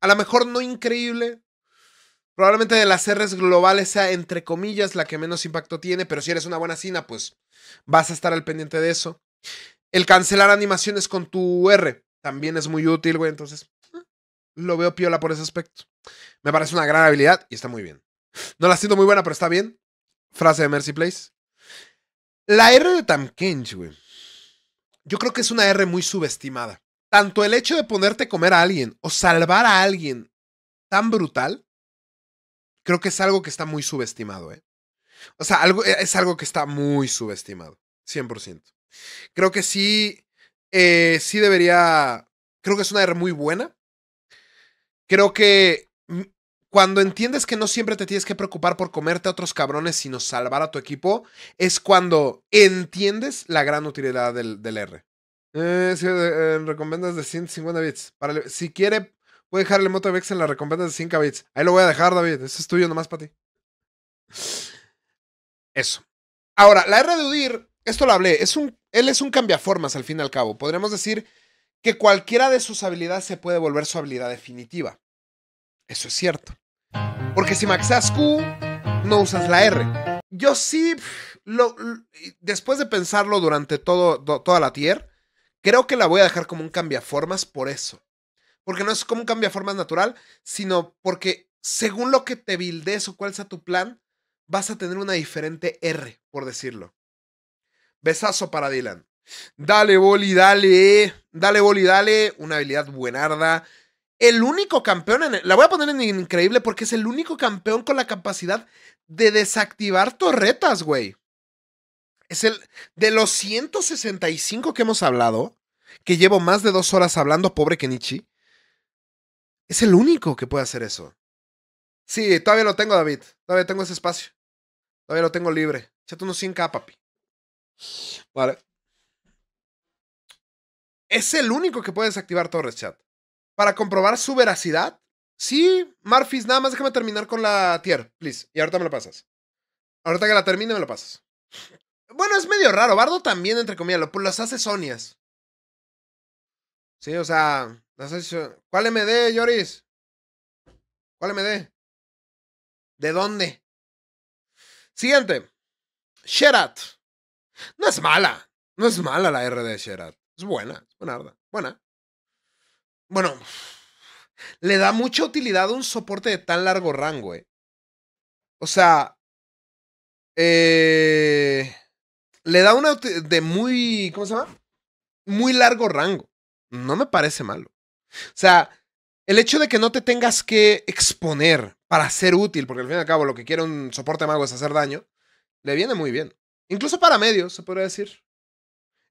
A lo mejor no increíble. Probablemente de las Rs globales sea, entre comillas, la que menos impacto tiene, pero si eres una buena Sina, pues vas a estar al pendiente de eso. El cancelar animaciones con tu R también es muy útil, güey. Entonces, eh, lo veo piola por ese aspecto. Me parece una gran habilidad y está muy bien. No la siento muy buena, pero está bien. Frase de Mercy Place. La R de Tamkench, güey. Yo creo que es una R muy subestimada. Tanto el hecho de ponerte a comer a alguien o salvar a alguien tan brutal, creo que es algo que está muy subestimado, ¿eh? O sea, algo, es algo que está muy subestimado. 100%. Creo que sí, eh, sí debería, creo que es una R muy buena. Creo que cuando entiendes que no siempre te tienes que preocupar por comerte a otros cabrones, sino salvar a tu equipo, es cuando entiendes la gran utilidad del, R. Eh, sí, recompensas de 150 bits. si quiere, puede dejarle moto Vex en la recompensa de 5 bits. Ahí lo voy a dejar, David. Eso es tuyo nomás para ti. Eso. Ahora, la R de Udir, esto lo hablé, es un, él es un cambiaformas al fin y al cabo. Podríamos decir que cualquiera de sus habilidades se puede volver su habilidad definitiva. Eso es cierto. Porque si maxas Q, no usas la R. Yo sí, lo, después de pensarlo durante todo, toda la tier, creo que la voy a dejar como un cambiaformas por eso. Porque no es como un cambiaformas natural, sino porque según lo que te buildes o cuál sea tu plan, vas a tener una diferente R, por decirlo. Besazo para Dylan. Dale, Boli, dale. Dale, Boli, dale. Una habilidad buenarda el único campeón, en la voy a poner en increíble porque es el único campeón con la capacidad de desactivar torretas, güey. Es el de los 165 que hemos hablado, que llevo más de dos horas hablando, pobre Kenichi. Es el único que puede hacer eso. Sí, todavía lo tengo, David. Todavía tengo ese espacio. Todavía lo tengo libre. Échate unos 100k, papi. Vale. Es el único que puede desactivar torres, chat para comprobar su veracidad. Sí, Marfis, nada más déjame terminar con la tier, please. Y ahorita me lo pasas. Ahorita que la termine, me lo pasas. Bueno, es medio raro. Bardo también, entre comillas, lo, las hace Sonias. Sí, o sea, ¿cuál MD, Yoris? ¿Cuál MD? ¿De dónde? Siguiente. Sherat. No es mala. No es mala la R de Sherat. Es buena. Es buena. Buena. Bueno. Le da mucha utilidad a un soporte de tan largo rango, eh. O sea. Eh, le da una de muy. ¿Cómo se llama? Muy largo rango. No me parece malo. O sea, el hecho de que no te tengas que exponer para ser útil, porque al fin y al cabo lo que quiere un soporte mago es hacer daño, le viene muy bien. Incluso para medios, se podría decir.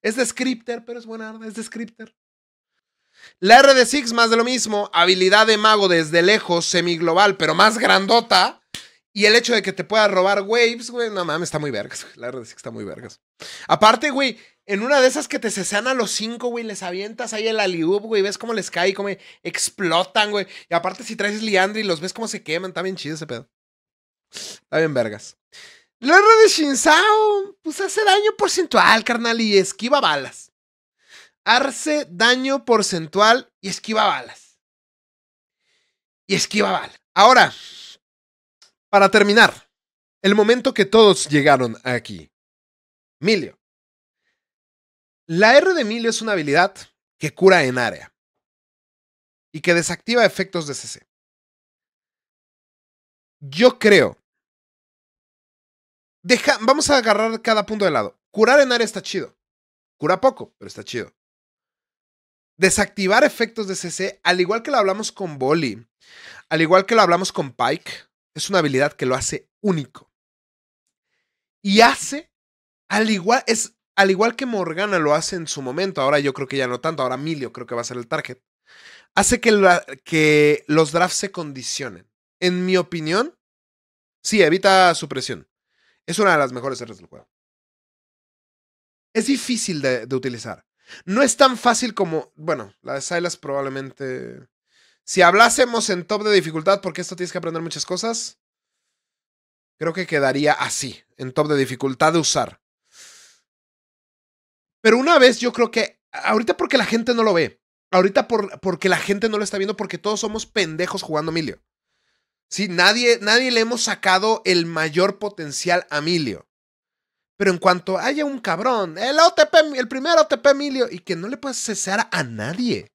Es de scripter, pero es buena, es de scripter. La R de Six, más de lo mismo. Habilidad de mago desde lejos, semi-global, pero más grandota. Y el hecho de que te pueda robar waves, güey, no mames, está muy vergas. La R de Six está muy vergas. Aparte, güey, en una de esas que te cesan a los cinco, güey, les avientas ahí el aliub, güey, ves cómo les cae, cómo explotan, güey. Y aparte, si traes Liandry, los ves cómo se queman, está bien chido ese pedo. Está bien, vergas. La R de Shinzao, pues hace daño porcentual, carnal, y esquiva balas. Hace daño porcentual y esquiva balas. Y esquiva balas. Ahora, para terminar, el momento que todos llegaron aquí. Milio. La R de Emilio es una habilidad que cura en área y que desactiva efectos de CC. Yo creo. Deja, vamos a agarrar cada punto de lado. Curar en área está chido. Cura poco, pero está chido. Desactivar efectos de CC, al igual que lo hablamos con Bolly, al igual que lo hablamos con Pike, es una habilidad que lo hace único. Y hace, al igual, es al igual que Morgana lo hace en su momento, ahora yo creo que ya no tanto, ahora Emilio creo que va a ser el target, hace que, los drafts se condicionen. En mi opinión, sí, evita supresión. Es una de las mejores R's del juego. Es difícil de, utilizar. No es tan fácil como, bueno, la de Silas probablemente... Si hablásemos en top de dificultad, porque esto tienes que aprender muchas cosas, creo que quedaría así, en top de dificultad de usar. Pero una vez yo creo que, ahorita porque la gente no lo ve, ahorita por, porque la gente no lo está viendo, porque todos somos pendejos jugando a Emilio. Sí, nadie, nadie le hemos sacado el mayor potencial a Emilio. Pero en cuanto haya un cabrón, el OTP, el primer OTP Emilio, y que no le puedas cesar a nadie.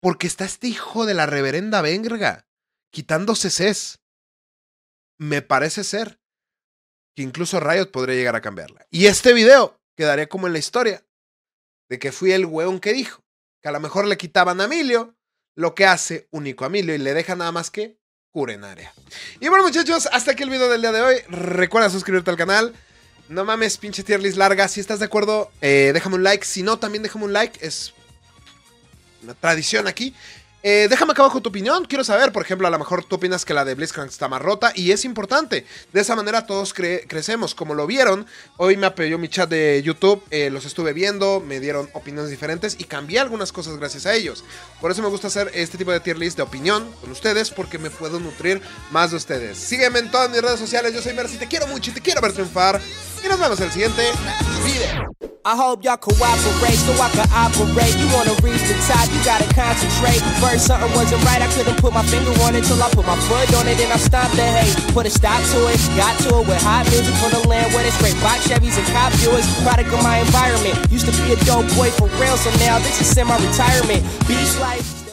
Porque está este hijo de la reverenda venga quitando CCs. Me parece ser que incluso Riot podría llegar a cambiarla. Y este video quedaría como en la historia de que fui el hueón que dijo que a lo mejor le quitaban a Emilio lo que hace único a Emilio y le deja nada más que curenaria. Y bueno, muchachos, hasta aquí el video del día de hoy. Recuerda suscribirte al canal. No mames, pinche tier list larga. Si estás de acuerdo, eh, déjame un like. Si no, también déjame un like. Es una tradición aquí. Eh, déjame acá abajo tu opinión. Quiero saber, por ejemplo, a lo mejor tú opinas que la de Blitzcrank está más rota y es importante. De esa manera todos crecemos. Como lo vieron, hoy me apoyó mi chat de YouTube, eh, los estuve viendo, me dieron opiniones diferentes y cambié algunas cosas gracias a ellos. Por eso me gusta hacer este tipo de tier list de opinión con ustedes porque me puedo nutrir más de ustedes. Sígueme en todas mis redes sociales. Yo soy Mercy, te quiero mucho y te quiero ver triunfar. Y nos vemos en el siguiente video. I hope y'all cooperate so I can something wasn't right, I couldn't put my finger on it till I put my foot on it and I stopped the hate. Put a stop to it, got to it with hot music from the land where they straight box Chevys and cop viewers. Product of my environment. Used to be a dope boy for real, so now this is semi retirement. Beach life.